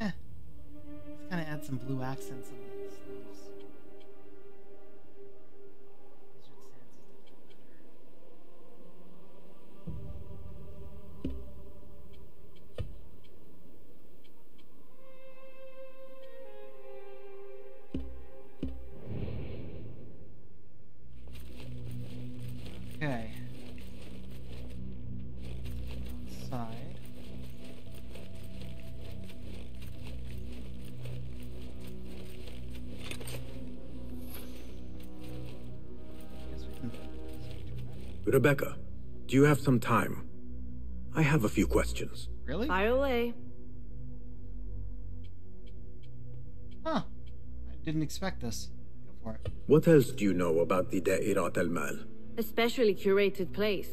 Eh. Let's kind of add some blue accents Rebecca, do you have some time? I have a few questions. Really? Fire away. Huh. I didn't expect this. Go for it. What else do you know about the Da'irat al-Mal? A specially curated place.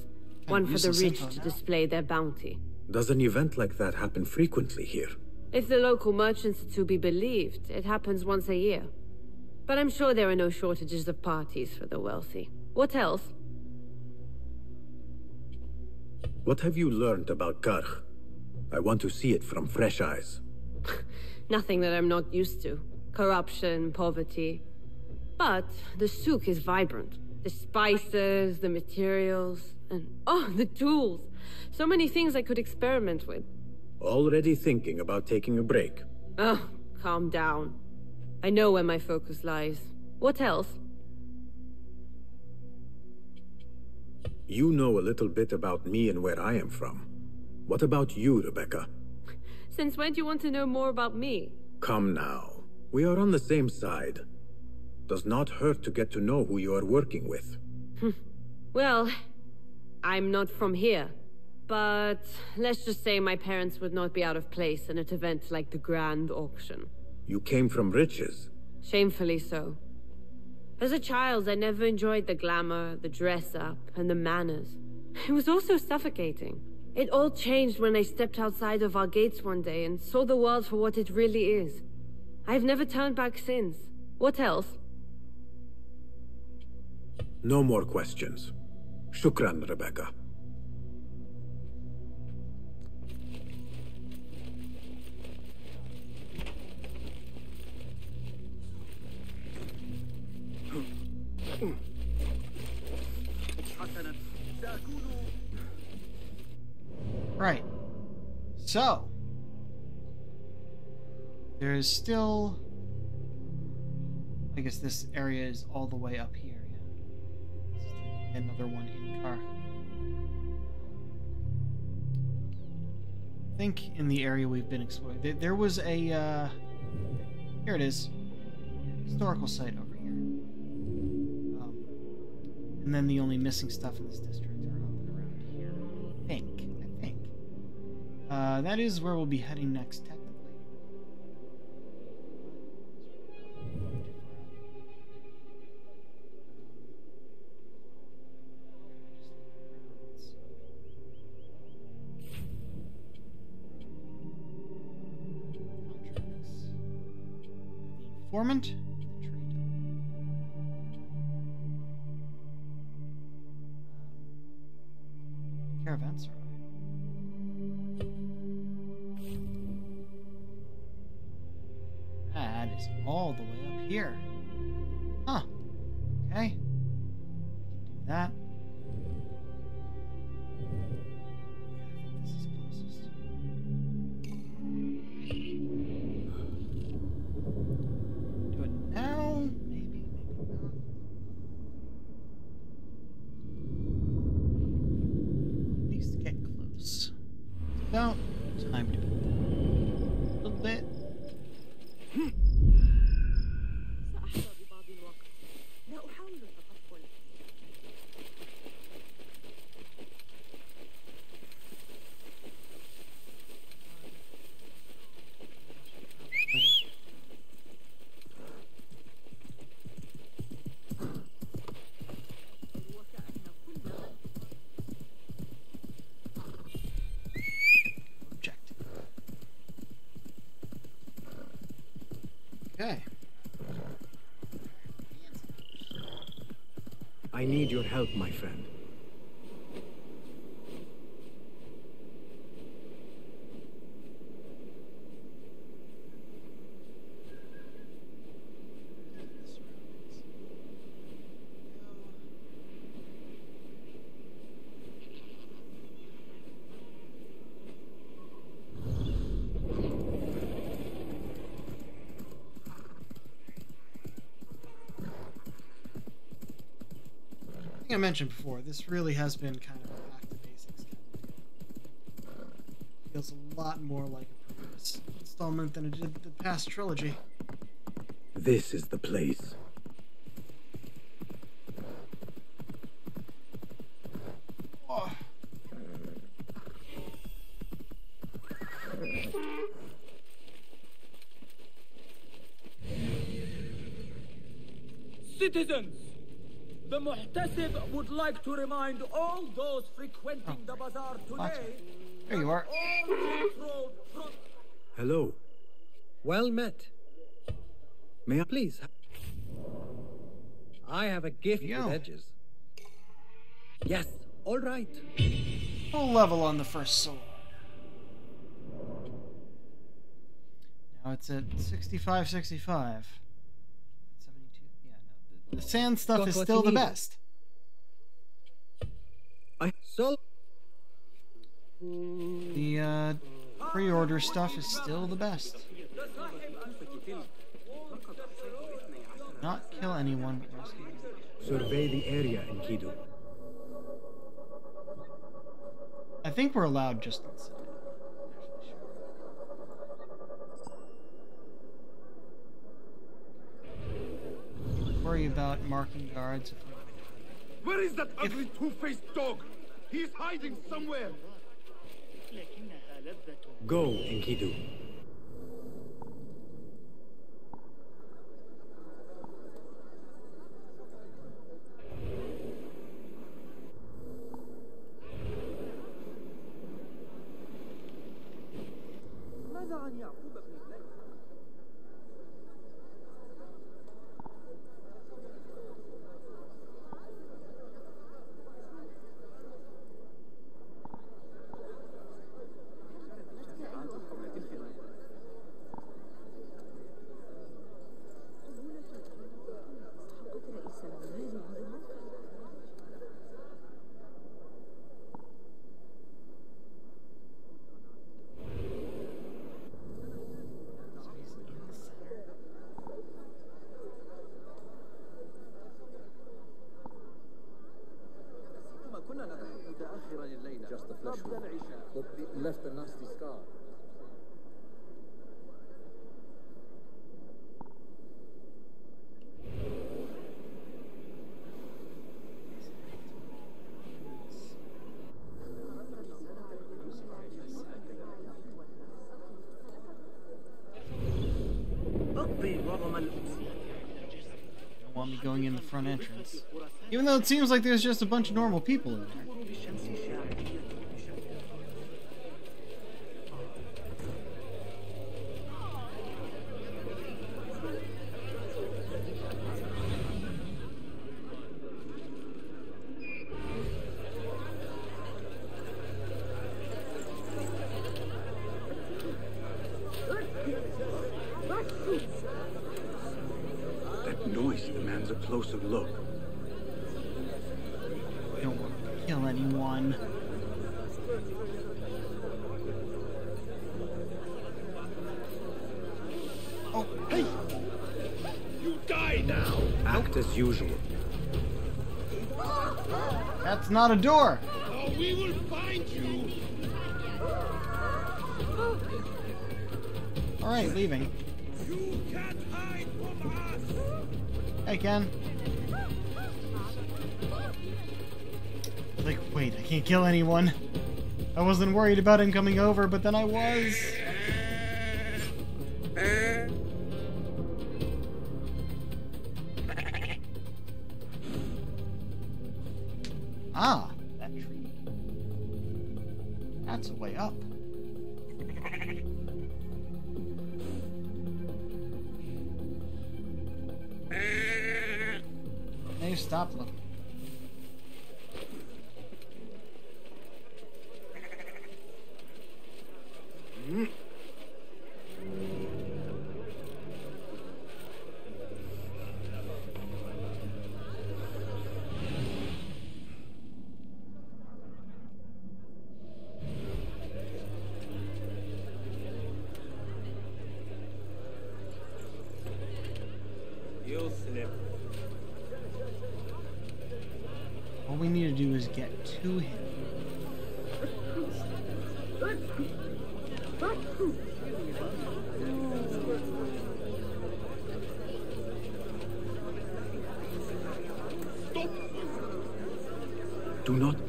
One for the rich to now. display their bounty. Does an event like that happen frequently here? If the local merchants are to be believed, it happens once a year. But I'm sure there are no shortages of parties for the wealthy. What else? What have you learned about Karkh? I want to see it from fresh eyes. Nothing that I'm not used to. Corruption, poverty. But the souk is vibrant. The spices, the materials, and oh, the tools. So many things I could experiment with. Already thinking about taking a break. Oh, calm down. I know where my focus lies. What else? You know a little bit about me and where I am from. What about you, Rebecca? Since when do you want to know more about me? Come now. We are on the same side. Does not hurt to get to know who you are working with. Hmm. Well, I'm not from here. But let's just say my parents would not be out of place in an event like the Grand Auction. You came from riches. Shamefully so. As a child, I never enjoyed the glamour, the dress up, and the manners. It was also suffocating. It all changed when I stepped outside of our gates one day and saw the world for what it really is. I've never turned back since. What else? No more questions. Shukran, Rebecca. Right. So, there is still. I guess this area is all the way up here. Yeah. Another one in car. I think in the area we've been exploring, there, there was a. Uh, here it is. Historical site over and then the only missing stuff in this district are up and around here. I think. I think. Uh, that is where we'll be heading next, technically. Informant. Caravanserai. That is all the way up here. Huh. Okay. We can do that. Help, my friend. I mentioned before, this really has been kind of a back to basics kind of. Feels a lot more like a previous installment than it did the past trilogy. This is the place. Would like to remind all those frequenting oh. the bazaar today. There you are. Hello. Well met. May I please? I have a gift Yo. with edges. Yes, all right. Full level on the first sword. Now it's at 65, 65. 72. Yeah, no. The, the sand stuff Got is still the needed. best. I so The uh, pre-order stuff is still the best. Not kill anyone, but rescue. survey the area Enkidu. I think we're allowed just in city. Worry about marking guards. Where is that ugly two-faced dog? He's hiding somewhere. Go, Enkidu. Front entrance. Even though it seems like there's just a bunch of normal people in there. That noise demands a closer look. I don't want to kill anyone. Oh, hey! You die now. Act as usual. That's not a door! Or we will find you. Alright, leaving. You can't hide from us. Hey, Ken. Like, wait, I can't kill anyone. I wasn't worried about him coming over, but then I was. Eh, eh, Ah,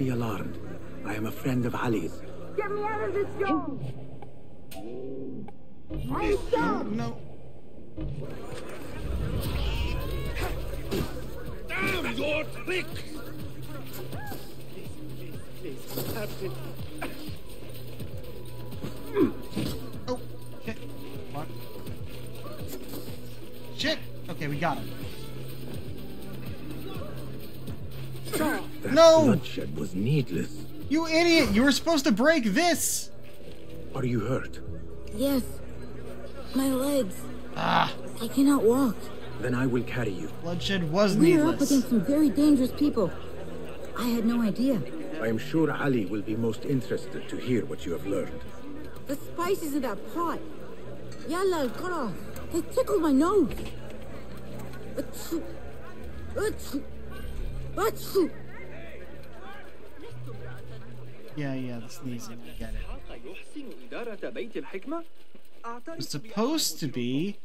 be alarmed. I am a friend of Ali's. Get me out of this job! No, no. your tricks! Please, Captain. Bloodshed was needless. You idiot! You were supposed to break this! Are you hurt? Yes. My legs. Ah. I cannot walk. Then I will carry you. Bloodshed was We're up against some very dangerous people. I had no idea. I am sure Ali will be most interested to hear what you have learned. The spices in that pot. Yalla al They tickle my nose. Achoo. Achoo. Achoo. Yeah, yeah, the sneezing. I get it. It's supposed to be.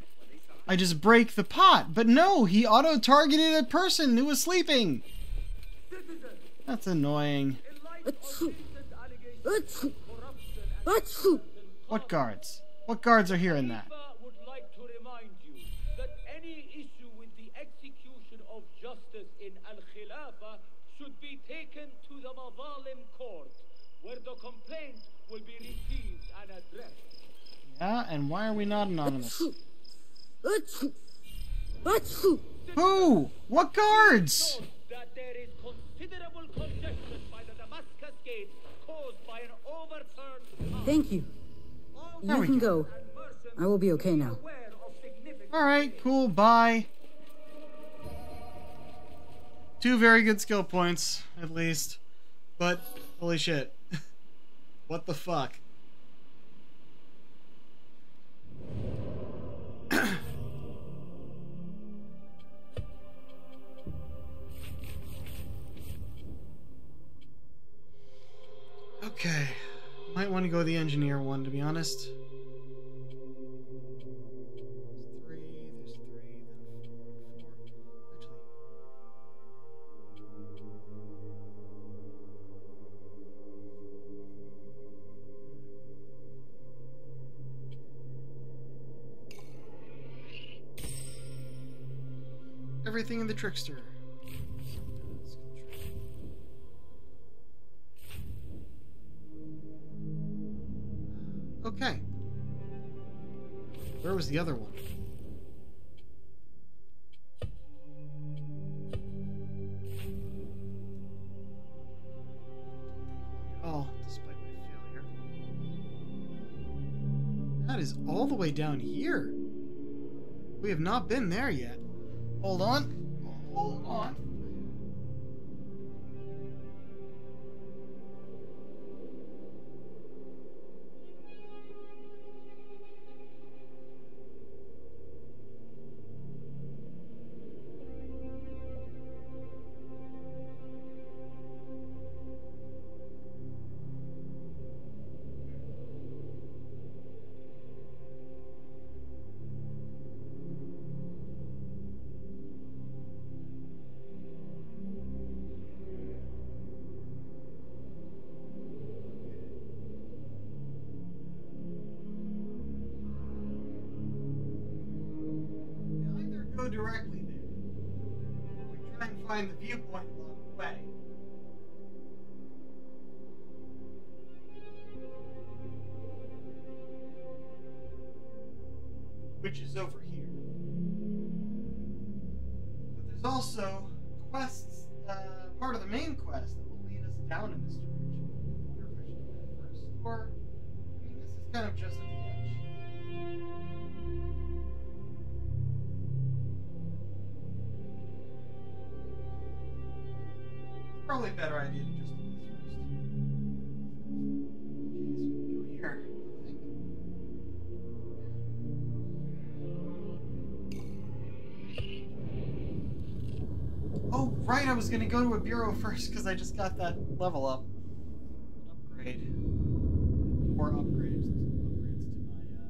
I just break the pot, but no, he auto-targeted a person who was sleeping. That's annoying. What guards? What guards are hearing that? The complaint will be received and addressed. Yeah, and why are we not anonymous? Achoo. Achoo. Who? What guards? That there is considerable congestion by the Damascus gate caused by an overturned car. Thank you. Oh, there You we can go. I will be okay now. Alright, cool, bye. Two very good skill points, at least. But, holy shit. What the fuck? okay. Might want to go the engineer one, to be honest. Everything in the trickster. Okay. Where was the other one? Oh, despite my failure. That is all the way down here. We have not been there yet. Hold on. Hold on. Better idea to just do this first. Okay, so we go here. Oh, right, I was gonna go to a bureau first because I just got that level up. Upgrade. Upgrades. Upgrades to my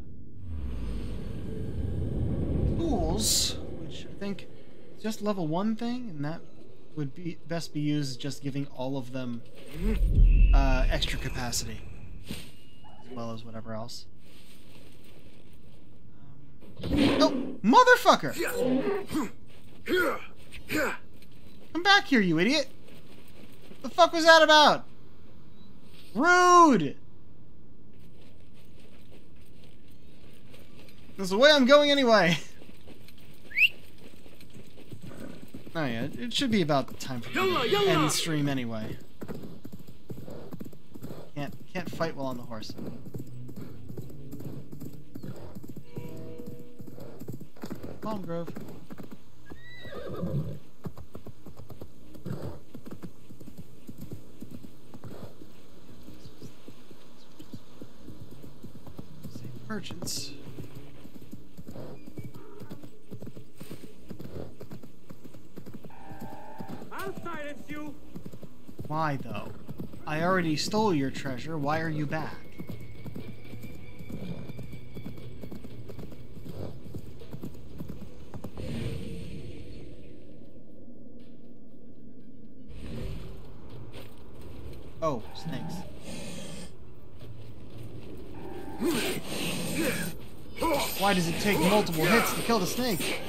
uh, tools, which I think is just level one thing, and that would be best be used just giving all of them uh, extra capacity, as well as whatever else. Um, oh, motherfucker! Come back here, you idiot! What the fuck was that about? Rude! That's the way I'm going anyway. Oh yeah, it should be about time for me to end stream anyway. Can't can't fight while on the horse. Palm Grove. Merchants. I'll silence you. Why though? I already stole your treasure. Why are you back? Oh, snakes. Why does it take multiple hits to kill the snake?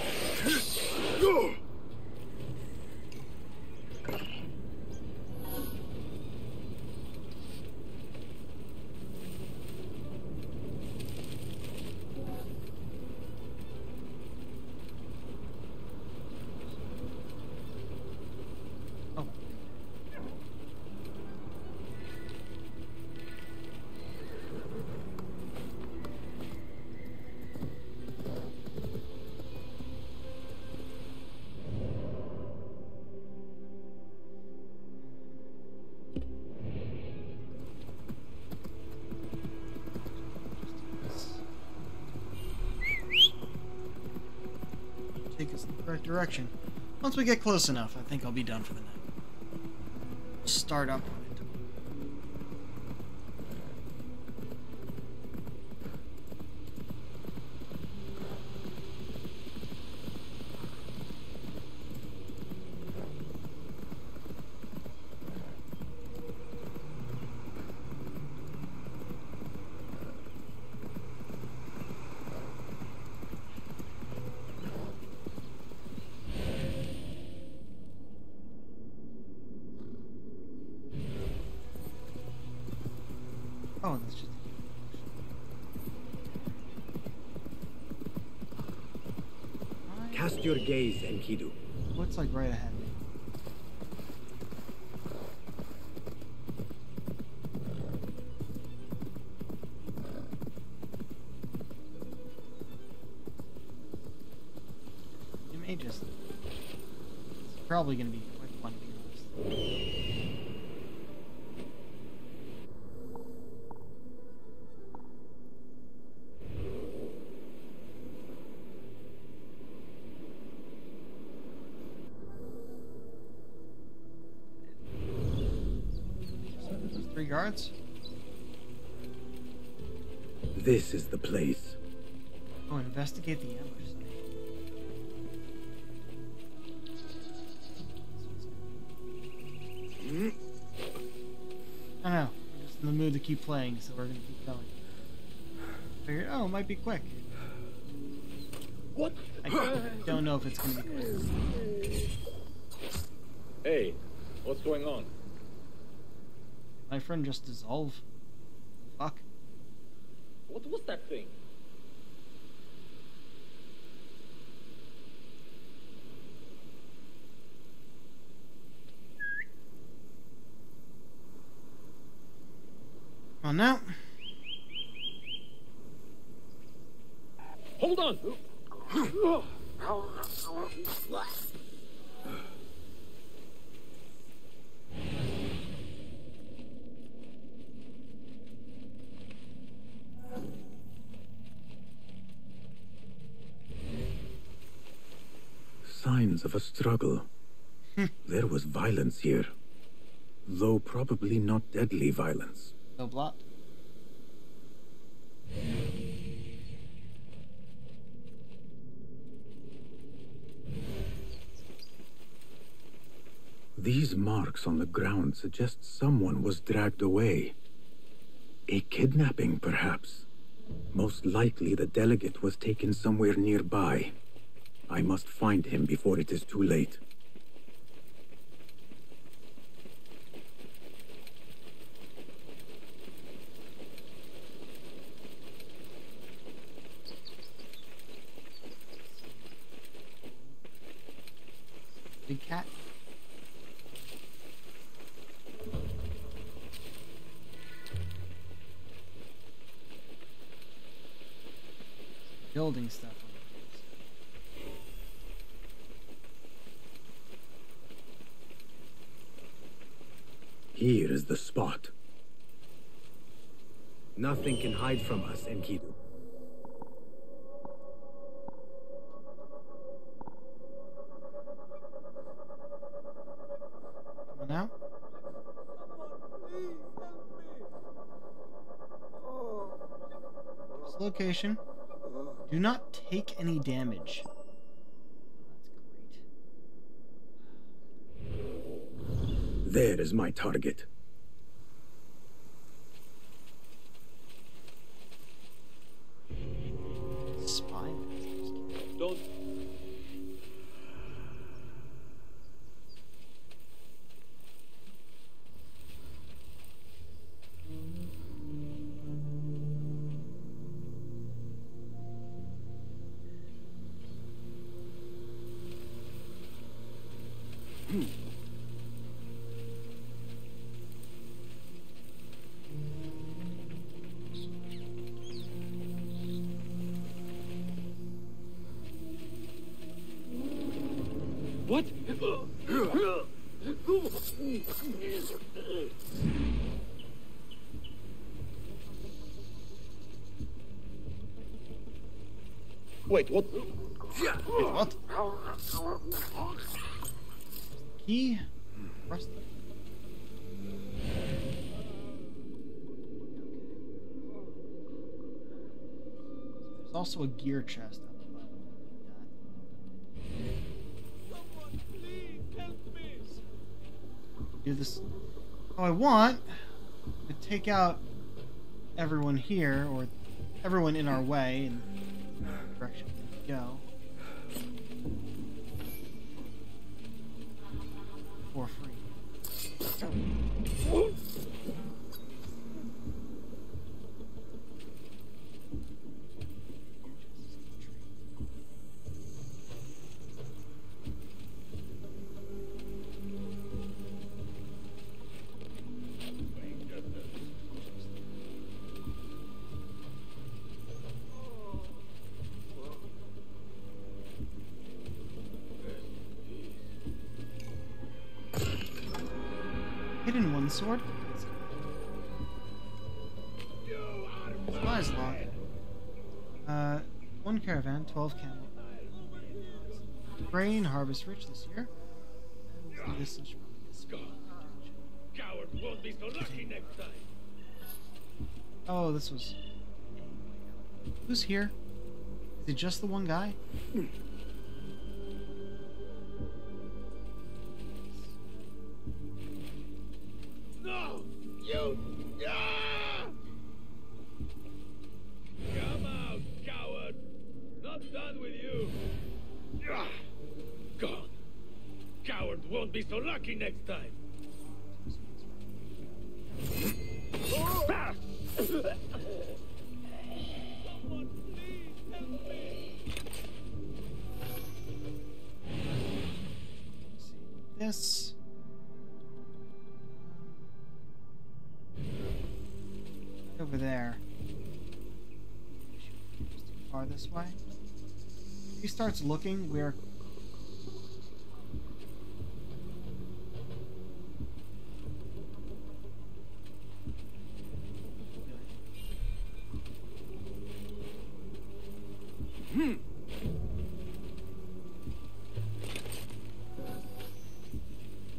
Direction. Once we get close enough, I think I'll be done for the night. Start up on it. Oh, that's just. Cast your gaze, Enkidu. What's like right ahead? Me You may just. It's probably gonna be This is the place. Oh, investigate the ambush site. I know. I'm just in the mood to keep playing, so we're gonna keep going. Figured, oh, it might be quick. What? I don't know if it's gonna be quick. Hey, what's going on? My friend just dissolve. Fuck. What was that thing? Oh no. Hold on! Signs of a struggle. Hmm. there was violence here. Though probably not deadly violence. No blot. These marks on the ground suggest someone was dragged away. A kidnapping, perhaps. Most likely the delegate was taken somewhere nearby. I must find him before it is too late. Big cat. Building stuff. Here is the spot. Nothing can hide from us, Enkidu. Come on now. This location. Do not take any damage. There is my target. Do this. Oh, I want to take out everyone here, or everyone in our way, the direction we go. Sword. Supplies log. Uh, one caravan, 12 camel. Grain harvest rich this year. And this is Coward won't be so lucky next time. Oh, this was. Who's here? Is it just the one guy? Starts looking, we're. Hmm.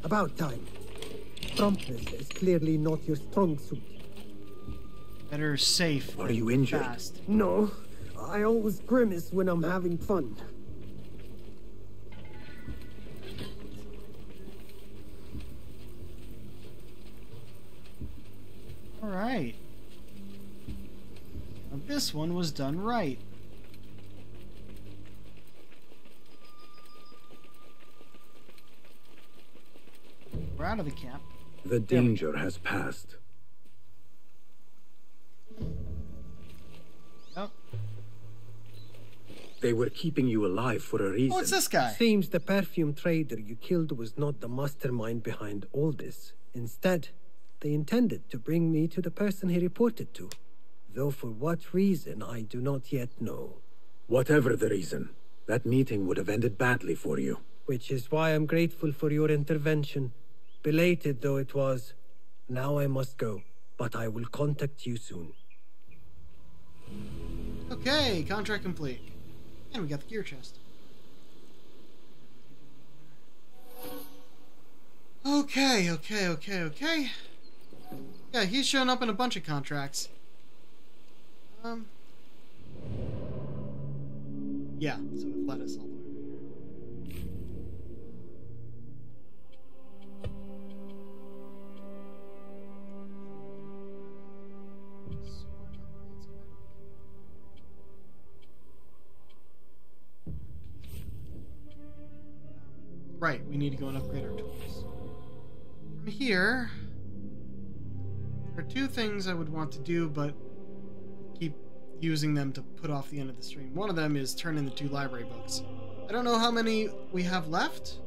About time. Promptness is clearly not your strong suit. Better safe. Are you injured? Fast. No, I always grimace when I'm having fun. Alright. Now this one was done right. We're out of the camp. The danger has passed. Oh. They were keeping you alive for a oh, reason. What's this guy? Seems the perfume trader you killed was not the mastermind behind all this. Instead, they intended to bring me to the person he reported to. Though for what reason, I do not yet know. Whatever the reason, that meeting would have ended badly for you. Which is why I'm grateful for your intervention. Belated though it was, now I must go. But I will contact you soon. Okay, contract complete. And we got the gear chest. Okay, okay, okay, okay. Yeah, he's shown up in a bunch of contracts. Um. Yeah, so it led us all the way over here. Right, we need to go and upgrade our tools. From here, there are two things I would want to do, but using them to put off the end of the stream. One of them is turn in the two library books. I don't know how many we have left.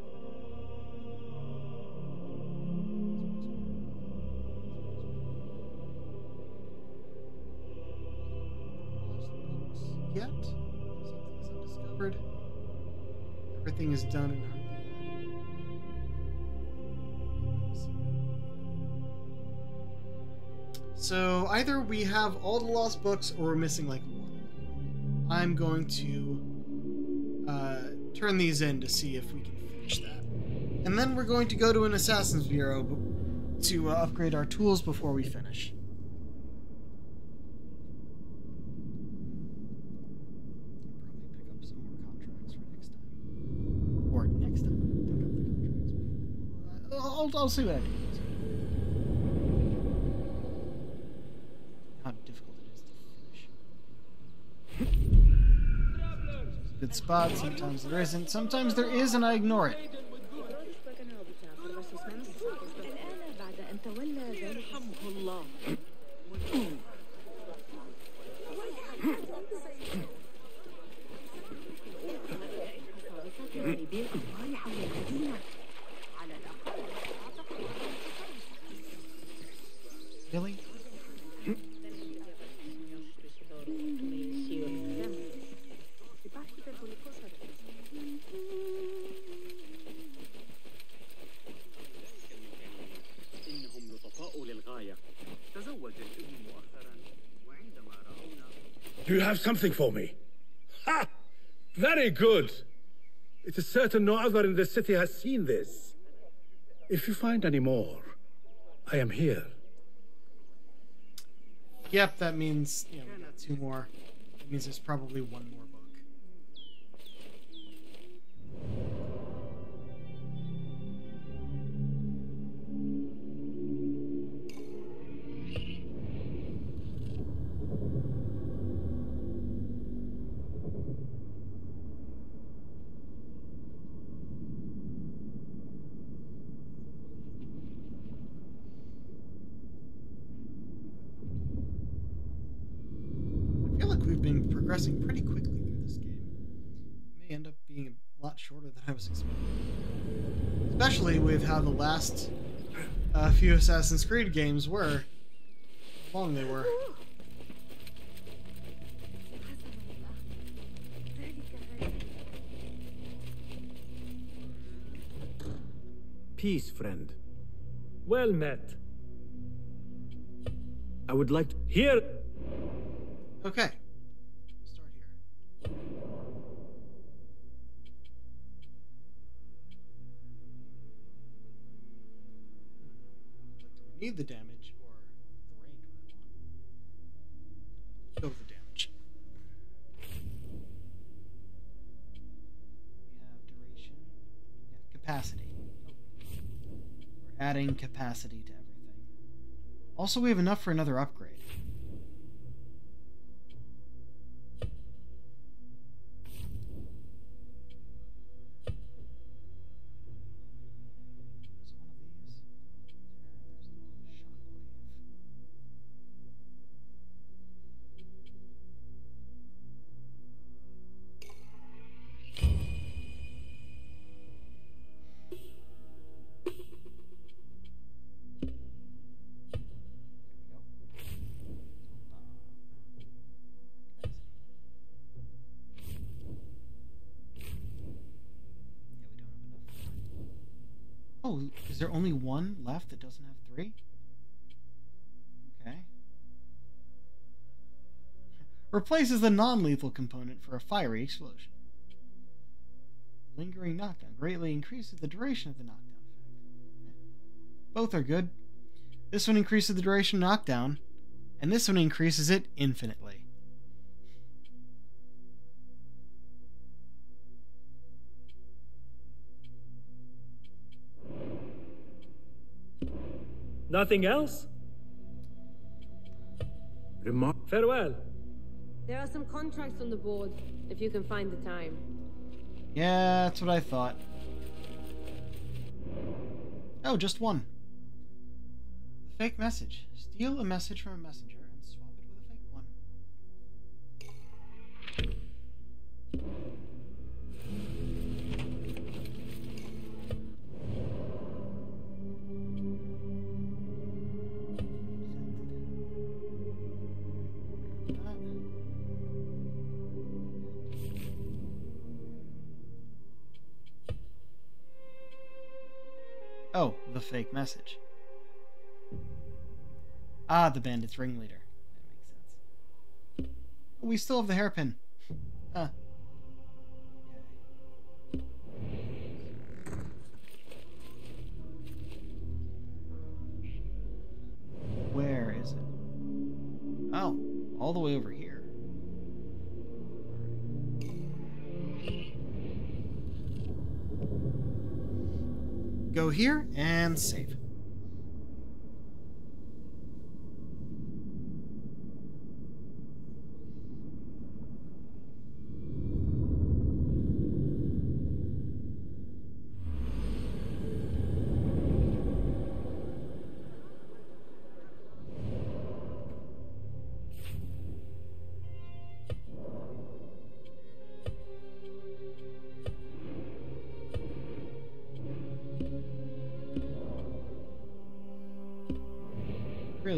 Yet, undiscovered. Everything is done in So either we have all the lost books or we're missing like one. I'm going to uh, turn these in to see if we can finish that. And then we're going to go to an Assassin's Bureau to uh, upgrade our tools before we finish. Probably pick up some more contracts for next time. Or next time. Pick up the contracts. I'll, I'll see what I do. how difficult it is to finish. Good spot, sometimes there isn't. Sometimes there is and I ignore it. Do you have something for me? Ha! Very good. It is certain no other in the city has seen this. If you find any more, I am here. Yep, that means you know, two more. That means there's probably one more progressing pretty quickly through this game. It may end up being a lot shorter than I was expecting. Especially with how the last uh, few Assassin's Creed games were. How long they were. Peace, friend. Well met. I would like to... Here. Okay. We need the damage or the range want? Go the damage. We have duration. Yeah, capacity. We're adding capacity to everything. Also, we have enough for another upgrade. Left that doesn't have three? Okay. Replaces the non-lethal component for a fiery explosion. Lingering knockdown greatly increases the duration of the knockdown effect. Both are good. This one increases the duration of knockdown, and this one increases it infinitely. Nothing else? Remar- Farewell. There are some contracts on the board, if you can find the time. Yeah, that's what I thought. Oh, just one. The fake message. Steal a message from a messenger fake message. Ah, the bandit's ringleader. That makes sense. We still have the hairpin. Ah. Where is it? Oh, all the way over here. Go here and save.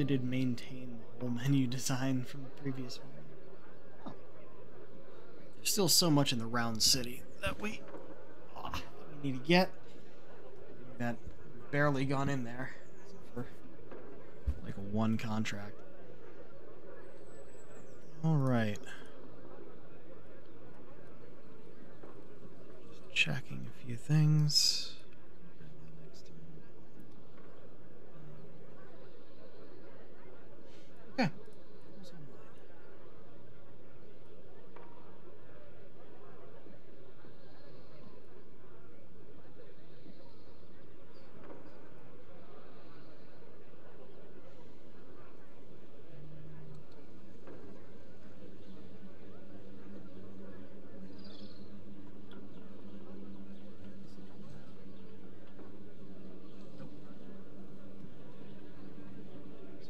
Did maintain the whole menu design from the previous one. Oh. There's still so much in the round city that we, ah, that we need to get. That barely gone in there for like one contract. All right. Just checking a few things. Okay.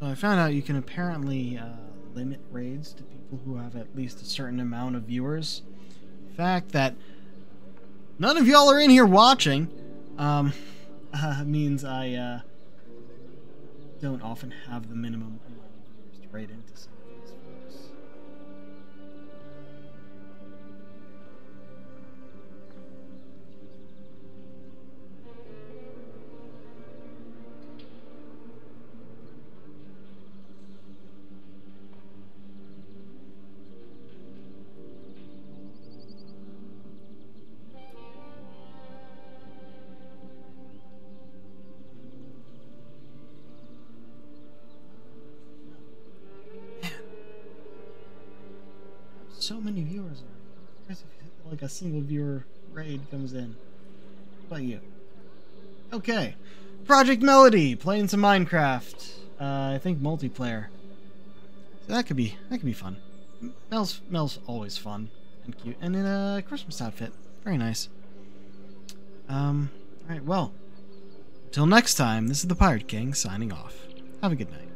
So I found out you can apparently uh, limit raids to people who have at least a certain amount of viewers. The fact that none of y'all are in here watching um, uh, means I uh, don't often have the minimum amount of viewers to raid into some comes in? What about you? Okay, Project Melody playing some Minecraft. Uh, I think multiplayer. So that could be that could be fun. Mel's Mel's always fun and cute, and in a Christmas outfit, very nice. Um, all right, well, until next time. This is the Pirate King signing off. Have a good night.